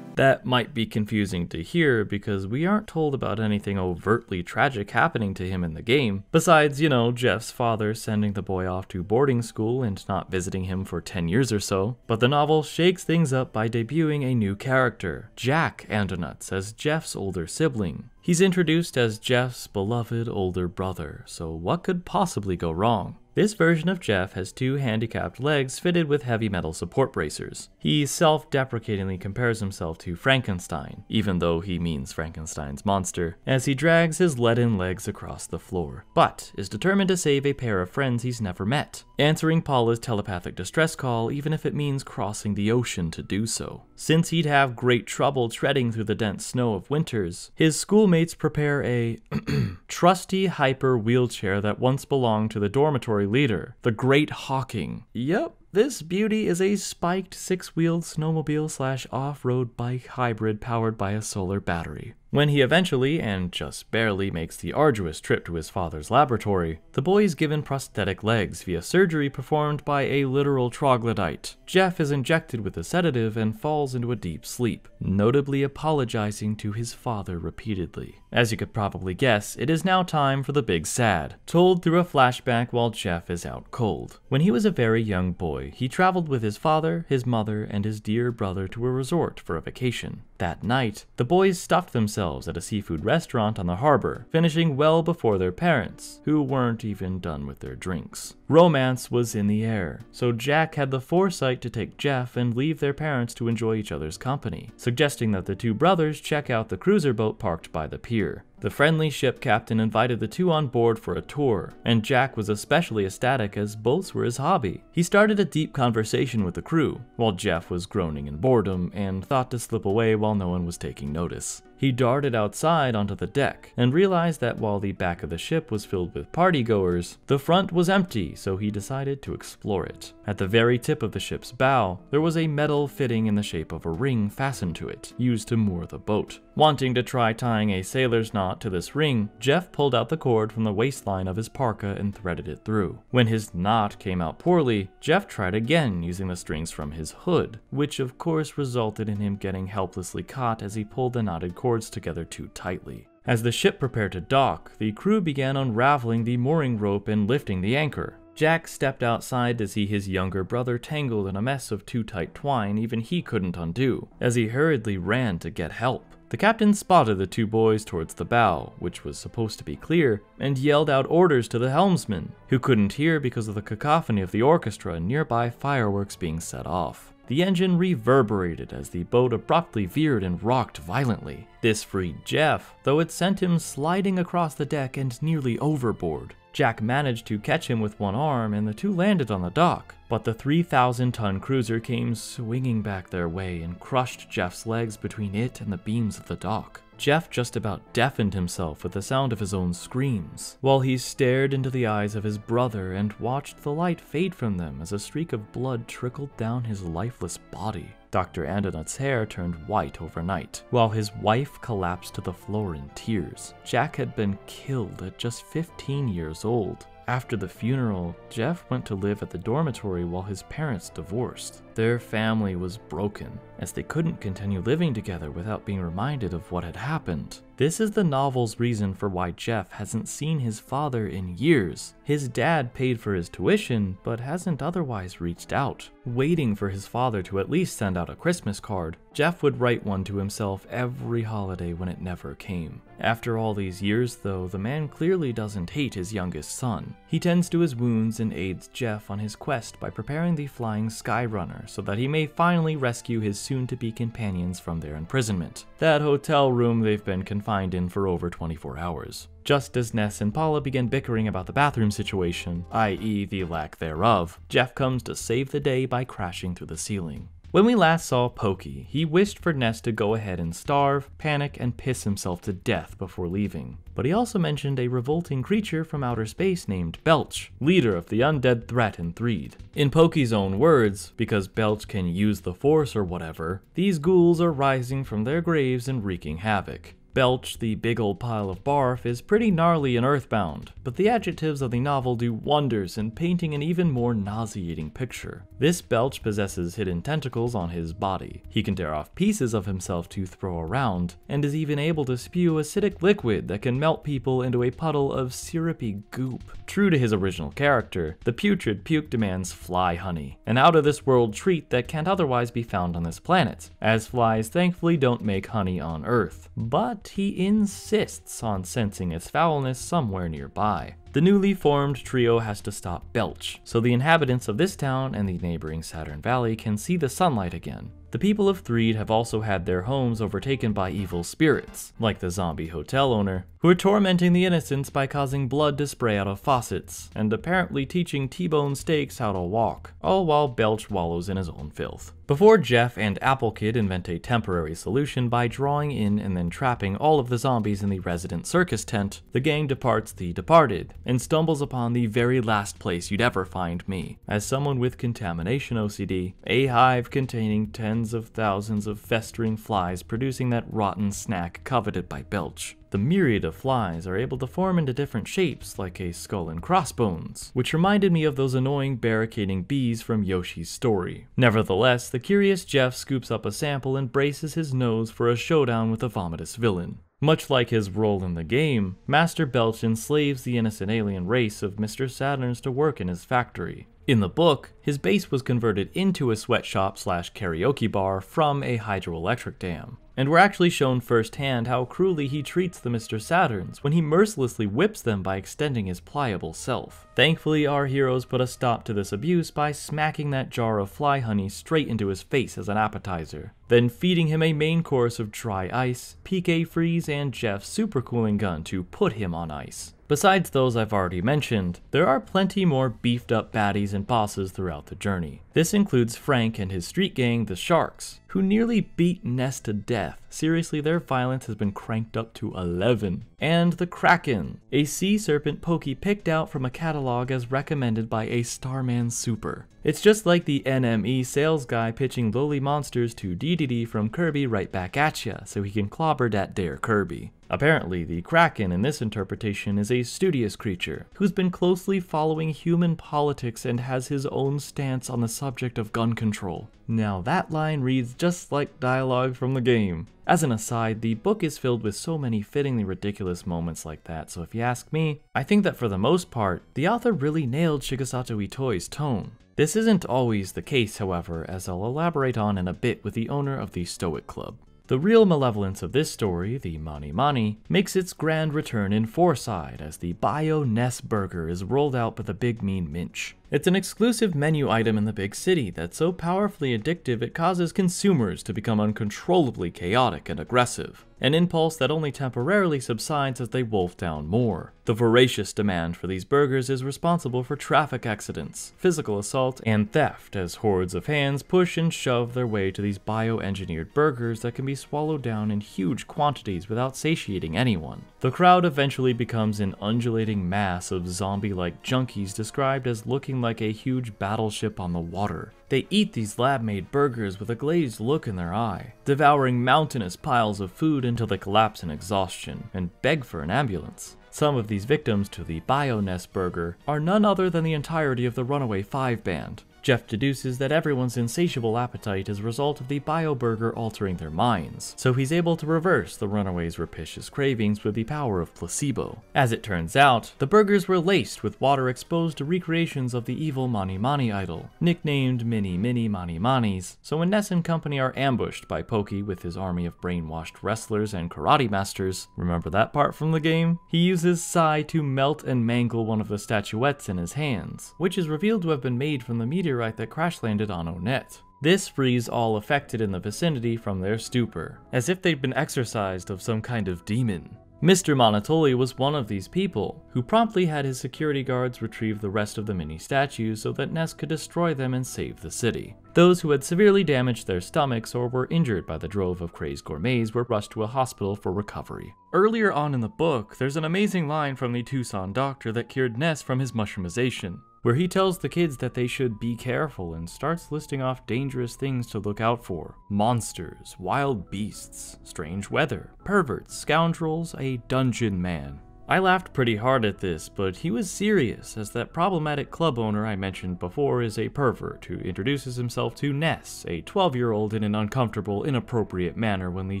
Speaker 1: That might be confusing to hear because we aren't told about anything overtly tragic happening to him in the game, besides, you know, Jeff's father sending the boy off to boarding school and not visiting him for 10 years or so. But the novel shakes things up by debuting a new character, Jack Andonuts, as Jeff's older sibling. He's introduced as Jeff's beloved older brother, so what could possibly go wrong? This version of Jeff has two handicapped legs fitted with heavy metal support bracers. He self-deprecatingly compares himself to Frankenstein, even though he means Frankenstein's monster, as he drags his leaden legs across the floor, but is determined to save a pair of friends he's never met, answering Paula's telepathic distress call even if it means crossing the ocean to do so. Since he'd have great trouble treading through the dense snow of winters, his schoolmates prepare a <clears throat> trusty hyper wheelchair that once belonged to the dormitory leader, the Great Hawking. Yep, this beauty is a spiked six-wheeled snowmobile slash off-road bike hybrid powered by a solar battery. When he eventually, and just barely, makes the arduous trip to his father's laboratory, the boy is given prosthetic legs via surgery performed by a literal troglodyte. Jeff is injected with a sedative and falls into a deep sleep, notably apologizing to his father repeatedly. As you could probably guess, it is now time for the big sad, told through a flashback while Jeff is out cold. When he was a very young boy, he traveled with his father, his mother, and his dear brother to a resort for a vacation. That night, the boys stuffed themselves at a seafood restaurant on the harbor, finishing well before their parents, who weren't even done with their drinks. Romance was in the air, so Jack had the foresight to take Jeff and leave their parents to enjoy each other's company, suggesting that the two brothers check out the cruiser boat parked by the pier. The friendly ship captain invited the two on board for a tour, and Jack was especially ecstatic as boats were his hobby. He started a deep conversation with the crew, while Jeff was groaning in boredom and thought to slip away while no one was taking notice. He darted outside onto the deck and realized that while the back of the ship was filled with partygoers, the front was empty, so he decided to explore it. At the very tip of the ship's bow, there was a metal fitting in the shape of a ring fastened to it, used to moor the boat. Wanting to try tying a sailor's knot to this ring, Jeff pulled out the cord from the waistline of his parka and threaded it through. When his knot came out poorly, Jeff tried again using the strings from his hood, which of course resulted in him getting helplessly caught as he pulled the knotted cord cords together too tightly. As the ship prepared to dock, the crew began unraveling the mooring rope and lifting the anchor. Jack stepped outside to see his younger brother tangled in a mess of too tight twine even he couldn't undo, as he hurriedly ran to get help. The captain spotted the two boys towards the bow, which was supposed to be clear, and yelled out orders to the helmsman, who couldn't hear because of the cacophony of the orchestra and nearby fireworks being set off. The engine reverberated as the boat abruptly veered and rocked violently. This freed Jeff, though it sent him sliding across the deck and nearly overboard. Jack managed to catch him with one arm and the two landed on the dock, but the 3,000 ton cruiser came swinging back their way and crushed Jeff's legs between it and the beams of the dock. Jeff just about deafened himself with the sound of his own screams, while he stared into the eyes of his brother and watched the light fade from them as a streak of blood trickled down his lifeless body. Dr. Andonut's hair turned white overnight, while his wife collapsed to the floor in tears. Jack had been killed at just 15 years old. After the funeral, Jeff went to live at the dormitory while his parents divorced. Their family was broken, as they couldn't continue living together without being reminded of what had happened. This is the novel's reason for why Jeff hasn't seen his father in years. His dad paid for his tuition, but hasn't otherwise reached out. Waiting for his father to at least send out a Christmas card, Jeff would write one to himself every holiday when it never came. After all these years, though, the man clearly doesn't hate his youngest son. He tends to his wounds and aids Jeff on his quest by preparing the flying Skyrunner so that he may finally rescue his soon-to-be companions from their imprisonment. That hotel room they've been confined in for over 24 hours. Just as Ness and Paula begin bickering about the bathroom situation, i.e. the lack thereof, Jeff comes to save the day by crashing through the ceiling. When we last saw Pokey, he wished for Ness to go ahead and starve, panic, and piss himself to death before leaving. But he also mentioned a revolting creature from outer space named Belch, leader of the undead threat in Threed. In Pokey's own words, because Belch can use the Force or whatever, these ghouls are rising from their graves and wreaking havoc. Belch, the big old pile of barf, is pretty gnarly and earthbound, but the adjectives of the novel do wonders in painting an even more nauseating picture. This Belch possesses hidden tentacles on his body. He can tear off pieces of himself to throw around, and is even able to spew acidic liquid that can melt people into a puddle of syrupy goop. True to his original character, the putrid puke demands fly honey, an out of this world treat that can't otherwise be found on this planet, as flies thankfully don't make honey on Earth. But he insists on sensing its foulness somewhere nearby. The newly formed trio has to stop Belch, so the inhabitants of this town and the neighboring Saturn Valley can see the sunlight again. The people of Threed have also had their homes overtaken by evil spirits, like the zombie hotel owner, who are tormenting the innocents by causing blood to spray out of faucets, and apparently teaching T-bone steaks how to walk, all while Belch wallows in his own filth. Before Jeff and Apple Kid invent a temporary solution by drawing in and then trapping all of the zombies in the resident circus tent, the gang departs the departed, and stumbles upon the very last place you'd ever find me, as someone with contamination OCD, a hive containing tens of thousands of festering flies producing that rotten snack coveted by Belch. The myriad of flies are able to form into different shapes, like a skull and crossbones, which reminded me of those annoying barricading bees from Yoshi's story. Nevertheless, the curious Jeff scoops up a sample and braces his nose for a showdown with a vomitous villain. Much like his role in the game, Master Belch enslaves the innocent alien race of Mr. Saturns to work in his factory. In the book, his base was converted into a sweatshop slash karaoke bar from a hydroelectric dam. And we're actually shown firsthand how cruelly he treats the Mr. Saturns when he mercilessly whips them by extending his pliable self. Thankfully, our heroes put a stop to this abuse by smacking that jar of fly honey straight into his face as an appetizer, then feeding him a main course of dry ice, PK freeze, and Jeff's supercooling gun to put him on ice. Besides those I've already mentioned, there are plenty more beefed up baddies and bosses throughout the journey. This includes Frank and his street gang, the Sharks, who nearly beat Ness to death. Seriously, their violence has been cranked up to 11. And the Kraken, a sea serpent Pokey picked out from a catalog as recommended by a Starman Super. It's just like the NME sales guy pitching lowly monsters to DDD from Kirby right back at ya, so he can clobber that dare Kirby. Apparently, the Kraken in this interpretation is a studious creature who's been closely following human politics and has his own stance on the subject of gun control. Now, that line reads just like dialogue from the game. As an aside, the book is filled with so many fittingly ridiculous moments like that, so if you ask me, I think that for the most part, the author really nailed Shigesato Itoi's tone. This isn't always the case, however, as I'll elaborate on in a bit with the owner of the Stoic Club. The real malevolence of this story, the Mani Mani, makes its grand return in Fourside as the Bio Ness Burger is rolled out by the Big Mean Minch. It's an exclusive menu item in the big city that's so powerfully addictive it causes consumers to become uncontrollably chaotic and aggressive, an impulse that only temporarily subsides as they wolf down more. The voracious demand for these burgers is responsible for traffic accidents, physical assault, and theft as hordes of hands push and shove their way to these bioengineered burgers that can be swallowed down in huge quantities without satiating anyone. The crowd eventually becomes an undulating mass of zombie-like junkies described as looking like a huge battleship on the water. They eat these lab-made burgers with a glazed look in their eye, devouring mountainous piles of food until they collapse in exhaustion and beg for an ambulance. Some of these victims to the Bioness burger are none other than the entirety of the Runaway 5 band, Jeff deduces that everyone's insatiable appetite is a result of the bioburger altering their minds, so he's able to reverse the runaways' rapacious cravings with the power of placebo. As it turns out, the burgers were laced with water exposed to recreations of the evil Mani Mani idol, nicknamed Mini Mini Mani Manis, so when Ness and company are ambushed by Pokey with his army of brainwashed wrestlers and karate masters, remember that part from the game? He uses Psi to melt and mangle one of the statuettes in his hands, which is revealed to have been made from the meteor meteorite that crash landed on Onett. This frees all affected in the vicinity from their stupor, as if they'd been exorcised of some kind of demon. Mr. Monotoli was one of these people, who promptly had his security guards retrieve the rest of the mini statues so that Ness could destroy them and save the city. Those who had severely damaged their stomachs or were injured by the drove of crazed gourmets were rushed to a hospital for recovery. Earlier on in the book, there's an amazing line from the Twoson doctor that cured Ness from his mushroomization where he tells the kids that they should be careful and starts listing off dangerous things to look out for monsters, wild beasts, strange weather, perverts, scoundrels, a dungeon man. I laughed pretty hard at this, but he was serious, as that problematic club owner I mentioned before is a pervert who introduces himself to Ness, a 12 year old, in an uncomfortable, inappropriate manner when the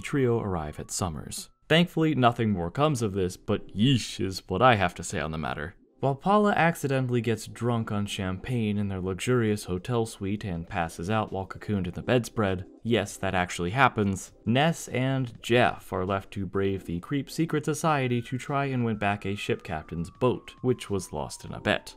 Speaker 1: trio arrive at Summers. Thankfully, nothing more comes of this, but yeesh is what I have to say on the matter. While Paula accidentally gets drunk on champagne in their luxurious hotel suite and passes out while cocooned in the bedspread, yes, that actually happens, Ness and Jeff are left to brave the creep secret society to try and win back a ship captain's boat, which was lost in a bet.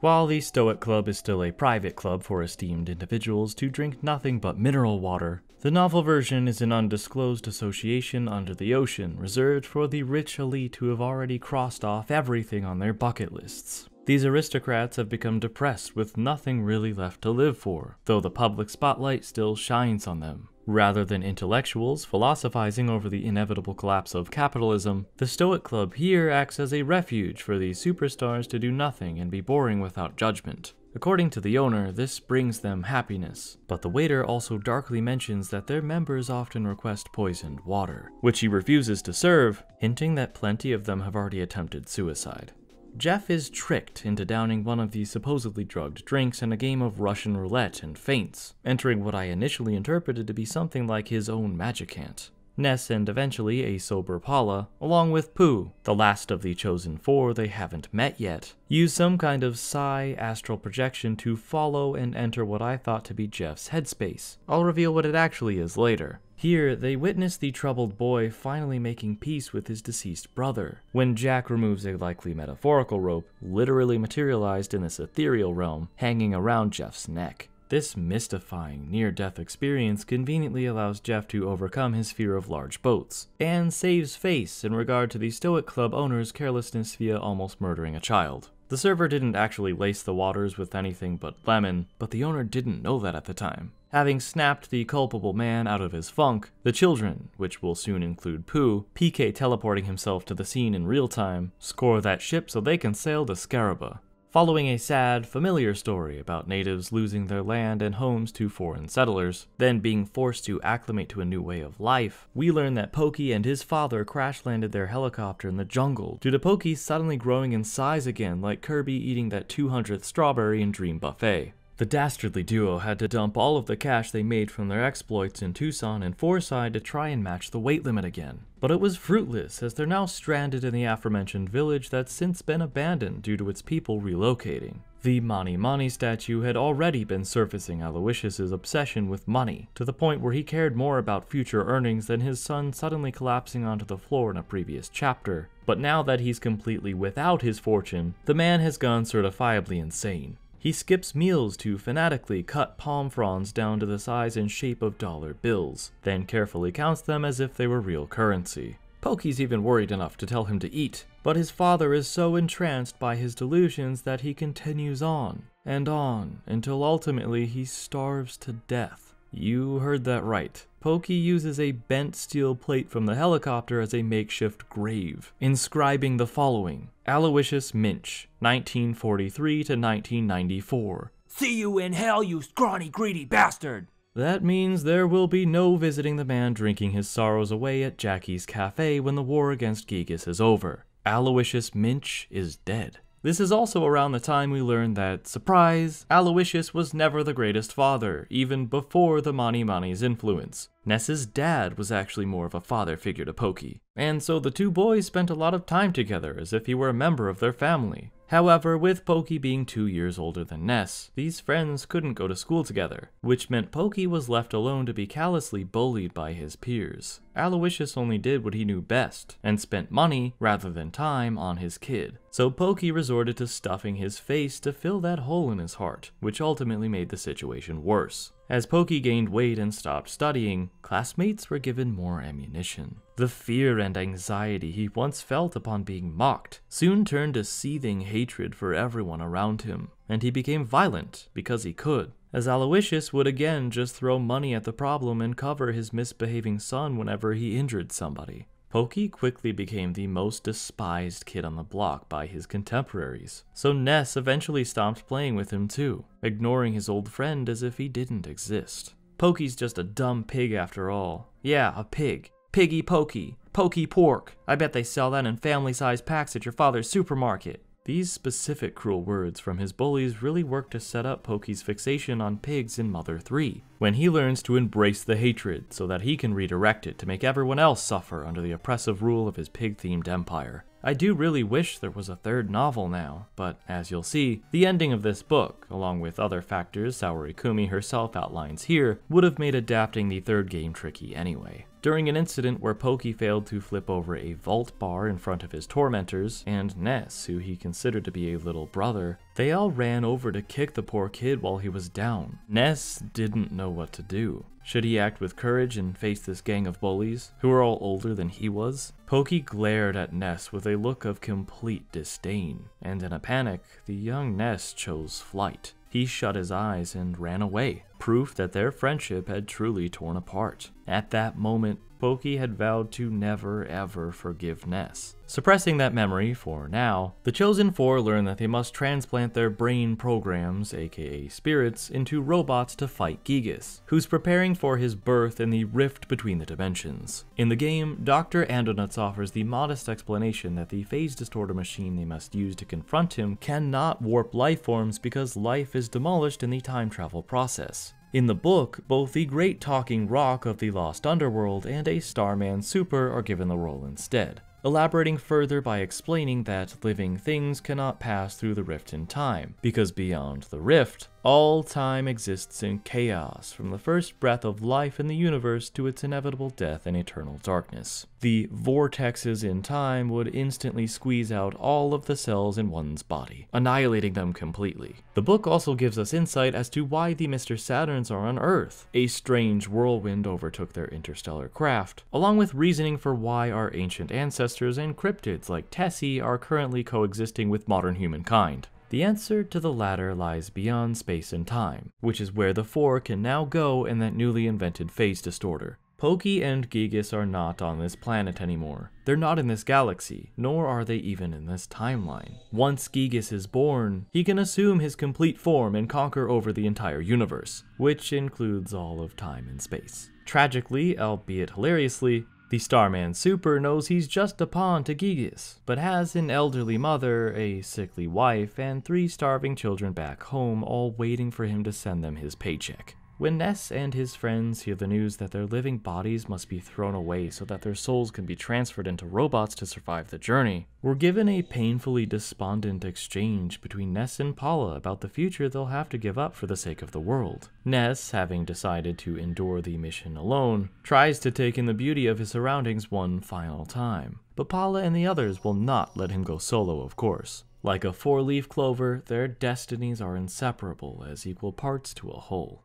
Speaker 1: While the Stoic Club is still a private club for esteemed individuals to drink nothing but mineral water, the novel version is an undisclosed association under the ocean reserved for the rich elite who have already crossed off everything on their bucket lists. These aristocrats have become depressed with nothing really left to live for, though the public spotlight still shines on them. Rather than intellectuals philosophizing over the inevitable collapse of capitalism, the Stoic Club here acts as a refuge for these superstars to do nothing and be boring without judgment. According to the owner, this brings them happiness, but the waiter also darkly mentions that their members often request poisoned water, which he refuses to serve, hinting that plenty of them have already attempted suicide. Jeff is tricked into downing one of the supposedly drugged drinks in a game of Russian roulette and faints, entering what I initially interpreted to be something like his own magicant. Ness and eventually a sober Paula, along with Pooh, the last of the chosen four they haven't met yet, use some kind of psi astral projection to follow and enter what I thought to be Jeff's headspace. I'll reveal what it actually is later. Here, they witness the troubled boy finally making peace with his deceased brother, when Jack removes a likely metaphorical rope, literally materialized in this ethereal realm, hanging around Jeff's neck. This mystifying near death experience conveniently allows Jeff to overcome his fear of large boats, and saves face in regard to the Stoic Club owner's carelessness via almost murdering a child. The server didn't actually lace the waters with anything but lemon, but the owner didn't know that at the time. Having snapped the culpable man out of his funk, the children, which will soon include Pooh, PK teleporting himself to the scene in real time, score that ship so they can sail to Scaraba. Following a sad, familiar story about natives losing their land and homes to foreign settlers, then being forced to acclimate to a new way of life, we learn that Pokey and his father crash landed their helicopter in the jungle due to Pokey suddenly growing in size again like Kirby eating that 200th strawberry in Dream Buffet. The dastardly duo had to dump all of the cash they made from their exploits in Twoson and Fourside to try and match the weight limit again. But it was fruitless as they're now stranded in the aforementioned village that's since been abandoned due to its people relocating. The Mani Mani statue had already been surfacing Aloysius' obsession with money, to the point where he cared more about future earnings than his son suddenly collapsing onto the floor in a previous chapter. But now that he's completely without his fortune, the man has gone certifiably insane. He skips meals to fanatically cut palm fronds down to the size and shape of dollar bills, then carefully counts them as if they were real currency. Pokey's even worried enough to tell him to eat, but his father is so entranced by his delusions that he continues on and on until ultimately he starves to death. You heard that right. Pokey uses a bent steel plate from the helicopter as a makeshift grave, inscribing the following Aloysius Minch, 1943 to 1994.
Speaker 4: See you in hell, you scrawny, greedy bastard!
Speaker 1: That means there will be no visiting the man drinking his sorrows away at Jackie's Cafe when the war against Giygas is over. Aloysius Minch is dead. This is also around the time we learn that, surprise, Aloysius was never the greatest father, even before the Mani Mani's influence. Ness's dad was actually more of a father figure to Pokey, and so the two boys spent a lot of time together as if he were a member of their family. However, with Pokey being two years older than Ness, these friends couldn't go to school together, which meant Pokey was left alone to be callously bullied by his peers. Aloysius only did what he knew best, and spent money, rather than time, on his kid. So Pokey resorted to stuffing his face to fill that hole in his heart, which ultimately made the situation worse. As Pokey gained weight and stopped studying, classmates were given more ammunition. The fear and anxiety he once felt upon being mocked soon turned to seething hatred for everyone around him, and he became violent because he could, as Aloysius would again just throw money at the problem and cover his misbehaving son whenever he injured somebody. Pokey quickly became the most despised kid on the block by his contemporaries, so Ness eventually stopped playing with him too, ignoring his old friend as if he didn't exist. Pokey's just a dumb pig after all. Yeah, a pig. Piggy Pokey. Pokey Pork. I bet they sell that in family sized packs at your father's supermarket. These specific cruel words from his bullies really work to set up Pokey's fixation on pigs in Mother 3, when he learns to embrace the hatred so that he can redirect it to make everyone else suffer under the oppressive rule of his pig themed empire. I do really wish there was a third novel now, but as you'll see, the ending of this book, along with other factors Saori Kumi herself outlines here, would have made adapting the third game tricky anyway. During an incident where Pokey failed to flip over a vault bar in front of his tormentors, and Ness, who he considered to be a little brother, they all ran over to kick the poor kid while he was down. Ness didn't know what to do. Should he act with courage and face this gang of bullies, who were all older than he was? Pokey glared at Ness with a look of complete disdain, and in a panic, the young Ness chose flight. He shut his eyes and ran away, proof that their friendship had truly torn apart. At that moment, Pokey had vowed to never ever forgive Ness. Suppressing that memory for now, the Chosen Four learn that they must transplant their brain programs, aka spirits, into robots to fight Giygas, who's preparing for his birth in the rift between the dimensions. In the game, Dr. Andonuts offers the modest explanation that the phase distorter machine they must use to confront him cannot warp life forms because life is demolished in the time travel process. In the book, both the Great Talking Rock of the Lost Underworld and a Starman Super are given the role instead, elaborating further by explaining that living things cannot pass through the rift in time, because beyond the rift, all time exists in chaos, from the first breath of life in the universe to its inevitable death and eternal darkness. The vortexes in time would instantly squeeze out all of the cells in one's body, annihilating them completely. The book also gives us insight as to why the Mr. Saturns are on Earth. A strange whirlwind overtook their interstellar craft, along with reasoning for why our ancient ancestors and cryptids like Tessie are currently coexisting with modern humankind. The answer to the latter lies beyond space and time, which is where the four can now go in that newly invented phase distorter. Pokey and Giygas are not on this planet anymore. They're not in this galaxy, nor are they even in this timeline. Once Giygas is born, he can assume his complete form and conquer over the entire universe, which includes all of time and space. Tragically, albeit hilariously, the Starman Super knows he's just a pawn to Giygas, but has an elderly mother, a sickly wife, and three starving children back home, all waiting for him to send them his paycheck. When Ness and his friends hear the news that their living bodies must be thrown away so that their souls can be transferred into robots to survive the journey, we're given a painfully despondent exchange between Ness and Paula about the future they'll have to give up for the sake of the world. Ness, having decided to endure the mission alone, tries to take in the beauty of his surroundings one final time. But Paula and the others will not let him go solo, of course. Like a four leaf clover, their destinies are inseparable as equal parts to a whole.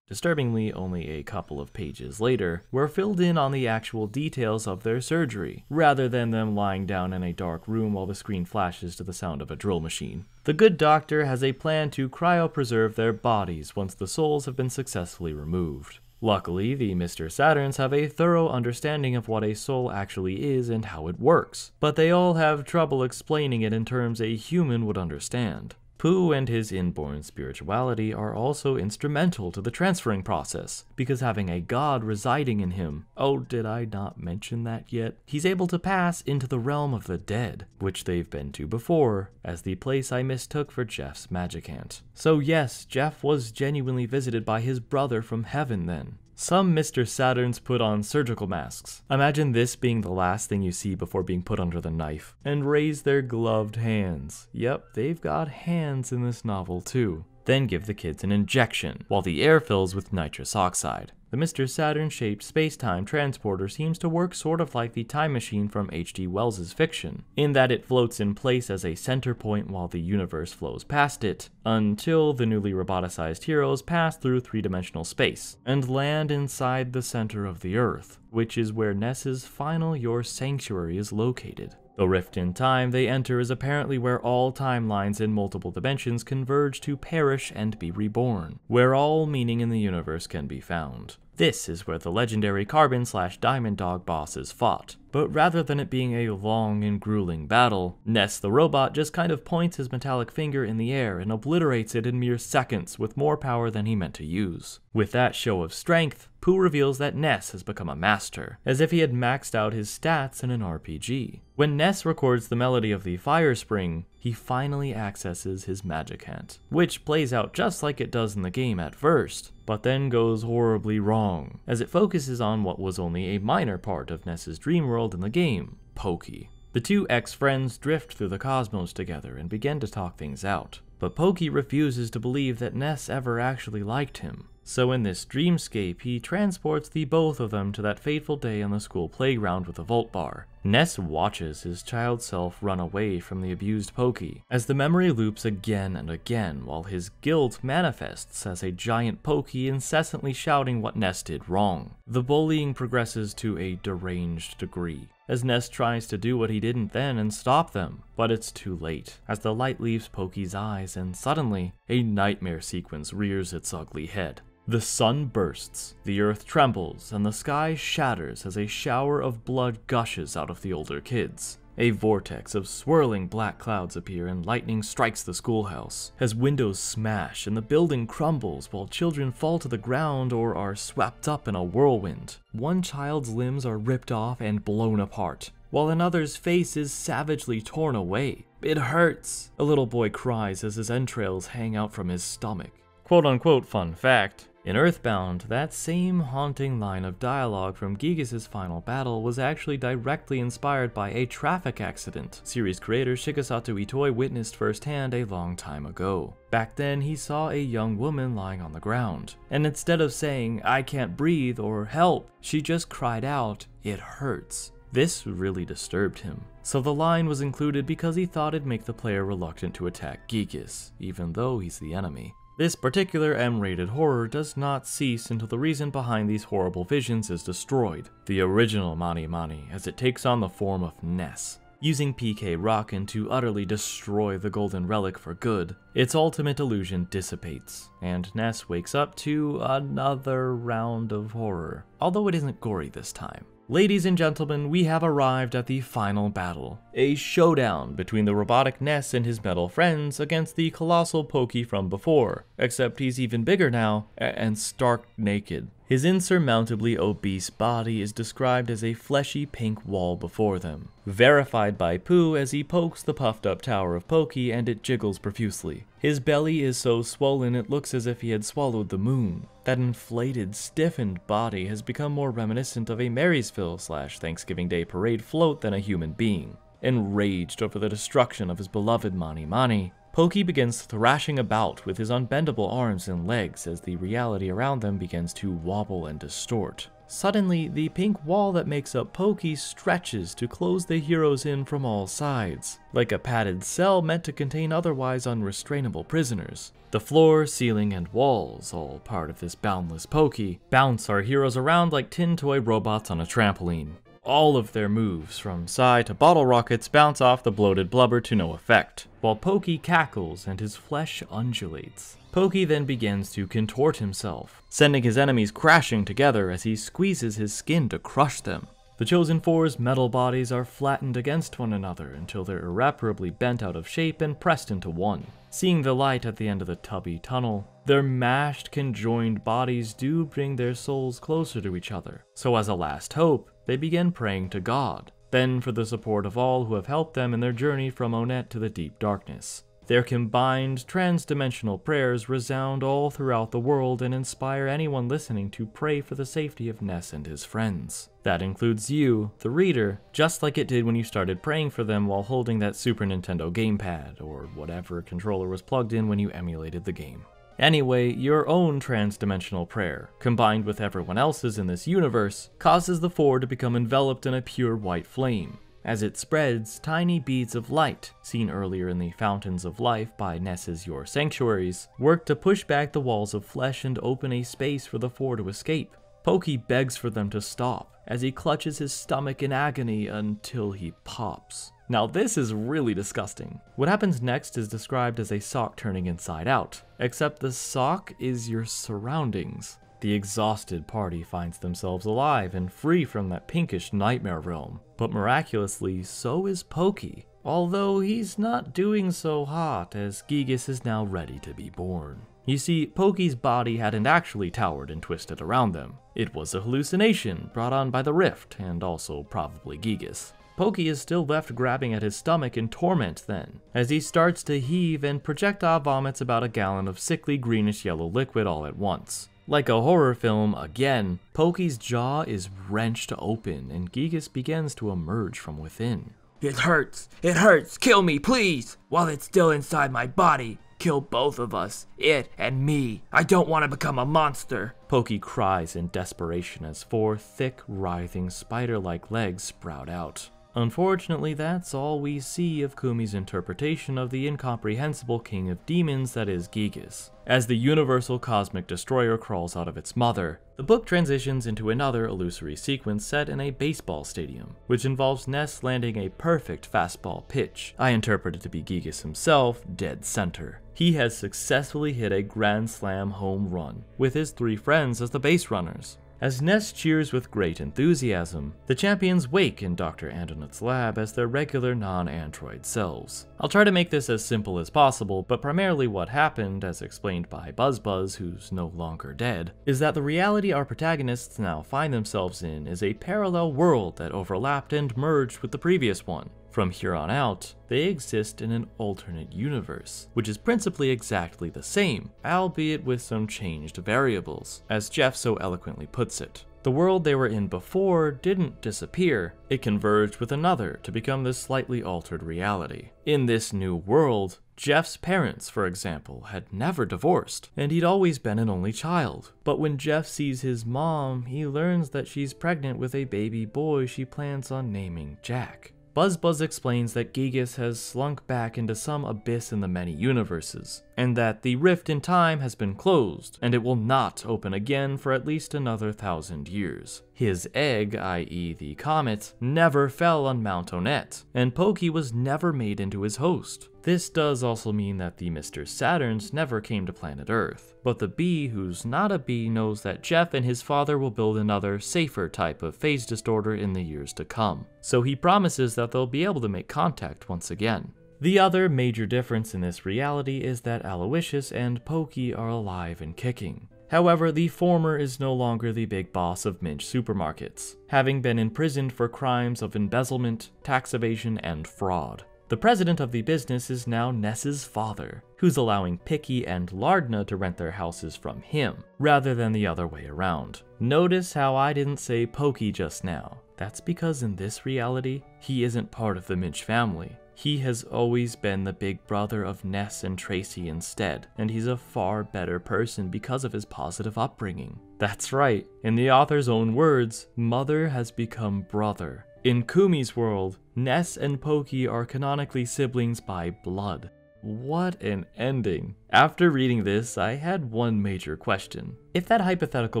Speaker 1: Disturbingly, only a couple of pages later, we're filled in on the actual details of their surgery, rather than them lying down in a dark room while the screen flashes to the sound of a drill machine. The good doctor has a plan to cryopreserve their bodies once the souls have been successfully removed. Luckily, the Mr. Saturns have a thorough understanding of what a soul actually is and how it works, but they all have trouble explaining it in terms a human would understand. Pooh and his inborn spirituality are also instrumental to the transferring process, because having a god residing in him, oh, did I not mention that yet? He's able to pass into the realm of the dead, which they've been to before, as the place I mistook for Jeff's Magicant. So yes, Jeff was genuinely visited by his brother from heaven then, some Mr. Saturns put on surgical masks. Imagine this being the last thing you see before being put under the knife. And raise their gloved hands. Yep, they've got hands in this novel too. Then give the kids an injection, while the air fills with nitrous oxide. The Mr. Saturn shaped space time transporter seems to work sort of like the time machine from H.G. Wells' fiction, in that it floats in place as a center point while the universe flows past it, until the newly roboticized heroes pass through three dimensional space and land inside the center of the Earth, which is where Ness's final Your Sanctuary is located. The rift in time they enter is apparently where all timelines in multiple dimensions converge to perish and be reborn, where all meaning in the universe can be found. This is where the legendary Carbon slash Diamond Dog boss is fought. But rather than it being a long and grueling battle, Ness the robot just kind of points his metallic finger in the air and obliterates it in mere seconds with more power than he meant to use. With that show of strength, Pooh reveals that Ness has become a master, as if he had maxed out his stats in an RPG. When Ness records the melody of the Fire Spring, he finally accesses his Magic Hand, which plays out just like it does in the game at first, but then goes horribly wrong, as it focuses on what was only a minor part of Ness's dream world in the game, Pokey. The two ex-friends drift through the cosmos together and begin to talk things out, but Pokey refuses to believe that Ness ever actually liked him. So in this dreamscape, he transports the both of them to that fateful day on the school playground with a Volt Bar. Ness watches his child self run away from the abused Pokey, as the memory loops again and again while his guilt manifests as a giant Pokey incessantly shouting what Ness did wrong. The bullying progresses to a deranged degree, as Ness tries to do what he didn't then and stop them, but it's too late, as the light leaves Pokey's eyes and suddenly, a nightmare sequence rears its ugly head. The sun bursts, the earth trembles, and the sky shatters as a shower of blood gushes out of the older kids. A vortex of swirling black clouds appear and lightning strikes the schoolhouse, as windows smash and the building crumbles while children fall to the ground or are swept up in a whirlwind. One child's limbs are ripped off and blown apart, while another's face is savagely torn away. It hurts! A little boy cries as his entrails hang out from his stomach. Quote unquote fun fact in Earthbound, that same haunting line of dialogue from Giygas' final battle was actually directly inspired by a traffic accident series creator Shigesato Itoi witnessed firsthand a long time ago. Back then, he saw a young woman lying on the ground, and instead of saying, I can't breathe or help, she just cried out, it hurts. This really disturbed him, so the line was included because he thought it'd make the player reluctant to attack Giygas, even though he's the enemy. This particular M-rated horror does not cease until the reason behind these horrible visions is destroyed, the original Mani Mani, as it takes on the form of Ness. Using PK Rockin to utterly destroy the Golden Relic for good, its ultimate illusion dissipates, and Ness wakes up to another round of horror, although it isn't gory this time. Ladies and gentlemen, we have arrived at the final battle. A showdown between the robotic Ness and his metal friends against the colossal Pokey from before, except he's even bigger now and stark naked. His insurmountably obese body is described as a fleshy pink wall before them, verified by Pooh as he pokes the puffed up tower of Pokey and it jiggles profusely. His belly is so swollen it looks as if he had swallowed the moon. That inflated, stiffened body has become more reminiscent of a Marysville slash Thanksgiving Day parade float than a human being. Enraged over the destruction of his beloved Mani Mani, Pokey begins thrashing about with his unbendable arms and legs as the reality around them begins to wobble and distort. Suddenly, the pink wall that makes up Pokey stretches to close the heroes in from all sides, like a padded cell meant to contain otherwise unrestrainable prisoners. The floor, ceiling, and walls, all part of this boundless Pokey, bounce our heroes around like tin toy robots on a trampoline. All of their moves, from Psi to bottle rockets, bounce off the bloated blubber to no effect, while Pokey cackles and his flesh undulates. Pokey then begins to contort himself, sending his enemies crashing together as he squeezes his skin to crush them. The Chosen Four's metal bodies are flattened against one another until they're irreparably bent out of shape and pressed into one. Seeing the light at the end of the tubby tunnel, their mashed, conjoined bodies do bring their souls closer to each other. So as a last hope, they begin praying to God, then for the support of all who have helped them in their journey from Onett to the deep darkness. Their combined trans-dimensional prayers resound all throughout the world and inspire anyone listening to pray for the safety of Ness and his friends. That includes you, the reader, just like it did when you started praying for them while holding that Super Nintendo gamepad, or whatever controller was plugged in when you emulated the game. Anyway, your own transdimensional prayer, combined with everyone else's in this universe, causes the four to become enveloped in a pure white flame. As it spreads, tiny beads of light, seen earlier in the Fountains of Life by Ness's Your Sanctuaries, work to push back the walls of flesh and open a space for the four to escape. Pokey begs for them to stop, as he clutches his stomach in agony until he pops. Now this is really disgusting. What happens next is described as a sock turning inside out, except the sock is your surroundings. The exhausted party finds themselves alive and free from that pinkish nightmare realm, but miraculously, so is Pokey, although he's not doing so hot as Giygas is now ready to be born. You see, Pokey's body hadn't actually towered and twisted around them. It was a hallucination brought on by the rift, and also probably Giygas. Pokey is still left grabbing at his stomach in torment then, as he starts to heave and projectile vomits about a gallon of sickly greenish yellow liquid all at once. Like a horror film, again, Pokey's jaw is wrenched open and Giygas begins to emerge from within.
Speaker 4: It hurts. It hurts. Kill me, please. While it's still inside my body. Kill both of us. It and me. I don't want to become a monster.
Speaker 1: Pokey cries in desperation as four thick, writhing, spider like legs sprout out. Unfortunately, that's all we see of Kumi's interpretation of the incomprehensible king of demons that is Giygas. As the universal cosmic destroyer crawls out of its mother, the book transitions into another illusory sequence set in a baseball stadium, which involves Ness landing a perfect fastball pitch. I interpret it to be Giygas himself, dead center. He has successfully hit a grand slam home run, with his three friends as the base runners. As Ness cheers with great enthusiasm, the champions wake in Dr. Andonut's lab as their regular non-android selves. I'll try to make this as simple as possible, but primarily what happened, as explained by BuzzBuzz, who's no longer dead, is that the reality our protagonists now find themselves in is a parallel world that overlapped and merged with the previous one. From here on out, they exist in an alternate universe, which is principally exactly the same, albeit with some changed variables, as Jeff so eloquently puts it. The world they were in before didn't disappear, it converged with another to become this slightly altered reality. In this new world, Jeff's parents, for example, had never divorced, and he'd always been an only child. But when Jeff sees his mom, he learns that she's pregnant with a baby boy she plans on naming Jack. BuzzBuzz explains that Giygas has slunk back into some abyss in the many universes, and that the rift in time has been closed, and it will not open again for at least another thousand years. His egg, i.e. the comet, never fell on Mount Onett, and Pokey was never made into his host. This does also mean that the Mr. Saturns never came to planet Earth, but the bee who's not a bee knows that Jeff and his father will build another, safer type of phase distorter in the years to come, so he promises that they'll be able to make contact once again. The other major difference in this reality is that Aloysius and Pokey are alive and kicking. However, the former is no longer the big boss of Minch supermarkets, having been imprisoned for crimes of embezzlement, tax evasion, and fraud. The president of the business is now Ness's father, who's allowing Picky and Lardna to rent their houses from him, rather than the other way around. Notice how I didn't say Pokey just now. That's because in this reality, he isn't part of the Minch family. He has always been the big brother of Ness and Tracy instead, and he's a far better person because of his positive upbringing. That's right, in the author's own words, Mother has become brother. In Kumi's world, Ness and Pokey are canonically siblings by blood. What an ending. After reading this, I had one major question. If that hypothetical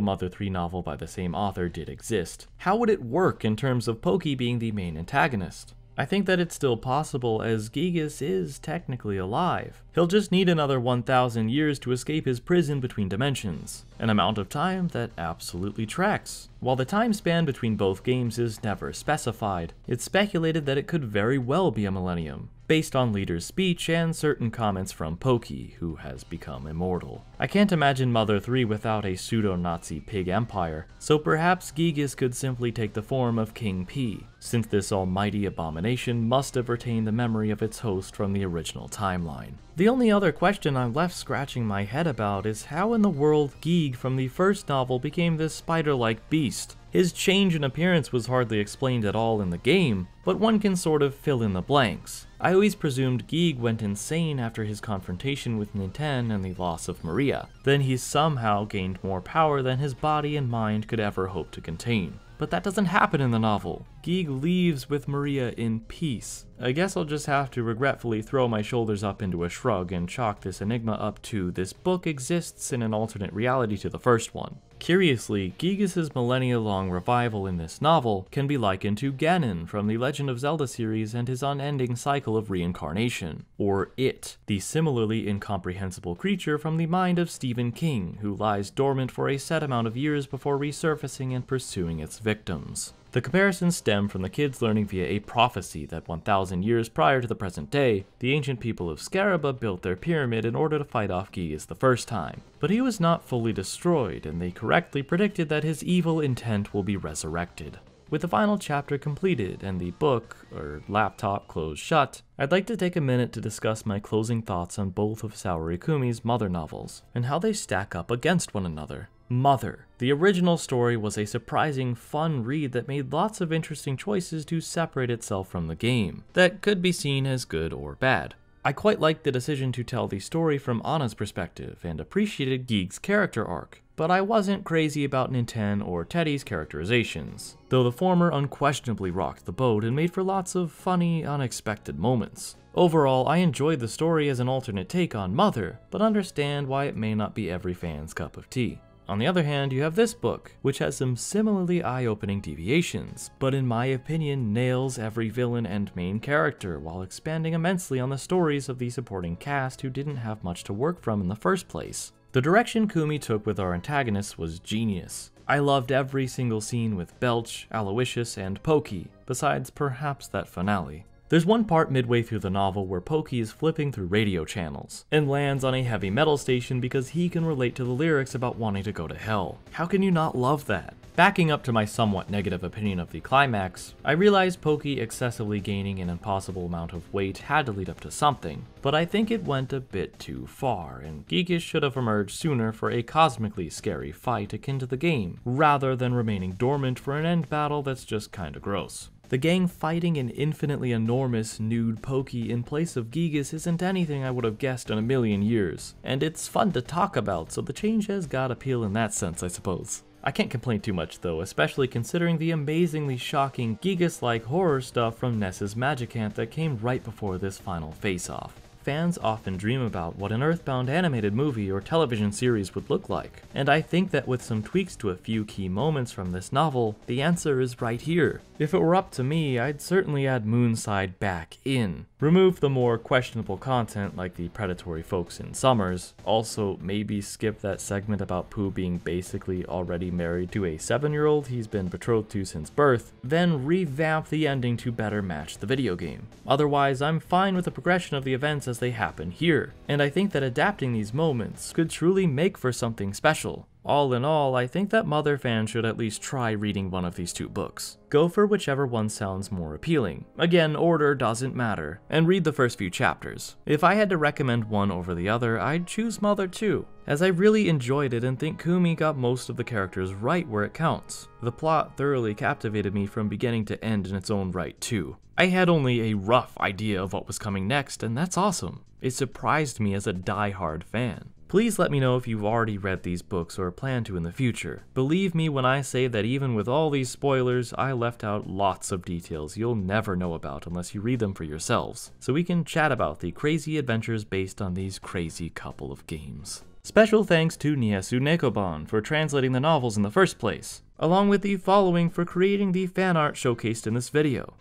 Speaker 1: Mother 3 novel by the same author did exist, how would it work in terms of Pokey being the main antagonist? I think that it's still possible as Giygas is technically alive. He'll just need another 1000 years to escape his prison between dimensions, an amount of time that absolutely tracks. While the time span between both games is never specified, it's speculated that it could very well be a millennium, based on Leder's speech and certain comments from Pokey, who has become immortal. I can't imagine Mother 3 without a pseudo-Nazi pig empire, so perhaps Giygas could simply take the form of King P, since this almighty abomination must have retained the memory of its host from the original timeline. The only other question I'm left scratching my head about is how in the world Giegue from the first novel became this spider-like beast. His change in appearance was hardly explained at all in the game, but one can sort of fill in the blanks. I always presumed Giegue went insane after his confrontation with Ninten and the loss of Maria. Then he somehow gained more power than his body and mind could ever hope to contain. But that doesn't happen in the novel. Giegue leaves with Maria in peace. I guess I'll just have to regretfully throw my shoulders up into a shrug and chalk this enigma up to this book exists in an alternate reality to the first one. Curiously, Giygas' millennia-long revival in this novel can be likened to Ganon from the Legend of Zelda series and his unending cycle of reincarnation, or It, the similarly incomprehensible creature from the mind of Stephen King, who lies dormant for a set amount of years before resurfacing and pursuing its victims. The comparisons stem from the kids learning via a prophecy that 1,000 years prior to the present day, the ancient people of Scaraba built their pyramid in order to fight off Giygas the first time. But he was not fully destroyed, and they correctly predicted that his evil intent will be resurrected. With the final chapter completed and the book, or laptop, closed shut, I'd like to take a minute to discuss my closing thoughts on both of Saori Kumi's Mother novels, and how they stack up against one another. Mother. The original story was a surprising, fun read that made lots of interesting choices to separate itself from the game, that could be seen as good or bad. I quite liked the decision to tell the story from Anna's perspective and appreciated Giegue's character arc, but I wasn't crazy about Ninten or Teddy's characterizations, though the former unquestionably rocked the boat and made for lots of funny, unexpected moments. Overall, I enjoyed the story as an alternate take on Mother, but understand why it may not be every fan's cup of tea. On the other hand, you have this book, which has some similarly eye-opening deviations, but in my opinion nails every villain and main character while expanding immensely on the stories of the supporting cast who didn't have much to work from in the first place. The direction Kumi took with our antagonists was genius. I loved every single scene with Belch, Aloysius, and Pokey, besides perhaps that finale. There's one part midway through the novel where Pokey is flipping through radio channels and lands on a heavy metal station because he can relate to the lyrics about wanting to go to hell. How can you not love that? Backing up to my somewhat negative opinion of the climax, I realized Pokey excessively gaining an impossible amount of weight had to lead up to something, but I think it went a bit too far, and Geekish should have emerged sooner for a cosmically scary fight akin to the game, rather than remaining dormant for an end battle that's just kinda gross. The gang fighting an infinitely enormous nude Pokey in place of Giygas isn't anything I would have guessed in a million years, and it's fun to talk about, so the change has got appeal in that sense, I suppose. I can't complain too much though, especially considering the amazingly shocking Giygas-like horror stuff from Ness's Magicant that came right before this final face-off fans often dream about what an Earthbound animated movie or television series would look like, and I think that with some tweaks to a few key moments from this novel, the answer is right here. If it were up to me, I'd certainly add Moonside back in. Remove the more questionable content like the predatory folks in Summers, also maybe skip that segment about Pooh being basically already married to a 7-year-old he's been betrothed to since birth, then revamp the ending to better match the video game. Otherwise, I'm fine with the progression of the events as they happen here, and I think that adapting these moments could truly make for something special. All in all, I think that Mother fans should at least try reading one of these two books. Go for whichever one sounds more appealing. Again, order doesn't matter, and read the first few chapters. If I had to recommend one over the other, I'd choose Mother 2, as I really enjoyed it and think Kumi got most of the characters right where it counts. The plot thoroughly captivated me from beginning to end in its own right too. I had only a rough idea of what was coming next, and that's awesome. It surprised me as a die-hard fan. Please let me know if you've already read these books or plan to in the future. Believe me when I say that even with all these spoilers, I left out lots of details you'll never know about unless you read them for yourselves, so we can chat about the crazy adventures based on these crazy couple of games. Special thanks to Nyaasu Nekoban for translating the novels in the first place, along with the following for creating the fan art showcased in this video.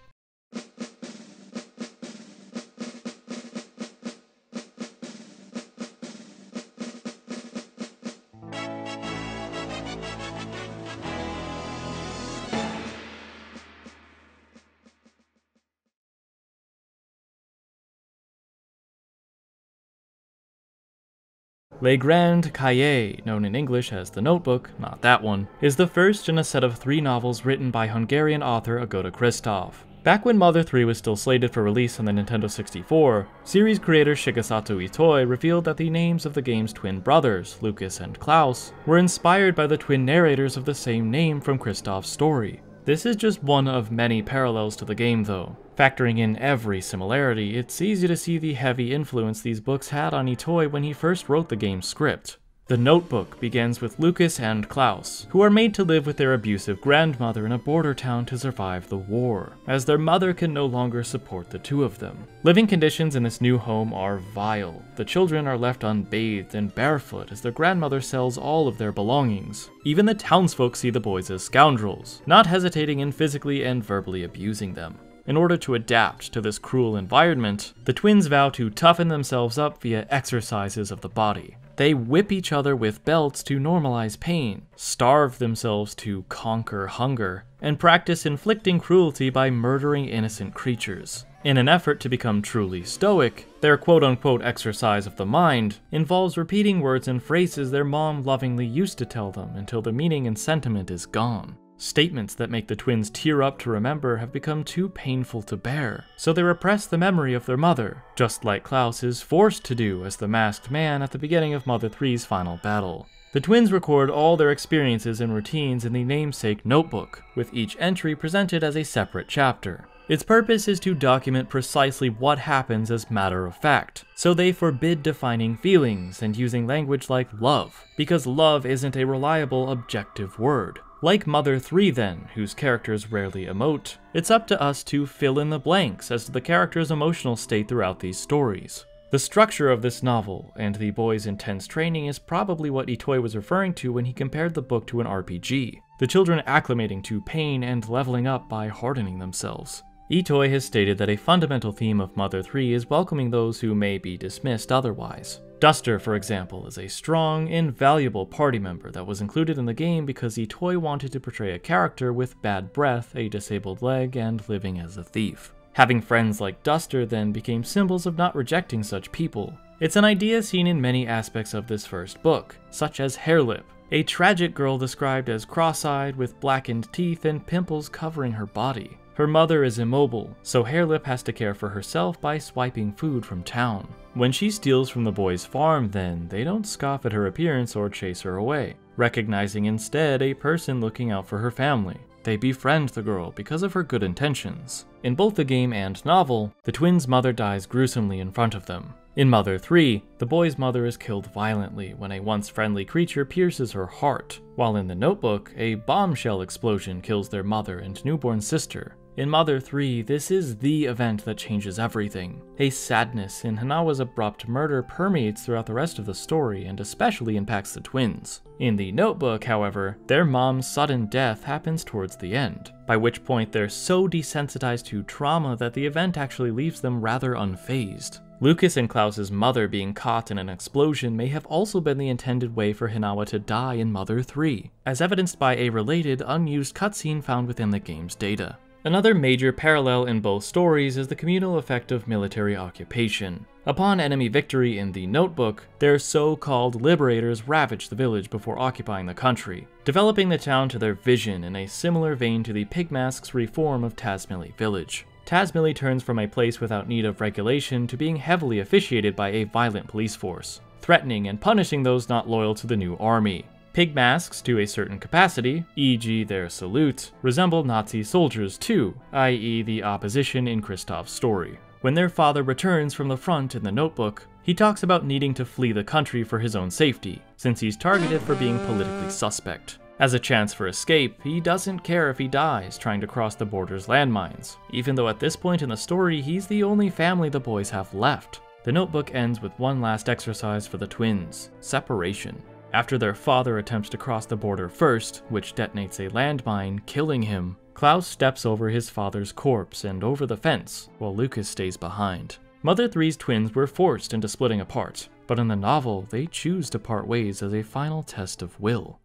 Speaker 1: Le Grand Cahier, known in English as The Notebook, not that one, is the first in a set of three novels written by Hungarian author Agota Kristof. Back when Mother 3 was still slated for release on the Nintendo 64, series creator Shigesato Itoi revealed that the names of the game's twin brothers, Lucas and Claus, were inspired by the twin narrators of the same name from Kristof's story. This is just one of many parallels to the game though. Factoring in every similarity, it's easy to see the heavy influence these books had on Itoi when he first wrote the game's script. The notebook begins with Lucas and Klaus, who are made to live with their abusive grandmother in a border town to survive the war, as their mother can no longer support the two of them. Living conditions in this new home are vile. The children are left unbathed and barefoot as their grandmother sells all of their belongings. Even the townsfolk see the boys as scoundrels, not hesitating in physically and verbally abusing them. In order to adapt to this cruel environment, the twins vow to toughen themselves up via exercises of the body. They whip each other with belts to normalize pain, starve themselves to conquer hunger, and practice inflicting cruelty by murdering innocent creatures. In an effort to become truly stoic, their quote unquote exercise of the mind involves repeating words and phrases their mom lovingly used to tell them until the meaning and sentiment is gone. Statements that make the twins tear up to remember have become too painful to bear, so they repress the memory of their mother, just like Claus is forced to do as the masked man at the beginning of Mother 3's final battle. The twins record all their experiences and routines in the namesake notebook, with each entry presented as a separate chapter. Its purpose is to document precisely what happens as matter of fact, so they forbid defining feelings and using language like love, because love isn't a reliable objective word. Like Mother 3 then, whose characters rarely emote, it's up to us to fill in the blanks as to the character's emotional state throughout these stories. The structure of this novel and the boy's intense training is probably what Itoi was referring to when he compared the book to an RPG, the children acclimating to pain and leveling up by hardening themselves. Itoi has stated that a fundamental theme of Mother 3 is welcoming those who may be dismissed otherwise. Duster, for example, is a strong, invaluable party member that was included in the game because Itoi wanted to portray a character with bad breath, a disabled leg, and living as a thief. Having friends like Duster then became symbols of not rejecting such people. It's an idea seen in many aspects of this first book, such as Harelip, a tragic girl described as cross-eyed with blackened teeth and pimples covering her body. Her mother is immobile, so Harelip has to care for herself by swiping food from town. When she steals from the boys' farm, then, they don't scoff at her appearance or chase her away, recognizing instead a person looking out for her family. They befriend the girl because of her good intentions. In both the game and novel, the twins' mother dies gruesomely in front of them. In Mother 3, the boy's mother is killed violently when a once friendly creature pierces her heart, while in the notebook, a bombshell explosion kills their mother and newborn sister, in Mother 3, this is the event that changes everything. A sadness in Hinawa's abrupt murder permeates throughout the rest of the story and especially impacts the twins. In the notebook, however, their mom's sudden death happens towards the end, by which point they're so desensitized to trauma that the event actually leaves them rather unfazed. Lucas and Klaus's mother being caught in an explosion may have also been the intended way for Hinawa to die in Mother 3, as evidenced by a related, unused cutscene found within the game's data. Another major parallel in both stories is the communal effect of military occupation. Upon enemy victory in the Notebook, their so-called liberators ravage the village before occupying the country, developing the town to their vision in a similar vein to the Pigmask's reform of Tazmily Village. Tazmily turns from a place without need of regulation to being heavily officiated by a violent police force, threatening and punishing those not loyal to the new army. Pig masks, to a certain capacity, e.g. their salute, resemble Nazi soldiers too, i.e. the opposition in Kristof's story. When their father returns from the front in the notebook, he talks about needing to flee the country for his own safety, since he's targeted for being politically suspect. As a chance for escape, he doesn't care if he dies trying to cross the border's landmines, even though at this point in the story he's the only family the boys have left. The notebook ends with one last exercise for the twins, separation. After their father attempts to cross the border first, which detonates a landmine, killing him, Klaus steps over his father's corpse and over the fence, while Lucas stays behind. Mother 3's twins were forced into splitting apart, but in the novel, they choose to part ways as a final test of will.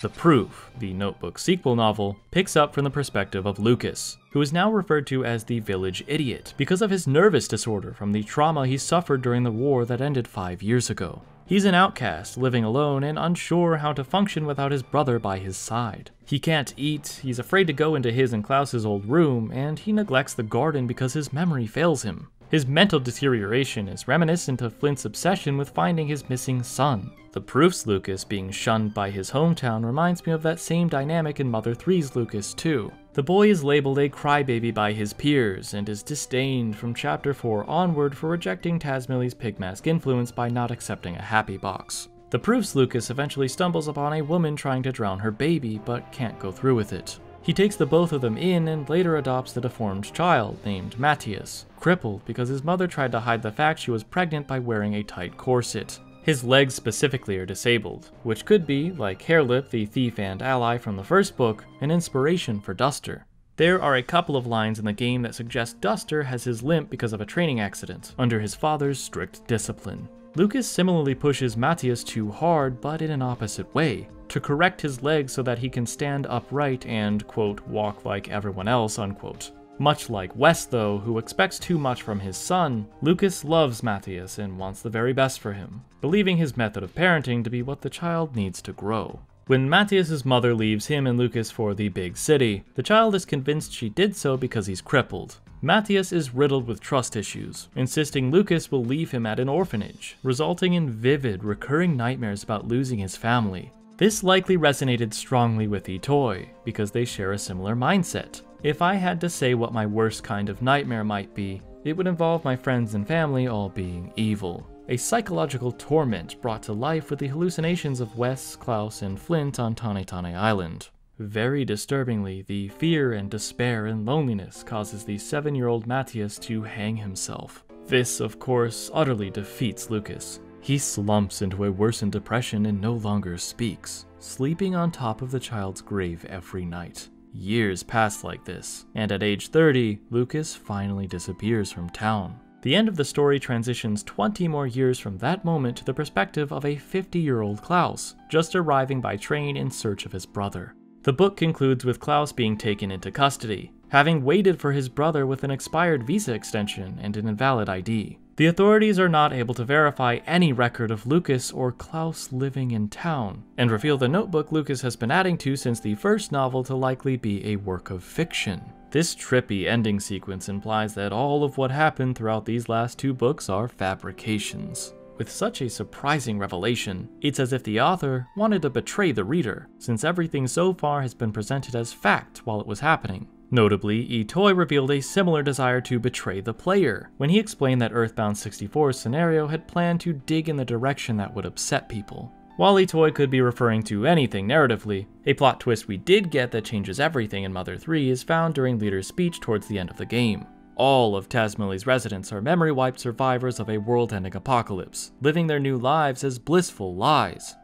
Speaker 1: The Proof, the Notebook sequel novel, picks up from the perspective of Lucas, who is now referred to as the Village Idiot because of his nervous disorder from the trauma he suffered during the war that ended five years ago. He's an outcast, living alone and unsure how to function without his brother by his side. He can't eat, he's afraid to go into his and Klaus's old room, and he neglects the garden because his memory fails him. His mental deterioration is reminiscent of Flint's obsession with finding his missing son. The proofs Lucas being shunned by his hometown reminds me of that same dynamic in Mother 3's Lucas too. The boy is labeled a crybaby by his peers and is disdained from chapter 4 onward for rejecting Tazmily pigmask influence by not accepting a happy box. The proofs Lucas eventually stumbles upon a woman trying to drown her baby but can't go through with it. He takes the both of them in and later adopts the deformed child named Matthias, crippled because his mother tried to hide the fact she was pregnant by wearing a tight corset. His legs specifically are disabled, which could be, like Harelip, the thief and ally from the first book, an inspiration for Duster. There are a couple of lines in the game that suggest Duster has his limp because of a training accident, under his father's strict discipline. Lucas similarly pushes Matthias too hard, but in an opposite way, to correct his legs so that he can stand upright and, quote, walk like everyone else, unquote. Much like Wes, though, who expects too much from his son, Lucas loves Matthias and wants the very best for him, believing his method of parenting to be what the child needs to grow. When Matthias's mother leaves him and Lucas for the big city, the child is convinced she did so because he's crippled, Matthias is riddled with trust issues, insisting Lucas will leave him at an orphanage, resulting in vivid, recurring nightmares about losing his family. This likely resonated strongly with Itoi, because they share a similar mindset. If I had to say what my worst kind of nightmare might be, it would involve my friends and family all being evil. A psychological torment brought to life with the hallucinations of Wes, Claus, and Flint on Tanetane Island. Very disturbingly, the fear and despair and loneliness causes the seven year old Matthias to hang himself. This, of course, utterly defeats Lucas. He slumps into a worsened depression and no longer speaks, sleeping on top of the child's grave every night. Years pass like this, and at age 30, Lucas finally disappears from town. The end of the story transitions 20 more years from that moment to the perspective of a 50 year old Klaus, just arriving by train in search of his brother. The book concludes with Klaus being taken into custody, having waited for his brother with an expired visa extension and an invalid ID. The authorities are not able to verify any record of Lucas or Klaus living in town, and reveal the notebook Lucas has been adding to since the first novel to likely be a work of fiction. This trippy ending sequence implies that all of what happened throughout these last two books are fabrications. With such a surprising revelation, it's as if the author wanted to betray the reader, since everything so far has been presented as fact while it was happening. Notably, Itoi revealed a similar desire to betray the player, when he explained that Earthbound 64's scenario had planned to dig in the direction that would upset people. While Itoi could be referring to anything narratively, a plot twist we did get that changes everything in Mother 3 is found during Leder's speech towards the end of the game. All of Tazmily's residents are memory wiped survivors of a world ending apocalypse, living their new lives as blissful lies.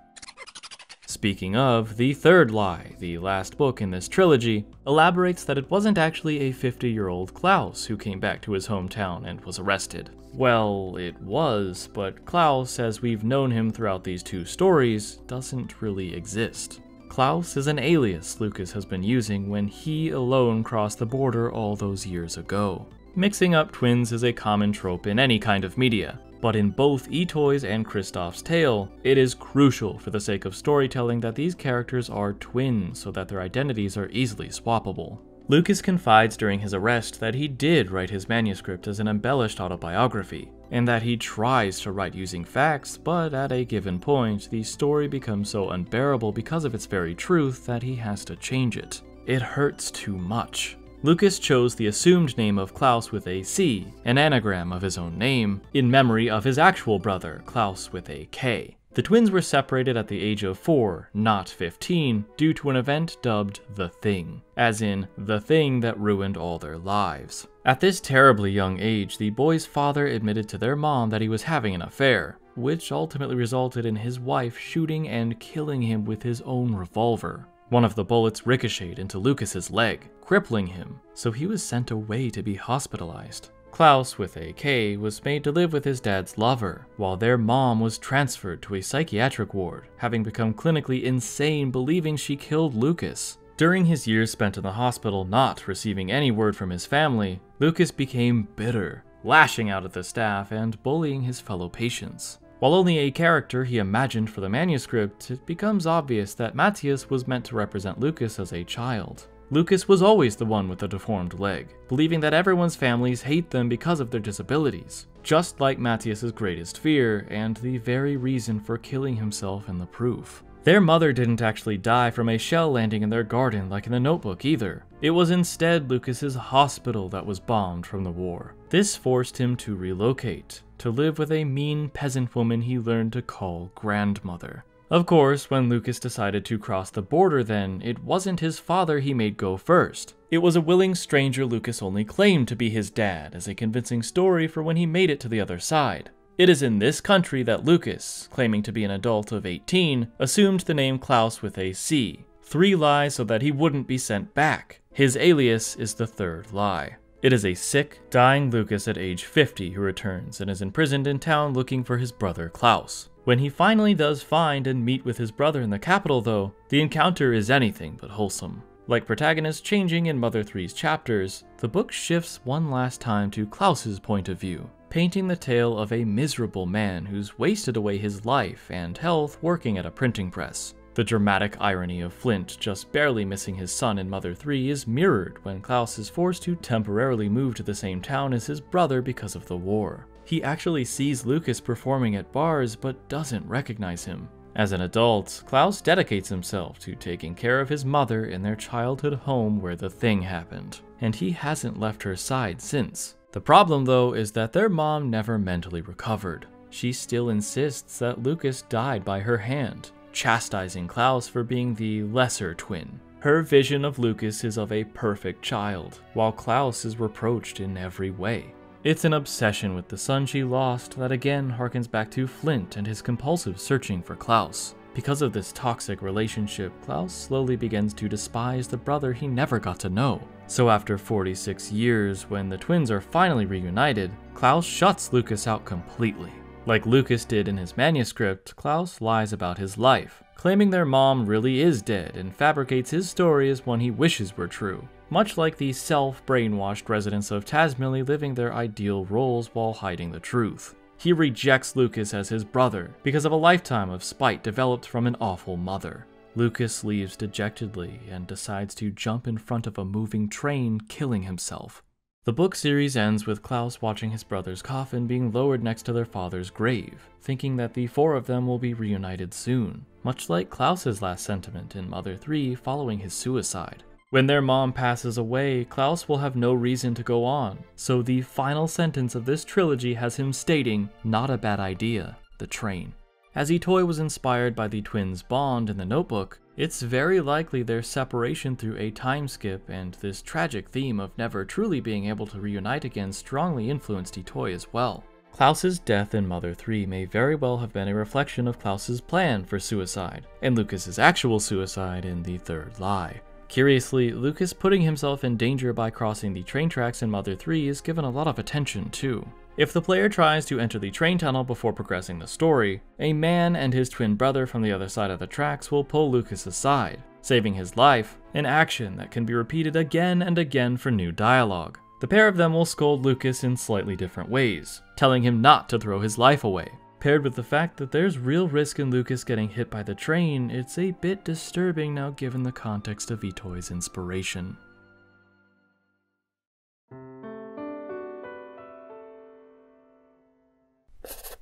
Speaker 1: Speaking of, the third lie, the last book in this trilogy, elaborates that it wasn't actually a 50 year old Klaus who came back to his hometown and was arrested. Well, it was, but Klaus, as we've known him throughout these two stories, doesn't really exist. Klaus is an alias Lucas has been using when he alone crossed the border all those years ago. Mixing up twins is a common trope in any kind of media, but in both Itoi's and Kristof's tale, it is crucial for the sake of storytelling that these characters are twins so that their identities are easily swappable. Lucas confides during his arrest that he did write his manuscript as an embellished autobiography, and that he tries to write using facts, but at a given point, the story becomes so unbearable because of its very truth that he has to change it. It hurts too much. Lucas chose the assumed name of Claus with a C, an anagram of his own name, in memory of his actual brother, Klaus with a K. The twins were separated at the age of 4, not 15, due to an event dubbed The Thing, as in, the thing that ruined all their lives. At this terribly young age, the boy's father admitted to their mom that he was having an affair, which ultimately resulted in his wife shooting and killing him with his own revolver. One of the bullets ricocheted into Lucas's leg, crippling him, so he was sent away to be hospitalized. Klaus, with a K, was made to live with his dad's lover, while their mom was transferred to a psychiatric ward, having become clinically insane believing she killed Lucas. During his years spent in the hospital not receiving any word from his family, Lucas became bitter, lashing out at the staff and bullying his fellow patients. While only a character he imagined for the manuscript, it becomes obvious that Matthias was meant to represent Lucas as a child. Lucas was always the one with the deformed leg, believing that everyone's families hate them because of their disabilities, just like Matthias's greatest fear and the very reason for killing himself in the proof. Their mother didn't actually die from a shell landing in their garden like in the notebook either. It was instead Lucas's hospital that was bombed from the war. This forced him to relocate, to live with a mean peasant woman he learned to call grandmother. Of course, when Lucas decided to cross the border then, it wasn't his father he made go first. It was a willing stranger Lucas only claimed to be his dad as a convincing story for when he made it to the other side. It is in this country that Lucas, claiming to be an adult of 18, assumed the name Claus with a C. Three lies so that he wouldn't be sent back. His alias is the third lie. It is a sick, dying Lucas at age 50 who returns and is imprisoned in town looking for his brother Klaus. When he finally does find and meet with his brother in the capital, though, the encounter is anything but wholesome. Like protagonists changing in Mother 3's chapters, the book shifts one last time to Klaus's point of view, painting the tale of a miserable man who's wasted away his life and health working at a printing press. The dramatic irony of Flint just barely missing his son in Mother 3 is mirrored when Klaus is forced to temporarily move to the same town as his brother because of the war. He actually sees Lucas performing at bars but doesn't recognize him. As an adult, Klaus dedicates himself to taking care of his mother in their childhood home where the thing happened, and he hasn't left her side since. The problem, though, is that their mom never mentally recovered. She still insists that Lucas died by her hand, chastising Klaus for being the lesser twin. Her vision of Lucas is of a perfect child, while Klaus is reproached in every way. It's an obsession with the son she lost that again harkens back to Flint and his compulsive searching for Claus. Because of this toxic relationship, Klaus slowly begins to despise the brother he never got to know. So after 46 years, when the twins are finally reunited, Klaus shuts Lucas out completely. Like Lucas did in his manuscript, Klaus lies about his life, claiming their mom really is dead and fabricates his story as one he wishes were true. Much like the self-brainwashed residents of Tazmily living their ideal roles while hiding the truth. He rejects Lucas as his brother because of a lifetime of spite developed from an awful mother. Lucas leaves dejectedly and decides to jump in front of a moving train, killing himself. The book series ends with Klaus watching his brother's coffin being lowered next to their father's grave, thinking that the four of them will be reunited soon, much like Claus's last sentiment in Mother 3 following his suicide. When their mom passes away, Klaus will have no reason to go on, so the final sentence of this trilogy has him stating, not a bad idea, the train. As Itoi was inspired by the twins' bond in the notebook, it's very likely their separation through a time skip and this tragic theme of never truly being able to reunite again strongly influenced Itoi as well. Claus's death in Mother 3 may very well have been a reflection of Klaus's plan for suicide, and Lucas's actual suicide in the third lie. Curiously, Lucas putting himself in danger by crossing the train tracks in Mother 3 is given a lot of attention too. If the player tries to enter the train tunnel before progressing the story, a man and his twin brother from the other side of the tracks will pull Lucas aside, saving his life, an action that can be repeated again and again for new dialogue. The pair of them will scold Lucas in slightly different ways, telling him not to throw his life away. Paired with the fact that there's real risk in Lucas getting hit by the train, it's a bit disturbing now given the context of Itoi's inspiration. Thank you.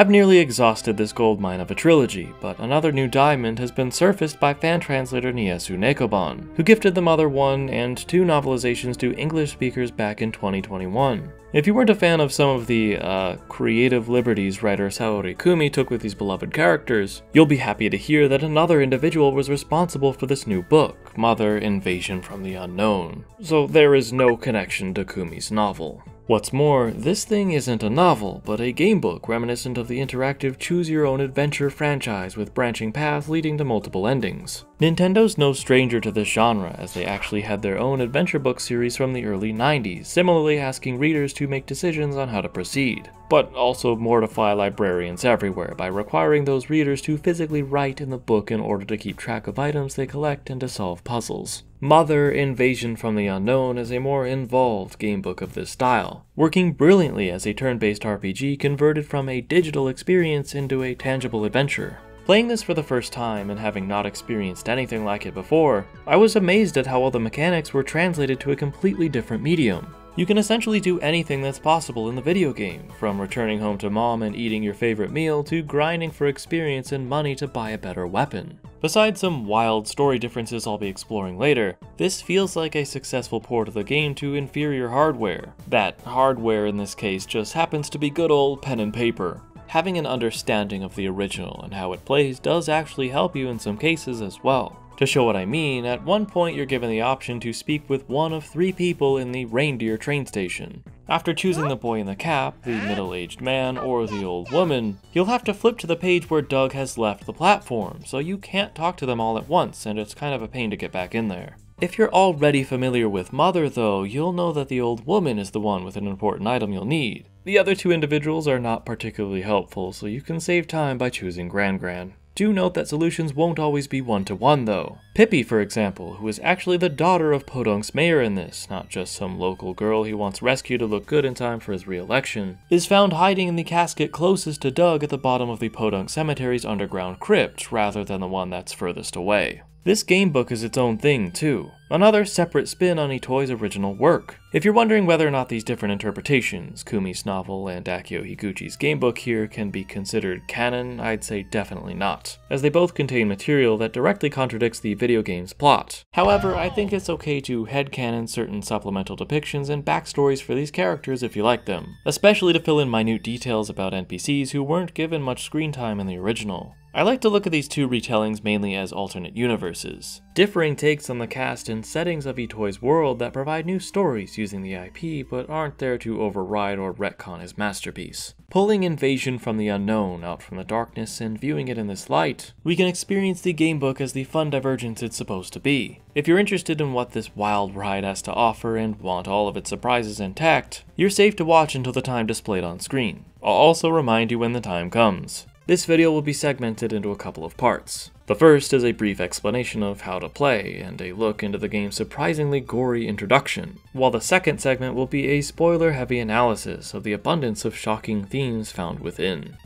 Speaker 1: I've nearly exhausted this gold mine of a trilogy, but another new diamond has been surfaced by fan translator Nyaasu Nekoban, who gifted the Mother 1 and 2 novelizations to English speakers back in 2021. If you weren't a fan of some of the, uh, creative liberties writer Saori Kumi took with these beloved characters, you'll be happy to hear that another individual was responsible for this new book, Mother Invasion from the Unknown, so there is no connection to Kumi's novel. What's more, this thing isn't a novel, but a gamebook reminiscent of the interactive Choose Your Own Adventure franchise with branching paths leading to multiple endings. Nintendo's no stranger to this genre, as they actually had their own adventure book series from the early 90s, similarly asking readers to make decisions on how to proceed, but also mortify librarians everywhere by requiring those readers to physically write in the book in order to keep track of items they collect and to solve puzzles. Mother Invasion from the Unknown is a more involved gamebook of this style, working brilliantly as a turn based RPG converted from a digital experience into a tangible adventure. Playing this for the first time and having not experienced anything like it before, I was amazed at how all the mechanics were translated to a completely different medium. You can essentially do anything that's possible in the video game, from returning home to mom and eating your favorite meal to grinding for experience and money to buy a better weapon. Besides some wild story differences I'll be exploring later, this feels like a successful port of the game to inferior hardware. That hardware in this case just happens to be good old pen and paper. Having an understanding of the original and how it plays does actually help you in some cases as well. To show what I mean, at one point you're given the option to speak with one of three people in the reindeer train station. After choosing the boy in the cap, the middle-aged man, or the old woman, you'll have to flip to the page where Doug has left the platform, so you can't talk to them all at once, and it's kind of a pain to get back in there. If you're already familiar with Mother, though, you'll know that the old woman is the one with an important item you'll need. The other two individuals are not particularly helpful, so you can save time by choosing Gran Gran. Do note that solutions won't always be one-to-one though. Pippi, for example, who is actually the daughter of Podunk's mayor in this, not just some local girl he wants rescued to look good in time for his re-election, is found hiding in the casket closest to Doug at the bottom of the Podunk Cemetery's underground crypt, rather than the one that's furthest away. This gamebook is its own thing, too. Another separate spin on Itoi's original work. If you're wondering whether or not these different interpretations, Kumi's novel and Akio Higuchi's gamebook here, can be considered canon, I'd say definitely not, as they both contain material that directly contradicts the video game's plot. However, I think it's okay to headcanon certain supplemental depictions and backstories for these characters if you like them, especially to fill in minute details about NPCs who weren't given much screen time in the original. I like to look at these two retellings mainly as alternate universes, differing takes on the cast and settings of Itoi's world that provide new stories using the IP but aren't there to override or retcon his masterpiece. Pulling Invasion from the Unknown out from the darkness and viewing it in this light, we can experience the gamebook as the fun divergence it's supposed to be. If you're interested in what this wild ride has to offer and want all of its surprises intact, you're safe to watch until the time displayed on screen. I'll also remind you when the time comes. This video will be segmented into a couple of parts. The first is a brief explanation of how to play and a look into the game's surprisingly gory introduction, while the second segment will be a spoiler heavy analysis of the abundance of shocking themes found within.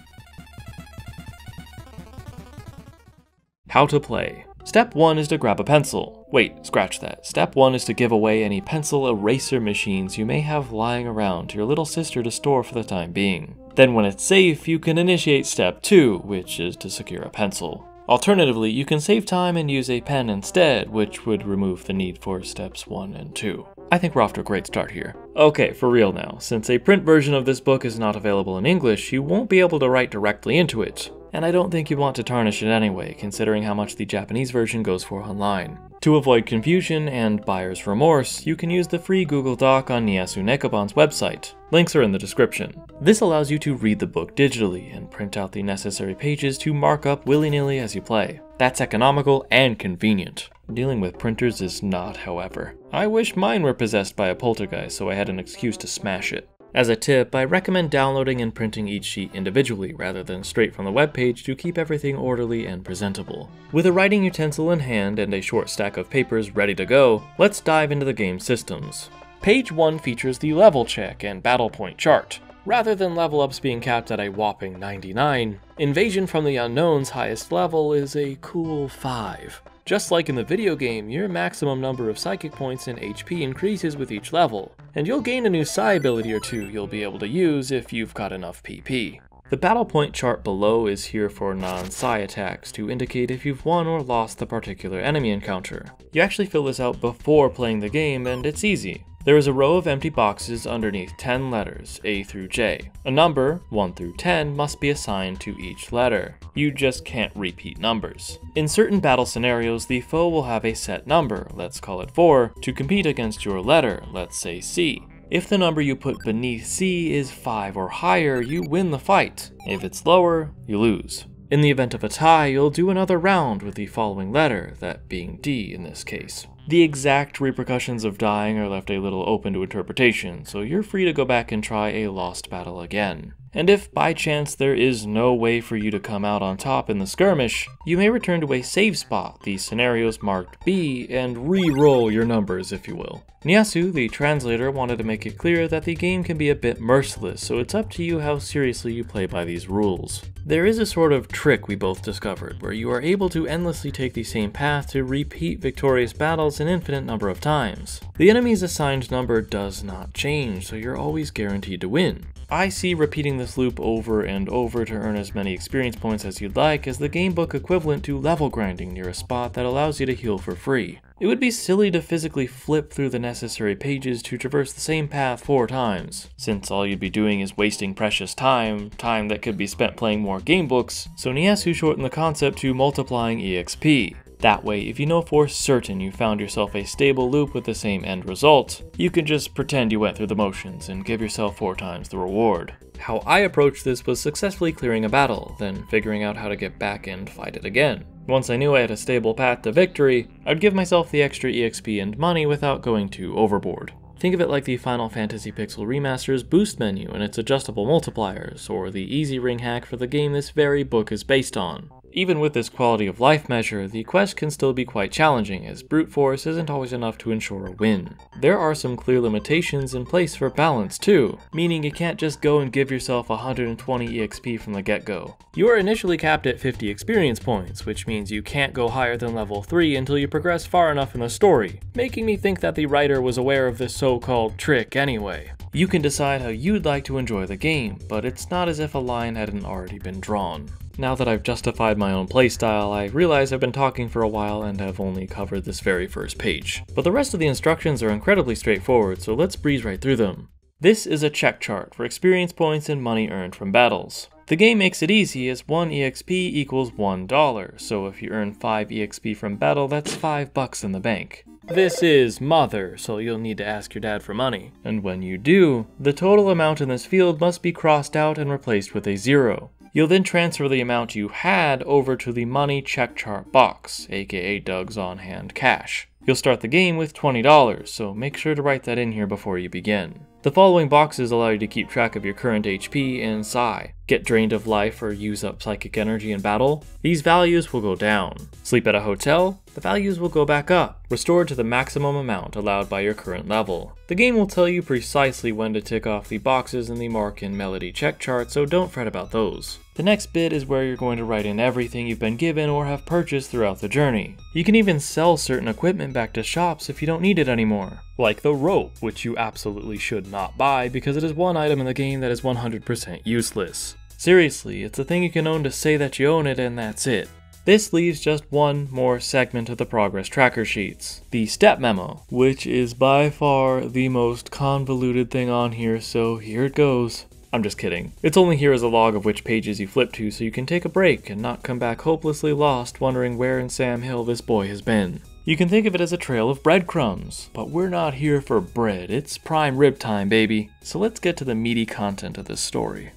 Speaker 1: How to play. Step 1 is to grab a pencil. Wait, scratch that. Step 1 is to give away any pencil eraser machines you may have lying around to your little sister to store for the time being. Then when it's safe, you can initiate step 2, which is to secure a pencil. Alternatively, you can save time and use a pen instead, which would remove the need for steps 1 and 2. I think we're off to a great start here. Okay, for real now, since a print version of this book is not available in English, you won't be able to write directly into it, and I don't think you want to tarnish it anyway, considering how much the Japanese version goes for online. To avoid confusion and buyer's remorse, you can use the free Google Doc on Nyaasu Nekoban's website. Links are in the description. This allows you to read the book digitally and print out the necessary pages to mark up willy-nilly as you play. That's economical and convenient. Dealing with printers is not, however. I wish mine were possessed by a poltergeist so I had an excuse to smash it. As a tip, I recommend downloading and printing each sheet individually rather than straight from the webpage to keep everything orderly and presentable. With a writing utensil in hand and a short stack of papers ready to go, let's dive into the game's systems. Page 1 features the level check and battle point chart. Rather than level ups being capped at a whopping 99, Invasion from the Unknown's highest level is a cool 5. Just like in the video game, your maximum number of psychic points and HP increases with each level, and you'll gain a new psi ability or two you'll be able to use if you've got enough PP. The battle point chart below is here for non-psi attacks to indicate if you've won or lost the particular enemy encounter. You actually fill this out before playing the game and it's easy. There is a row of empty boxes underneath 10 letters, A through J. A number, 1 through 10, must be assigned to each letter. You just can't repeat numbers. In certain battle scenarios, the foe will have a set number, let's call it 4, to compete against your letter, let's say C. If the number you put beneath C is 5 or higher, you win the fight. If it's lower, you lose. In the event of a tie, you'll do another round with the following letter, that being D in this case. The exact repercussions of dying are left a little open to interpretation, so you're free to go back and try a lost battle again. And if by chance there is no way for you to come out on top in the skirmish, you may return to a save spot, the scenarios marked B, and re-roll your numbers, if you will. Nyaasu, the translator, wanted to make it clear that the game can be a bit merciless, so it's up to you how seriously you play by these rules. There is a sort of trick we both discovered, where you are able to endlessly take the same path to repeat victorious battles an infinite number of times. The enemy's assigned number does not change, so you're always guaranteed to win. I see repeating this loop over and over to earn as many experience points as you'd like as the gamebook equivalent to level grinding near a spot that allows you to heal for free. It would be silly to physically flip through the necessary pages to traverse the same path four times, since all you'd be doing is wasting precious time, time that could be spent playing more gamebooks, so Nyaasu shortened the concept to multiplying EXP. That way, if you know for certain you found yourself a stable loop with the same end result, you can just pretend you went through the motions and give yourself four times the reward. How I approached this was successfully clearing a battle, then figuring out how to get back and fight it again. Once I knew I had a stable path to victory, I'd give myself the extra EXP and money without going too overboard. Think of it like the Final Fantasy Pixel Remaster's boost menu and its adjustable multipliers, or the easy ring hack for the game this very book is based on. Even with this quality of life measure, the quest can still be quite challenging, as brute force isn't always enough to ensure a win. There are some clear limitations in place for balance too, meaning you can't just go and give yourself 120 EXP from the get-go. You are initially capped at 50 experience points, which means you can't go higher than level 3 until you progress far enough in the story, making me think that the writer was aware of this so-called trick anyway. You can decide how you'd like to enjoy the game, but it's not as if a line hadn't already been drawn. Now that I've justified my own playstyle, I realize I've been talking for a while and have only covered this very first page. But the rest of the instructions are incredibly straightforward, so let's breeze right through them. This is a check chart for experience points and money earned from battles. The game makes it easy as 1 EXP equals $1, so if you earn 5 EXP from battle, that's 5 bucks in the bank. This is Mother, so you'll need to ask your dad for money. And when you do, the total amount in this field must be crossed out and replaced with a zero. You'll then transfer the amount you had over to the money check chart box, aka Doug's on-hand cash. You'll start the game with $20, so make sure to write that in here before you begin. The following boxes allow you to keep track of your current HP and psi. Get drained of life or use up psychic energy in battle, these values will go down. Sleep at a hotel, the values will go back up, restored to the maximum amount allowed by your current level. The game will tell you precisely when to tick off the boxes in the mark and melody check chart, so don't fret about those. The next bit is where you're going to write in everything you've been given or have purchased throughout the journey. You can even sell certain equipment back to shops if you don't need it anymore. Like the rope, which you absolutely should not buy because it is one item in the game that is 100% useless. Seriously, it's a thing you can own to say that you own it and that's it. This leaves just one more segment of the progress tracker sheets, the step memo, which is by far the most convoluted thing on here, so here it goes. I'm just kidding. It's only here as a log of which pages you flip to so you can take a break and not come back hopelessly lost wondering where in Sam Hill this boy has been. You can think of it as a trail of breadcrumbs, but we're not here for bread, it's prime rib time, baby. So let's get to the meaty content of this story.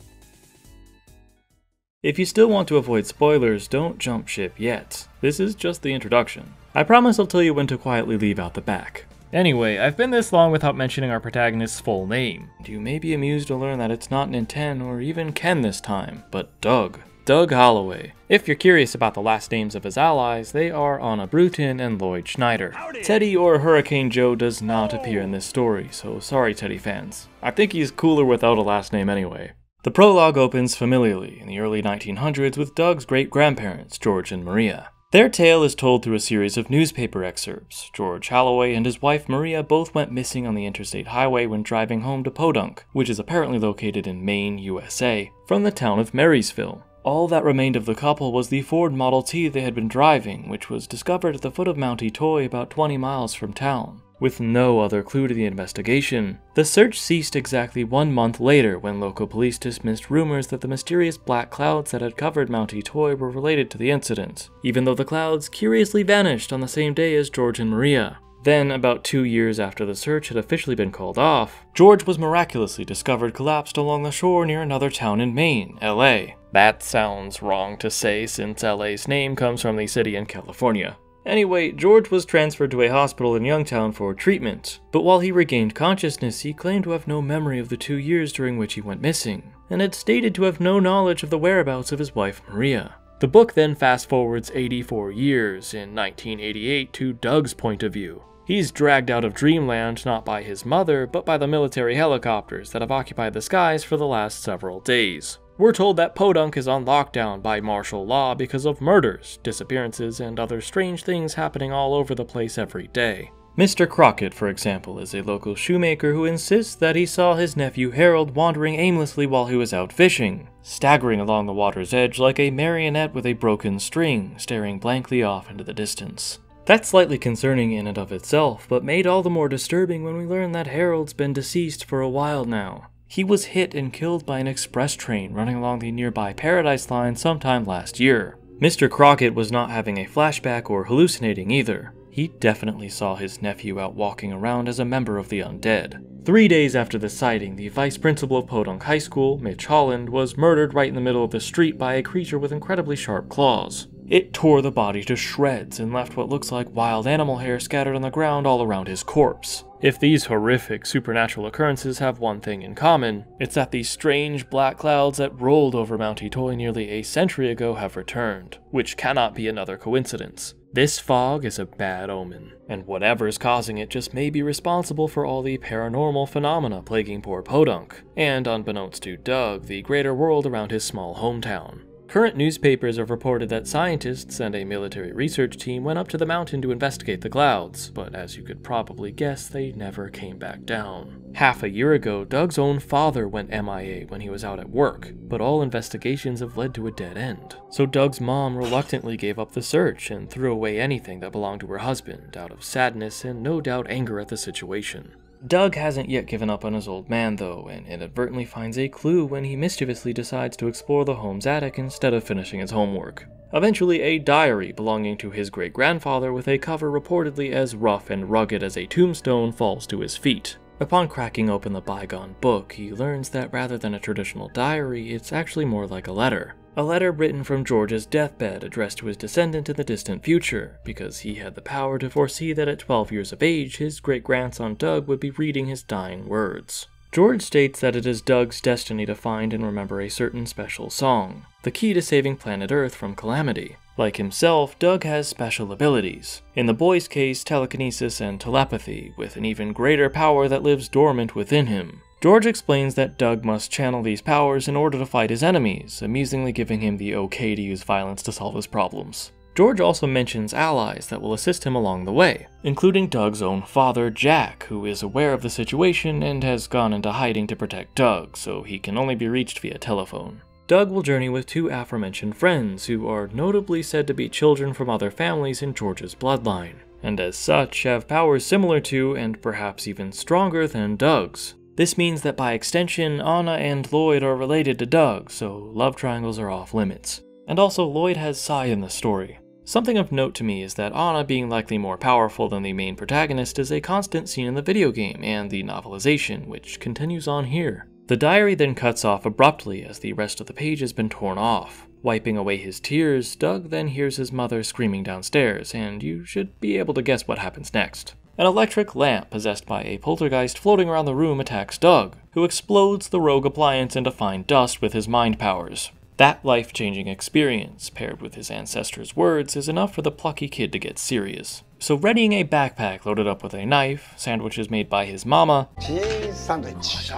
Speaker 1: If you still want to avoid spoilers, don't jump ship yet. This is just the introduction. I promise I'll tell you when to quietly leave out the back. Anyway, I've been this long without mentioning our protagonist's full name. You may be amused to learn that it's not Ninten or even Ken this time, but Doug. Doug Holloway. If you're curious about the last names of his allies, they are Anna Bruton and Lloyd Schneider. Howdy. Teddy or Hurricane Joe does not appear in this story, so sorry Teddy fans. I think he's cooler without a last name anyway. The prologue opens familiarly in the early 1900s with Doug's great grandparents, George and Maria. Their tale is told through a series of newspaper excerpts. George Holloway and his wife Maria both went missing on the interstate highway when driving home to Podunk, which is apparently located in Maine, USA, from the town of Marysville. All that remained of the couple was the Ford Model T they had been driving, which was discovered at the foot of Mount Itoi about 20 miles from town with no other clue to the investigation. The search ceased exactly one month later when local police dismissed rumors that the mysterious black clouds that had covered Mount Itoi were related to the incident, even though the clouds curiously vanished on the same day as George and Maria. Then, about two years after the search had officially been called off, George was miraculously discovered collapsed along the shore near another town in Maine, LA. That sounds wrong to say since LA's name comes from the city in California. Anyway, George was transferred to a hospital in Youngtown for treatment, but while he regained consciousness, he claimed to have no memory of the two years during which he went missing, and had stated to have no knowledge of the whereabouts of his wife Maria. The book then fast forwards 84 years, in 1988, to Doug's point of view. He's dragged out of dreamland not by his mother, but by the military helicopters that have occupied the skies for the last several days. We're told that Podunk is on lockdown by martial law because of murders, disappearances, and other strange things happening all over the place every day. Mr. Crockett, for example, is a local shoemaker who insists that he saw his nephew Harold wandering aimlessly while he was out fishing, staggering along the water's edge like a marionette with a broken string, staring blankly off into the distance. That's slightly concerning in and of itself, but made all the more disturbing when we learn that Harold's been deceased for a while now. He was hit and killed by an express train running along the nearby Paradise Line sometime last year. Mr. Crockett was not having a flashback or hallucinating either. He definitely saw his nephew out walking around as a member of the undead. Three days after the sighting, the vice principal of Podunk High School, Mitch Holland, was murdered right in the middle of the street by a creature with incredibly sharp claws. It tore the body to shreds and left what looks like wild animal hair scattered on the ground all around his corpse. If these horrific supernatural occurrences have one thing in common, it's that these strange black clouds that rolled over Mount Itoi nearly a century ago have returned, which cannot be another coincidence. This fog is a bad omen, and whatever's causing it just may be responsible for all the paranormal phenomena plaguing poor Podunk, and unbeknownst to Doug, the greater world around his small hometown. Current newspapers have reported that scientists and a military research team went up to the mountain to investigate the clouds, but as you could probably guess, they never came back down. Half a year ago, Doug's own father went MIA when he was out at work, but all investigations have led to a dead end. So Doug's mom reluctantly gave up the search and threw away anything that belonged to her husband out of sadness and no doubt anger at the situation. Doug hasn't yet given up on his old man, though, and inadvertently finds a clue when he mischievously decides to explore the home's attic instead of finishing his homework. Eventually, a diary belonging to his great grandfather with a cover reportedly as rough and rugged as a tombstone falls to his feet. Upon cracking open the bygone book, he learns that rather than a traditional diary, it's actually more like a letter. A letter written from George's deathbed addressed to his descendant in the distant future, because he had the power to foresee that at 12 years of age, his great grandson Doug would be reading his dying words. George states that it is Doug's destiny to find and remember a certain special song, the key to saving planet Earth from calamity. Like himself, Doug has special abilities. In the boy's case, telekinesis and telepathy, with an even greater power that lives dormant within him. George explains that Doug must channel these powers in order to fight his enemies, amusingly giving him the okay to use violence to solve his problems. George also mentions allies that will assist him along the way, including Doug's own father, Jack, who is aware of the situation and has gone into hiding to protect Doug, so he can only be reached via telephone. Doug will journey with two aforementioned friends, who are notably said to be children from other families in George's bloodline, and as such have powers similar to, and perhaps even stronger than, Doug's. This means that by extension, Anna and Lloyd are related to Doug, so love triangles are off limits. And also, Lloyd has Psi in the story. Something of note to me is that Anna being likely more powerful than the main protagonist is a constant scene in the video game and the novelization, which continues on here. The diary then cuts off abruptly as the rest of the page has been torn off. Wiping away his tears, Doug then hears his mother screaming downstairs, and you should be able to guess what happens next. An electric lamp possessed by a poltergeist floating around the room attacks Doug, who explodes the rogue appliance into fine dust with his mind powers. That life changing experience, paired with his ancestors' words, is enough for the plucky kid to get serious. So, readying a backpack loaded up with a knife, sandwiches made by his mama,
Speaker 5: cheese sandwich,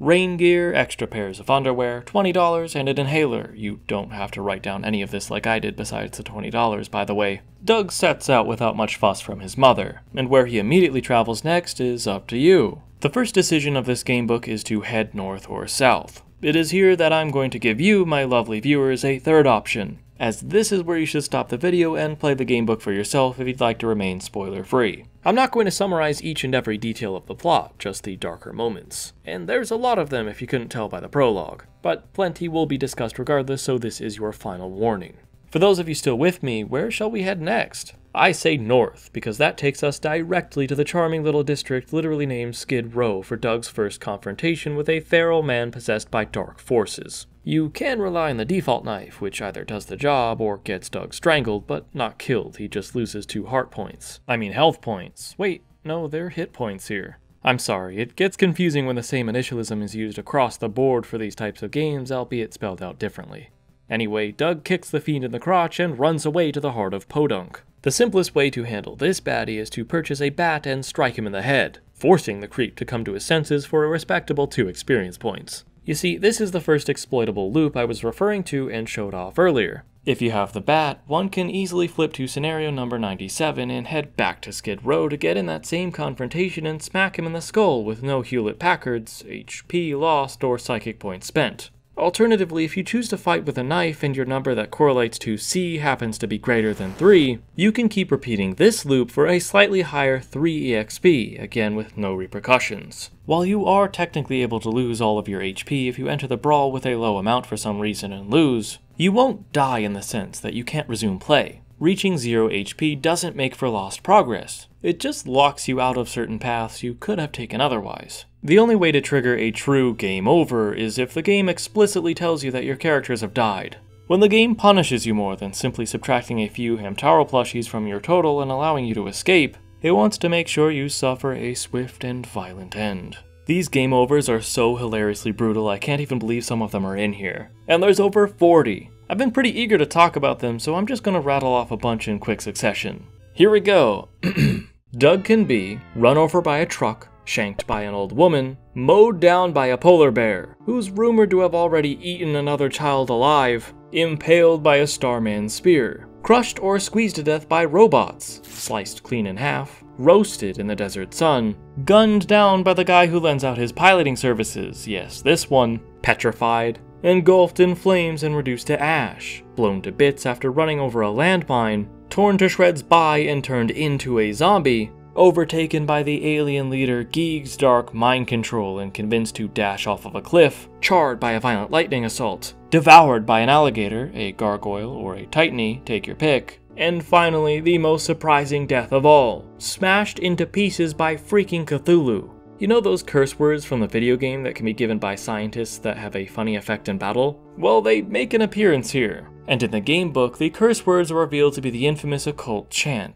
Speaker 1: rain gear, extra pairs of underwear, $20, and an inhaler. You don't have to write down any of this like I did besides the $20, by the way. Doug sets out without much fuss from his mother, and where he immediately travels next is up to you. The first decision of this gamebook is to head north or south. It is here that I'm going to give you, my lovely viewers, a third option, as this is where you should stop the video and play the gamebook for yourself if you'd like to remain spoiler free. I'm not going to summarize each and every detail of the plot, just the darker moments. And there's a lot of them if you couldn't tell by the prologue, but plenty will be discussed regardless, so this is your final warning. For those of you still with me, where shall we head next? I say north because that takes us directly to the charming little district literally named Skid Row for Doug's first confrontation with a feral man possessed by dark forces. You can rely on the default knife, which either does the job or gets Doug strangled, but not killed. He just loses two heart points. I mean, health points. Wait, no, they're hit points here. I'm sorry, it gets confusing when the same initialism is used across the board for these types of games, albeit spelled out differently. Anyway, Doug kicks the fiend in the crotch and runs away to the heart of Podunk. The simplest way to handle this baddie is to purchase a bat and strike him in the head, forcing the creep to come to his senses for a respectable 2 experience points. You see, this is the first exploitable loop I was referring to and showed off earlier. If you have the bat, one can easily flip to scenario number 97 and head back to Skid Row to get in that same confrontation and smack him in the skull with no Hewlett Packard's, HP lost, or psychic points spent. Alternatively, if you choose to fight with a knife and your number that correlates to C happens to be greater than 3, you can keep repeating this loop for a slightly higher 3 EXP, again with no repercussions. While you are technically able to lose all of your HP if you enter the brawl with a low amount for some reason and lose, you won't die in the sense that you can't resume play. Reaching 0 HP doesn't make for lost progress, it just locks you out of certain paths you could have taken otherwise. The only way to trigger a true game over is if the game explicitly tells you that your characters have died. When the game punishes you more than simply subtracting a few Hamtaro plushies from your total and allowing you to escape, it wants to make sure you suffer a swift and violent end. These game overs are so hilariously brutal I can't even believe some of them are in here. And there's over 40. I've been pretty eager to talk about them, so I'm just gonna rattle off a bunch in quick succession. Here we go. <clears throat> Doug can be run over by a truck, shanked by an old woman, mowed down by a polar bear, who's rumored to have already eaten another child alive, impaled by a Starman spear, crushed or squeezed to death by robots, sliced clean in half, roasted in the desert sun, gunned down by the guy who lends out his piloting services, yes, this one, petrified, engulfed in flames and reduced to ash, blown to bits after running over a landmine, torn to shreds by and turned into a zombie, overtaken by the alien leader Giegue's dark mind control and convinced to dash off of a cliff, charred by a violent lightning assault, devoured by an alligator, a gargoyle, or a titany, take your pick, and finally, the most surprising death of all, smashed into pieces by freaking Cthulhu. You know those curse words from the video game that can be given by scientists that have a funny effect in battle? Well, they make an appearance here. And in the game book, the curse words are revealed to be the infamous occult chant.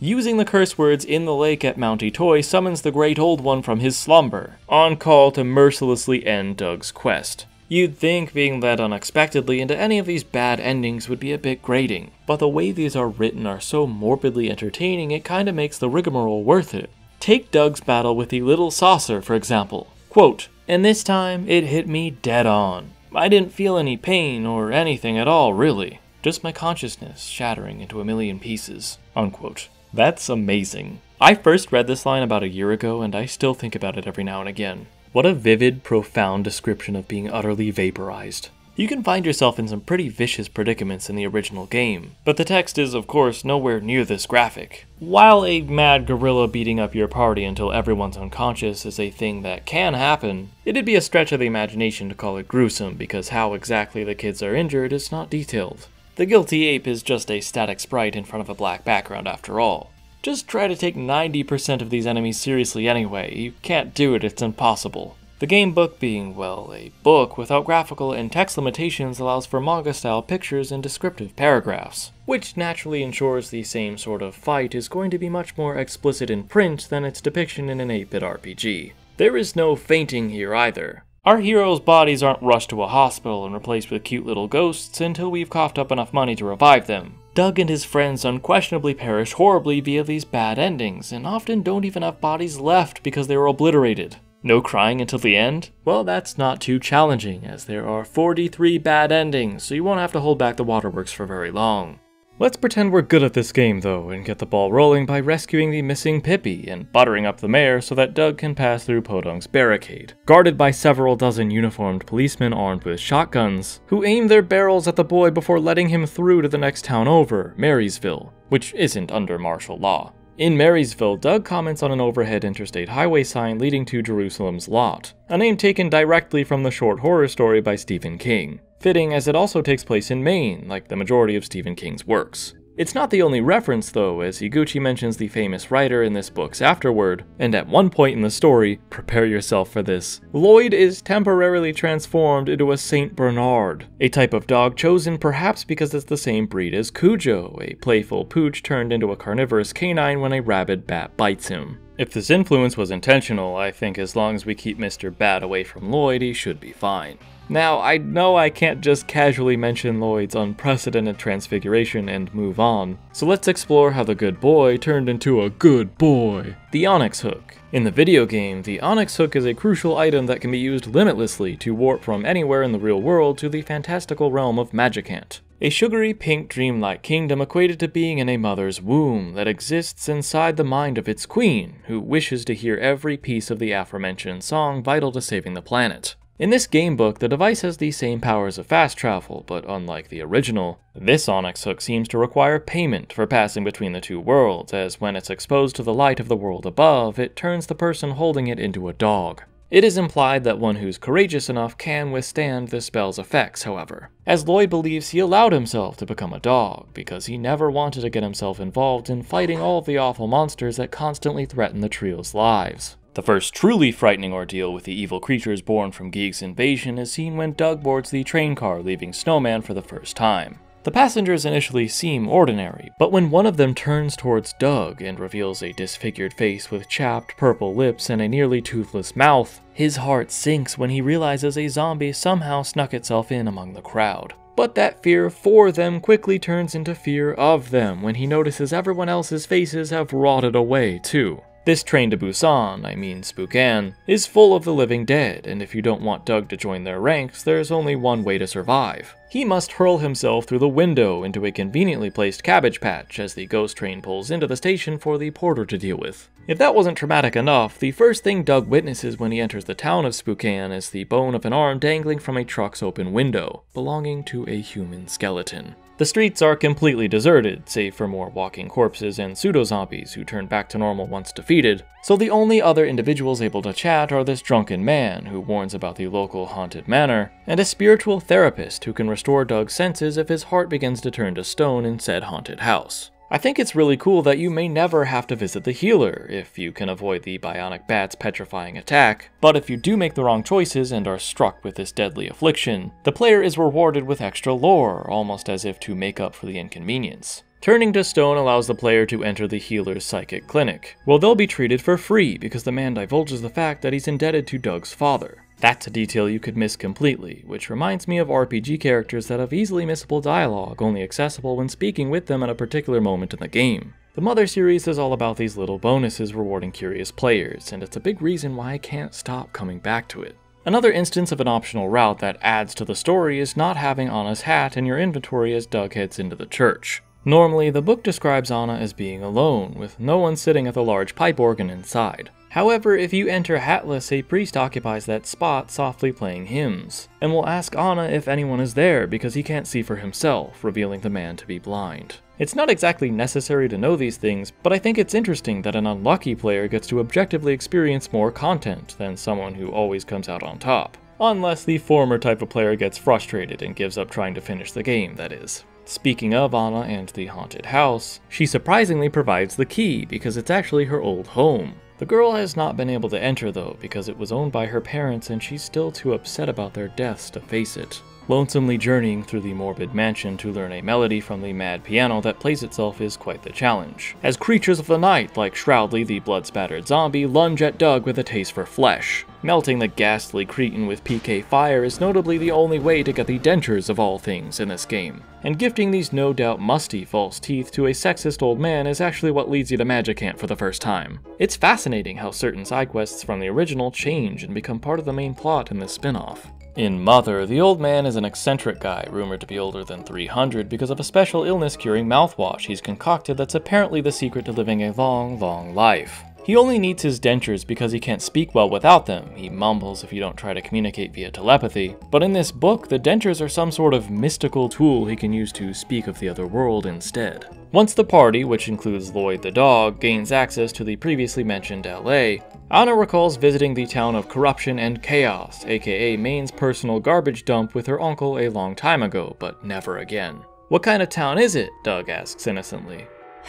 Speaker 1: Using the curse words in the lake at Mount Itoi summons the Great Old One from his slumber, on call to mercilessly end Doug's quest. You'd think being led unexpectedly into any of these bad endings would be a bit grating, but the way these are written are so morbidly entertaining it kinda makes the rigmarole worth it. Take Doug's battle with the little saucer, for example. Quote, and this time it hit me dead on. I didn't feel any pain or anything at all, really. Just my consciousness shattering into a million pieces. Unquote. That's amazing. I first read this line about a year ago, and I still think about it every now and again. What a vivid, profound description of being utterly vaporized. You can find yourself in some pretty vicious predicaments in the original game, but the text is, of course, nowhere near this graphic. While a mad gorilla beating up your party until everyone's unconscious is a thing that can happen, it'd be a stretch of the imagination to call it gruesome because how exactly the kids are injured is not detailed. The guilty ape is just a static sprite in front of a black background after all. Just try to take 90% of these enemies seriously anyway, you can't do it, it's impossible. The game book being, well, a book without graphical and text limitations allows for manga style pictures and descriptive paragraphs, which naturally ensures the same sort of fight is going to be much more explicit in print than its depiction in an 8 bit RPG. There is no fainting here either. Our heroes' bodies aren't rushed to a hospital and replaced with cute little ghosts until we've coughed up enough money to revive them. Doug and his friends unquestionably perish horribly via these bad endings, and often don't even have bodies left because they were obliterated. No crying until the end? Well, that's not too challenging, as there are 43 bad endings, so you won't have to hold back the waterworks for very long. Let's pretend we're good at this game, though, and get the ball rolling by rescuing the missing Pippi and buttering up the mayor so that Doug can pass through Podunk's barricade, guarded by several dozen uniformed policemen armed with shotguns, who aim their barrels at the boy before letting him through to the next town over, Marysville, which isn't under martial law. In Marysville, Doug comments on an overhead interstate highway sign leading to Jerusalem's Lot, a name taken directly from the short horror story by Stephen King, fitting as it also takes place in Maine, like the majority of Stephen King's works. It's not the only reference, though, as Higuchi mentions the famous writer in this book's afterword, and at one point in the story, prepare yourself for this, Lloyd is temporarily transformed into a Saint Bernard, a type of dog chosen perhaps because it's the same breed as Cujo, a playful pooch turned into a carnivorous canine when a rabid bat bites him. If this influence was intentional, I think as long as we keep Mr. Bat away from Lloyd, he should be fine. Now, I know I can't just casually mention Lloyd's unprecedented transfiguration and move on, so let's explore how the good boy turned into a good boy. The Onyx Hook. In the video game, the Onyx Hook is a crucial item that can be used limitlessly to warp from anywhere in the real world to the fantastical realm of Magicant. A sugary pink dreamlike kingdom equated to being in a mother's womb that exists inside the mind of its queen, who wishes to hear every piece of the aforementioned song vital to saving the planet. In this gamebook, the device has the same powers of fast travel, but unlike the original, this Onyx hook seems to require payment for passing between the two worlds, as when it's exposed to the light of the world above, it turns the person holding it into a dog. It is implied that one who's courageous enough can withstand the spell's effects, however, as Lloyd believes he allowed himself to become a dog because he never wanted to get himself involved in fighting all of the awful monsters that constantly threaten the trio's lives. The first truly frightening ordeal with the evil creatures born from Giegue's invasion is seen when Doug boards the train car leaving Snowman for the first time. The passengers initially seem ordinary, but when one of them turns towards Doug and reveals a disfigured face with chapped purple lips and a nearly toothless mouth, his heart sinks when he realizes a zombie somehow snuck itself in among the crowd. But that fear for them quickly turns into fear of them when he notices everyone else's faces have rotted away too. This train to Busan, I mean Spookane, is full of the living dead, and if you don't want Doug to join their ranks, there's only one way to survive. He must hurl himself through the window into a conveniently placed cabbage patch as the ghost train pulls into the station for the porter to deal with. If that wasn't traumatic enough, the first thing Doug witnesses when he enters the town of Spookane is the bone of an arm dangling from a truck's open window, belonging to a human skeleton. The streets are completely deserted, save for more walking corpses and pseudo-zombies who turn back to normal once defeated, so the only other individuals able to chat are this drunken man who warns about the local haunted manor, and a spiritual therapist who can restore Doug's senses if his heart begins to turn to stone in said haunted house. I think it's really cool that you may never have to visit the healer if you can avoid the bionic bat's petrifying attack, but if you do make the wrong choices and are struck with this deadly affliction, the player is rewarded with extra lore, almost as if to make up for the inconvenience. Turning to stone allows the player to enter the healer's psychic clinic. Well, they'll be treated for free because the man divulges the fact that he's indebted to Doug's father. That's a detail you could miss completely, which reminds me of RPG characters that have easily missable dialogue, only accessible when speaking with them at a particular moment in the game. The Mother series is all about these little bonuses rewarding curious players, and it's a big reason why I can't stop coming back to it. Another instance of an optional route that adds to the story is not having Anna's hat in your inventory as Doug heads into the church. Normally, the book describes Anna as being alone, with no one sitting at the large pipe organ inside. However, if you enter hatless, a priest occupies that spot softly playing hymns, and will ask Anna if anyone is there because he can't see for himself, revealing the man to be blind. It's not exactly necessary to know these things, but I think it's interesting that an unlucky player gets to objectively experience more content than someone who always comes out on top. Unless the former type of player gets frustrated and gives up trying to finish the game, that is. Speaking of Anna and the haunted house, she surprisingly provides the key because it's actually her old home. The girl has not been able to enter though because it was owned by her parents and she's still too upset about their deaths to face it. Lonesomely journeying through the morbid mansion to learn a melody from the mad piano that plays itself is quite the challenge, as creatures of the night like Shroudly the blood-spattered zombie lunge at Doug with a taste for flesh. Melting the ghastly cretin with PK fire is notably the only way to get the dentures of all things in this game, and gifting these no doubt musty false teeth to a sexist old man is actually what leads you to Magicant for the first time. It's fascinating how certain side quests from the original change and become part of the main plot in this spin-off. In Mother, the old man is an eccentric guy, rumored to be older than 300 because of a special illness curing mouthwash he's concocted that's apparently the secret to living a long, long life. He only needs his dentures because he can't speak well without them. He mumbles if you don't try to communicate via telepathy. But in this book, the dentures are some sort of mystical tool he can use to speak of the other world instead. Once the party, which includes Lloyd the dog, gains access to the previously mentioned LA, Anna recalls visiting the town of corruption and chaos, aka Maine's personal garbage dump with her uncle a long time ago, but never again. What kind of town is it? Doug asks innocently. <sighs>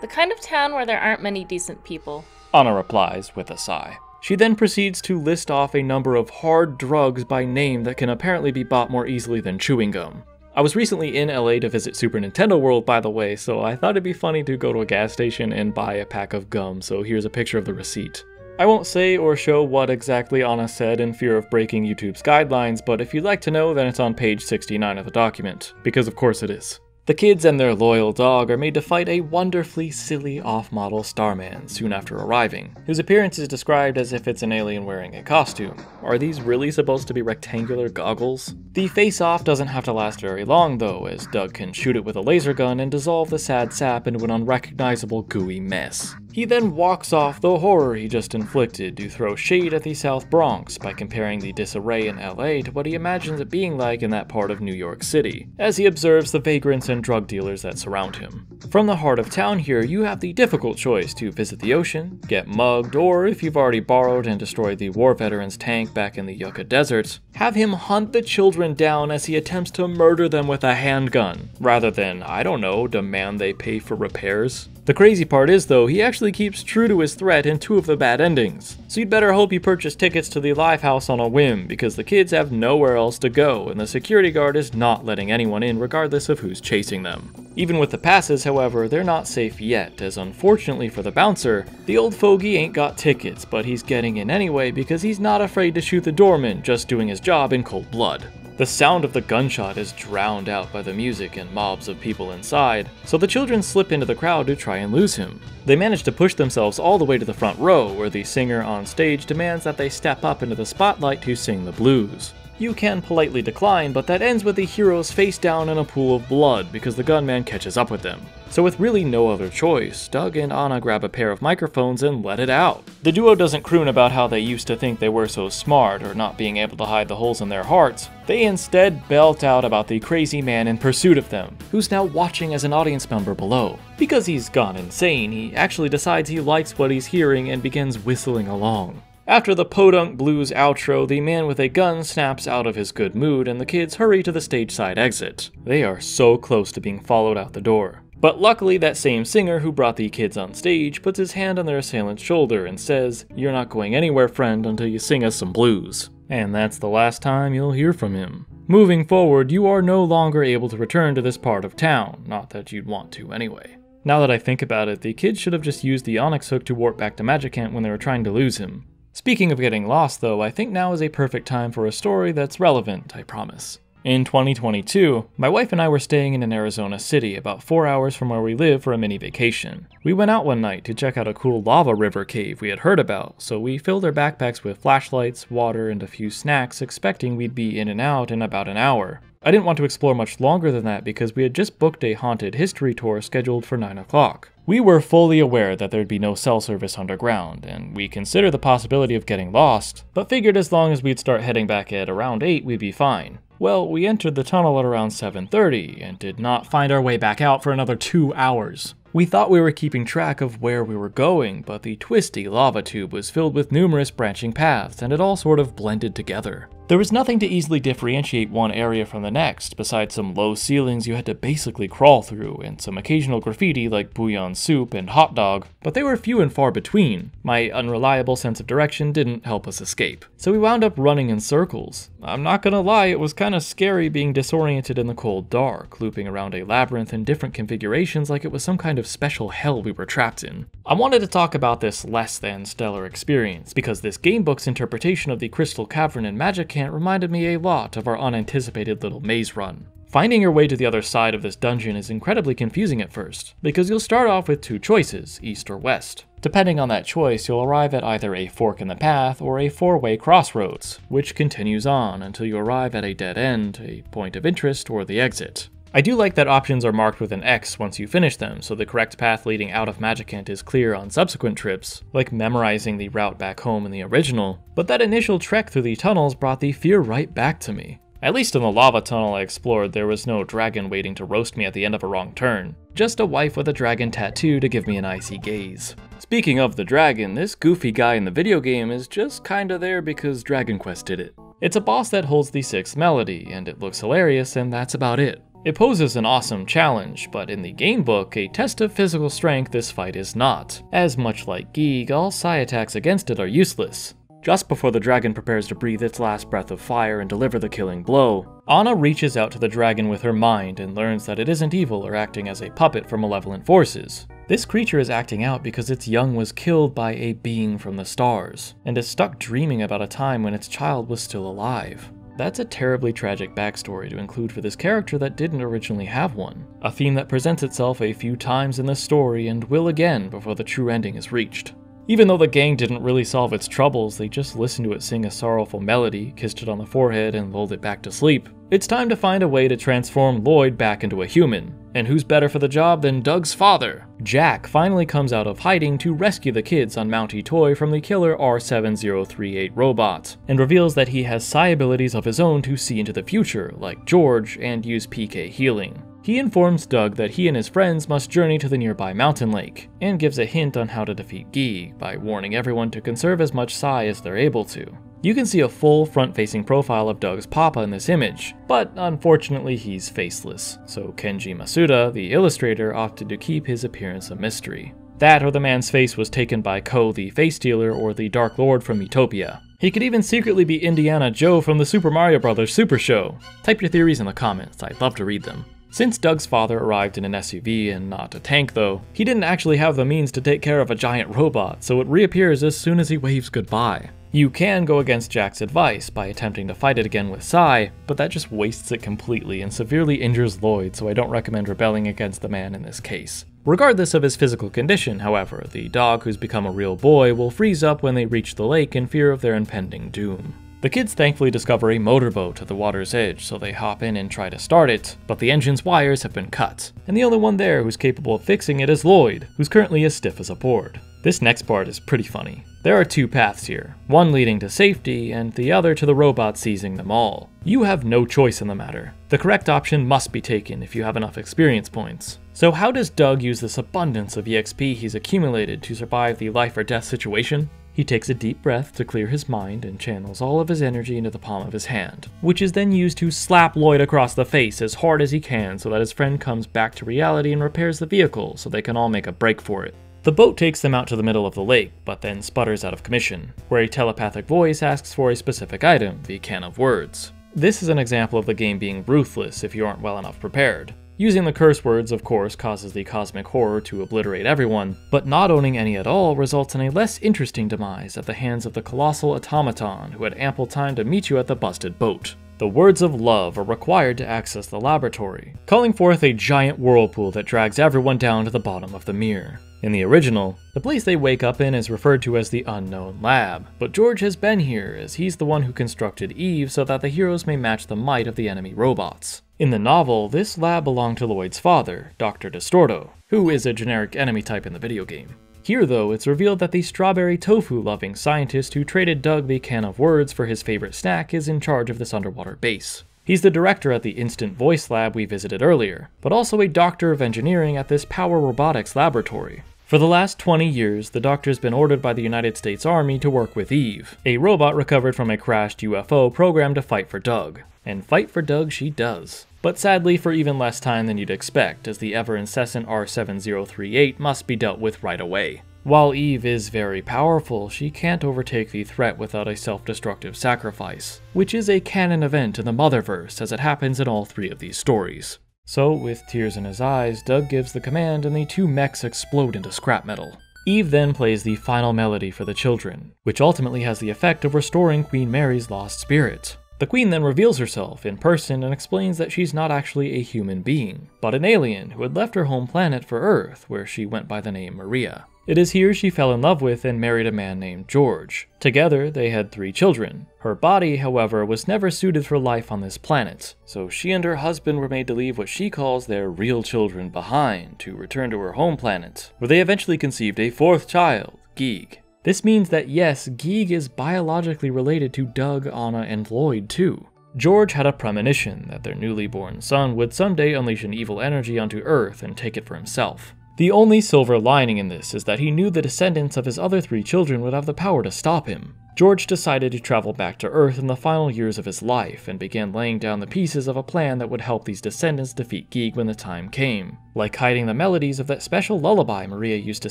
Speaker 5: The kind of town where there aren't many decent people.
Speaker 1: Anna replies with a sigh. She then proceeds to list off a number of hard drugs by name that can apparently be bought more easily than chewing gum. I was recently in LA to visit Super Nintendo World, by the way, so I thought it'd be funny to go to a gas station and buy a pack of gum, so here's a picture of the receipt. I won't say or show what exactly Anna said in fear of breaking YouTube's guidelines, but if you'd like to know, then it's on page 69 of the document, because of course it is. The kids and their loyal dog are made to fight a wonderfully silly off-model Starman soon after arriving, whose appearance is described as if it's an alien wearing a costume. Are these really supposed to be rectangular goggles? The face-off doesn't have to last very long though, as Doug can shoot it with a laser gun and dissolve the sad sap into an unrecognizable gooey mess. He then walks off the horror he just inflicted to throw shade at the South Bronx by comparing the disarray in LA to what he imagines it being like in that part of New York City, as he observes the vagrants and drug dealers that surround him. From the heart of town here, you have the difficult choice to visit the ocean, get mugged, or if you've already borrowed and destroyed the war veteran's tank back in the Yucca Desert, have him hunt the children down as he attempts to murder them with a handgun, rather than, I don't know, demand they pay for repairs. The crazy part is, though, he actually keeps true to his threat in two of the bad endings. So you'd better hope you purchase tickets to the Lifehouse on a whim, because the kids have nowhere else to go, and the security guard is not letting anyone in regardless of who's chasing them. Even with the passes, however, they're not safe yet, as unfortunately for the bouncer, the old fogey ain't got tickets, but he's getting in anyway because he's not afraid to shoot the doorman just doing his job in cold blood. The sound of the gunshot is drowned out by the music and mobs of people inside, so the children slip into the crowd to try and lose him. They manage to push themselves all the way to the front row, where the singer on stage demands that they step up into the spotlight to sing the blues. You can politely decline, but that ends with the heroes face down in a pool of blood because the gunman catches up with them. So with really no other choice, Doug and Anna grab a pair of microphones and let it out. The duo doesn't croon about how they used to think they were so smart or not being able to hide the holes in their hearts. They instead belt out about the crazy man in pursuit of them, who's now watching as an audience member below. Because he's gone insane, he actually decides he likes what he's hearing and begins whistling along. After the podunk blues outro, the man with a gun snaps out of his good mood and the kids hurry to the stage side exit. They are so close to being followed out the door. But luckily, that same singer who brought the kids on stage puts his hand on their assailant's shoulder and says, You're not going anywhere, friend, until you sing us some blues. And that's the last time you'll hear from him. Moving forward, you are no longer able to return to this part of town, not that you'd want to anyway. Now that I think about it, the kids should have just used the Onyx hook to warp back to Magicant when they were trying to lose him. Speaking of getting lost, though, I think now is a perfect time for a story that's relevant, I promise. In 2022, my wife and I were staying in an Arizona city about four hours from where we live for a mini vacation. We went out one night to check out a cool lava river cave we had heard about, so we filled our backpacks with flashlights, water, and a few snacks, expecting we'd be in and out in about an hour. I didn't want to explore much longer than that because we had just booked a haunted history tour scheduled for 9 o'clock. We were fully aware that there'd be no cell service underground, and we considered the possibility of getting lost, but figured as long as we'd start heading back at around 8, we'd be fine. Well, we entered the tunnel at around 7.30 and did not find our way back out for another two hours. We thought we were keeping track of where we were going, but the twisty lava tube was filled with numerous branching paths, and it all sort of blended together. There was nothing to easily differentiate one area from the next, besides some low ceilings you had to basically crawl through, and some occasional graffiti like bouillon soup and hot dog, but they were few and far between. My unreliable sense of direction didn't help us escape. So we wound up running in circles. I'm not gonna lie, it was kinda scary being disoriented in the cold dark, looping around a labyrinth in different configurations like it was some kind of special hell we were trapped in. I wanted to talk about this less than stellar experience, because this gamebook's interpretation of the Crystal Cavern and Magic reminded me a lot of our unanticipated little maze run. Finding your way to the other side of this dungeon is incredibly confusing at first, because you'll start off with two choices, east or west. Depending on that choice, you'll arrive at either a fork in the path or a four-way crossroads, which continues on until you arrive at a dead end, a point of interest, or the exit. I do like that options are marked with an X once you finish them, so the correct path leading out of Magicant is clear on subsequent trips, like memorizing the route back home in the original, but that initial trek through the tunnels brought the fear right back to me. At least in the lava tunnel I explored, there was no dragon waiting to roast me at the end of a wrong turn. Just a wife with a dragon tattoo to give me an icy gaze. Speaking of the dragon, this goofy guy in the video game is just kinda there because Dragon Quest did it. It's a boss that holds the sixth melody, and it looks hilarious, and that's about it. It poses an awesome challenge, but in the gamebook, a test of physical strength this fight is not, as much like Giegue, all psi attacks against it are useless. Just before the dragon prepares to breathe its last breath of fire and deliver the killing blow, Anna reaches out to the dragon with her mind and learns that it isn't evil or acting as a puppet for malevolent forces. This creature is acting out because its young was killed by a being from the stars, and is stuck dreaming about a time when its child was still alive. That's a terribly tragic backstory to include for this character that didn't originally have one. A theme that presents itself a few times in the story and will again before the true ending is reached. Even though the gang didn't really solve its troubles, they just listened to it sing a sorrowful melody, kissed it on the forehead, and lulled it back to sleep. It's time to find a way to transform Lloyd back into a human. And who's better for the job than Doug's father? Jack finally comes out of hiding to rescue the kids on Mount Itoi from the killer R7038 robot, and reveals that he has psi abilities of his own to see into the future, like George, and use PK healing. He informs Doug that he and his friends must journey to the nearby mountain lake, and gives a hint on how to defeat Giegue by warning everyone to conserve as much psi as they're able to. You can see a full front-facing profile of Doug's papa in this image, but unfortunately he's faceless, so Kenji Masuda, the illustrator, opted to keep his appearance a mystery. That or the man's face was taken by Ko the Face Stealer or the Dark Lord from Utopia. He could even secretly be Indiana Joe from the Super Mario Bros. Super Show. Type your theories in the comments, I'd love to read them. Since Doug's father arrived in an SUV and not a tank though, he didn't actually have the means to take care of a giant robot, so it reappears as soon as he waves goodbye. You can go against Jack's advice by attempting to fight it again with Psi, but that just wastes it completely and severely injures Lloyd, so I don't recommend rebelling against the man in this case. Regardless of his physical condition, however, the dog who's become a real boy will freeze up when they reach the lake in fear of their impending doom. The kids thankfully discover a motorboat at the water's edge, so they hop in and try to start it, but the engine's wires have been cut, and the only one there who's capable of fixing it is Lloyd, who's currently as stiff as a board. This next part is pretty funny. There are two paths here, one leading to safety and the other to the robot seizing them all. You have no choice in the matter. The correct option must be taken if you have enough experience points. So how does Doug use this abundance of EXP he's accumulated to survive the life or death situation? He takes a deep breath to clear his mind and channels all of his energy into the palm of his hand, which is then used to slap Lloyd across the face as hard as he can so that his friend comes back to reality and repairs the vehicle so they can all make a break for it. The boat takes them out to the middle of the lake, but then sputters out of commission, where a telepathic voice asks for a specific item, the can of words. This is an example of the game being ruthless if you aren't well enough prepared. Using the curse words, of course, causes the cosmic horror to obliterate everyone, but not owning any at all results in a less interesting demise at the hands of the colossal automaton who had ample time to meet you at the busted boat. The words of love are required to access the laboratory, calling forth a giant whirlpool that drags everyone down to the bottom of the mirror. In the original, the place they wake up in is referred to as the Unknown Lab, but George has been here as he's the one who constructed Eve so that the heroes may match the might of the enemy robots. In the novel, this lab belonged to Lloyd's father, Dr. Distorto, who is a generic enemy type in the video game. Here, though, it's revealed that the strawberry tofu loving scientist who traded Doug the can of words for his favorite snack is in charge of this underwater base. He's the director at the Instant Voice Lab we visited earlier, but also a doctor of engineering at this power robotics laboratory. For the last 20 years, the Doctor's been ordered by the United States Army to work with Eve, a robot recovered from a crashed UFO programmed to fight for Doug. And fight for Doug she does. But sadly, for even less time than you'd expect, as the ever incessant R7038 must be dealt with right away. While Eve is very powerful, she can't overtake the threat without a self-destructive sacrifice, which is a canon event in the Motherverse as it happens in all three of these stories. So, with tears in his eyes, Doug gives the command and the two mechs explode into scrap metal. Eve then plays the final melody for the children, which ultimately has the effect of restoring Queen Mary's lost spirit. The Queen then reveals herself in person and explains that she's not actually a human being, but an alien who had left her home planet for Earth, where she went by the name Maria. It is here she fell in love with and married a man named George. Together, they had three children. Her body, however, was never suited for life on this planet, so she and her husband were made to leave what she calls their real children behind to return to her home planet, where they eventually conceived a fourth child, Giegue. This means that yes, Giegue is biologically related to Doug, Anna, and Lloyd too. George had a premonition that their newly born son would someday unleash an evil energy onto Earth and take it for himself. The only silver lining in this is that he knew the descendants of his other three children would have the power to stop him. George decided to travel back to Earth in the final years of his life and began laying down the pieces of a plan that would help these descendants defeat Giegue when the time came, like hiding the melodies of that special lullaby Maria used to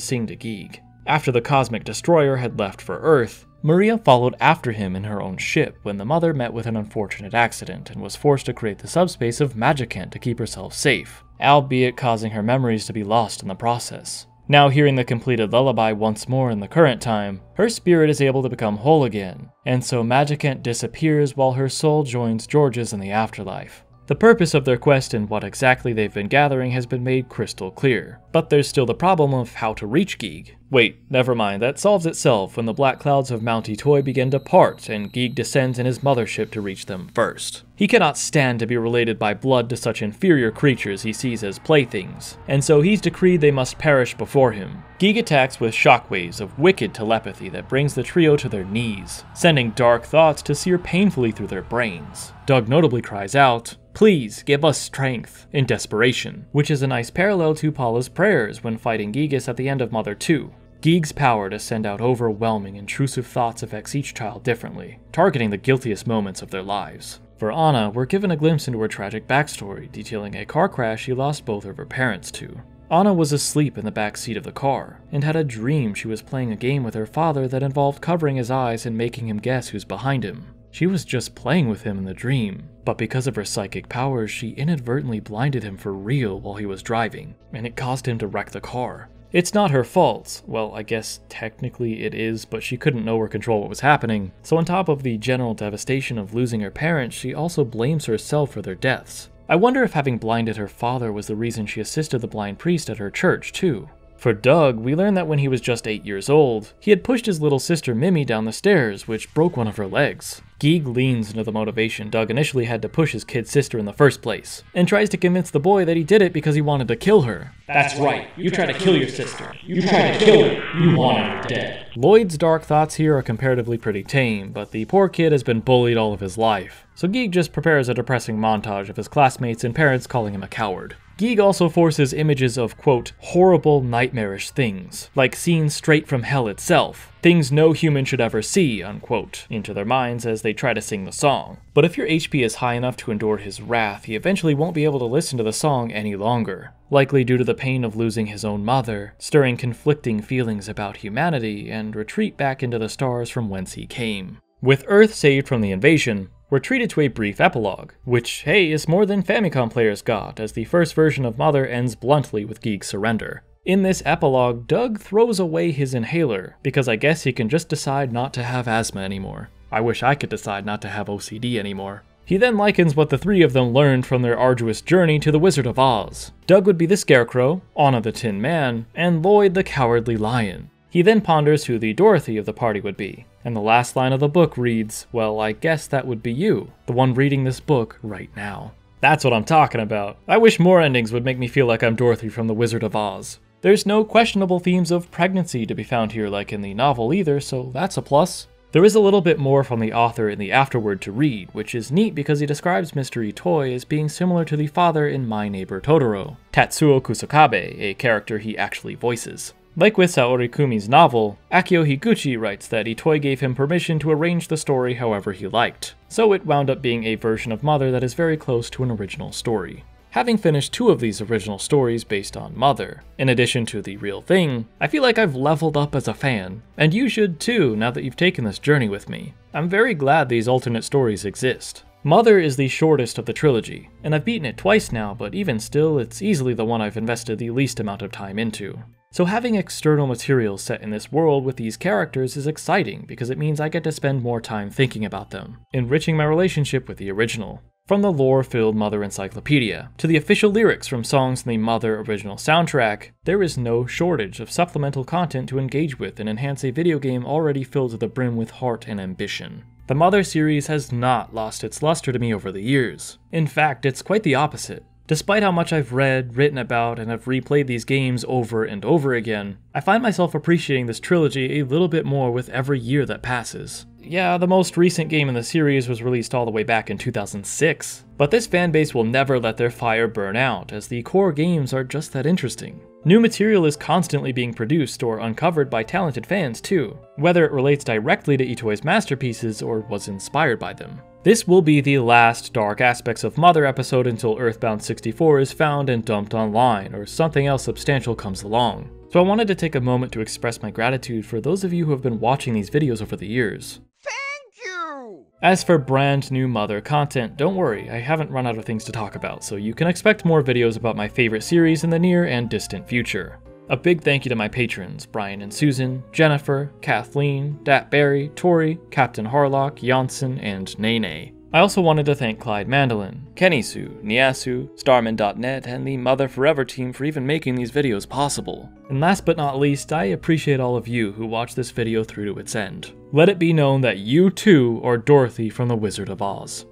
Speaker 1: sing to Giegue. After the cosmic destroyer had left for Earth, Maria followed after him in her own ship when the mother met with an unfortunate accident and was forced to create the subspace of Magicant to keep herself safe albeit causing her memories to be lost in the process. Now, hearing the completed lullaby once more in the current time, her spirit is able to become whole again, and so Magicant disappears while her soul joins George's in the afterlife. The purpose of their quest and what exactly they've been gathering has been made crystal clear, but there's still the problem of how to reach Giegue. Wait, never mind, that solves itself when the black clouds of Mount Itoi begin to part and Giegue descends in his mothership to reach them first. He cannot stand to be related by blood to such inferior creatures he sees as playthings, and so he's decreed they must perish before him. Giegue attacks with shockwaves of wicked telepathy that brings the trio to their knees, sending dark thoughts to sear painfully through their brains. Doug notably cries out, Please give us strength, in desperation, which is a nice parallel to Paula's prayers when fighting Giygas at the end of Mother 2. Giegue's power to send out overwhelming, intrusive thoughts affects each child differently, targeting the guiltiest moments of their lives. For Anna, we're given a glimpse into her tragic backstory, detailing a car crash she lost both of her parents to. Anna was asleep in the back seat of the car, and had a dream she was playing a game with her father that involved covering his eyes and making him guess who's behind him. She was just playing with him in the dream, but because of her psychic powers, she inadvertently blinded him for real while he was driving, and it caused him to wreck the car. It's not her fault. Well, I guess technically it is, but she couldn't know or control what was happening. So, on top of the general devastation of losing her parents, she also blames herself for their deaths. I wonder if having blinded her father was the reason she assisted the blind priest at her church, too. For Doug, we learn that when he was just 8 years old, he had pushed his little sister Mimi down the stairs, which broke one of her legs. Giegue leans into the motivation Doug initially had to push his kid sister in the first place, and tries to convince the boy that he did it because he wanted to kill her.
Speaker 6: That's right, you tried to kill your sister. You tried to kill her. You wanted her dead.
Speaker 1: Lloyd's dark thoughts here are comparatively pretty tame, but the poor kid has been bullied all of his life. So Giegue just prepares a depressing montage of his classmates and parents calling him a coward. Giegue also forces images of, quote, horrible, nightmarish things, like scenes straight from hell itself, things no human should ever see, unquote, into their minds as they try to sing the song. But if your HP is high enough to endure his wrath, he eventually won't be able to listen to the song any longer, likely due to the pain of losing his own mother, stirring conflicting feelings about humanity, and retreat back into the stars from whence he came. With Earth saved from the invasion, we're treated to a brief epilogue, which, hey, is more than Famicom players got, as the first version of Mother ends bluntly with Giegue's surrender. In this epilogue, Doug throws away his inhaler, because I guess he can just decide not to have asthma anymore. I wish I could decide not to have OCD anymore. He then likens what the three of them learned from their arduous journey to the Wizard of Oz. Doug would be the Scarecrow, Anna the Tin Man, and Lloyd the Cowardly Lion. He then ponders who the Dorothy of the party would be, and the last line of the book reads, Well, I guess that would be you, the one reading this book right now. That's what I'm talking about. I wish more endings would make me feel like I'm Dorothy from The Wizard of Oz. There's no questionable themes of pregnancy to be found here like in the novel either, so that's a plus. There is a little bit more from the author in the afterword to read, which is neat because he describes Mr. Itoi as being similar to the father in My Neighbor Totoro, Tatsuo Kusakabe, a character he actually voices. Like with Saori Kumi's novel, Akio Higuchi writes that Itoi gave him permission to arrange the story however he liked, so it wound up being a version of Mother that is very close to an original story. Having finished two of these original stories based on Mother, in addition to the real thing, I feel like I've leveled up as a fan, and you should too now that you've taken this journey with me. I'm very glad these alternate stories exist. Mother is the shortest of the trilogy, and I've beaten it twice now, but even still, it's easily the one I've invested the least amount of time into. So having external material set in this world with these characters is exciting because it means I get to spend more time thinking about them, enriching my relationship with the original. From the lore filled Mother Encyclopedia to the official lyrics from songs in the Mother original soundtrack, there is no shortage of supplemental content to engage with and enhance a video game already filled to the brim with heart and ambition. The Mother series has not lost its luster to me over the years. In fact, it's quite the opposite. Despite how much I've read, written about, and have replayed these games over and over again, I find myself appreciating this trilogy a little bit more with every year that passes. Yeah, the most recent game in the series was released all the way back in 2006, but this fanbase will never let their fire burn out, as the core games are just that interesting. New material is constantly being produced or uncovered by talented fans too, whether it relates directly to Itoi's masterpieces or was inspired by them. This will be the last Dark Aspects of Mother episode until Earthbound 64 is found and dumped online, or something else substantial comes along. So I wanted to take a moment to express my gratitude for those of you who have been watching these videos over the years.
Speaker 3: Thank you!
Speaker 1: As for brand new Mother content, don't worry, I haven't run out of things to talk about, so you can expect more videos about my favorite series in the near and distant future. A big thank you to my patrons, Brian and Susan, Jennifer, Kathleen, Dat Barry, Tori, Captain Harlock, Janssen, and Nene. I also wanted to thank Clyde Mandelin, Kenisu, Nyaasu, Starmen.net, and the Mother Forever team for even making these videos possible. And last but not least, I appreciate all of you who watched this video through to its end. Let it be known that you too are Dorothy from The Wizard of Oz.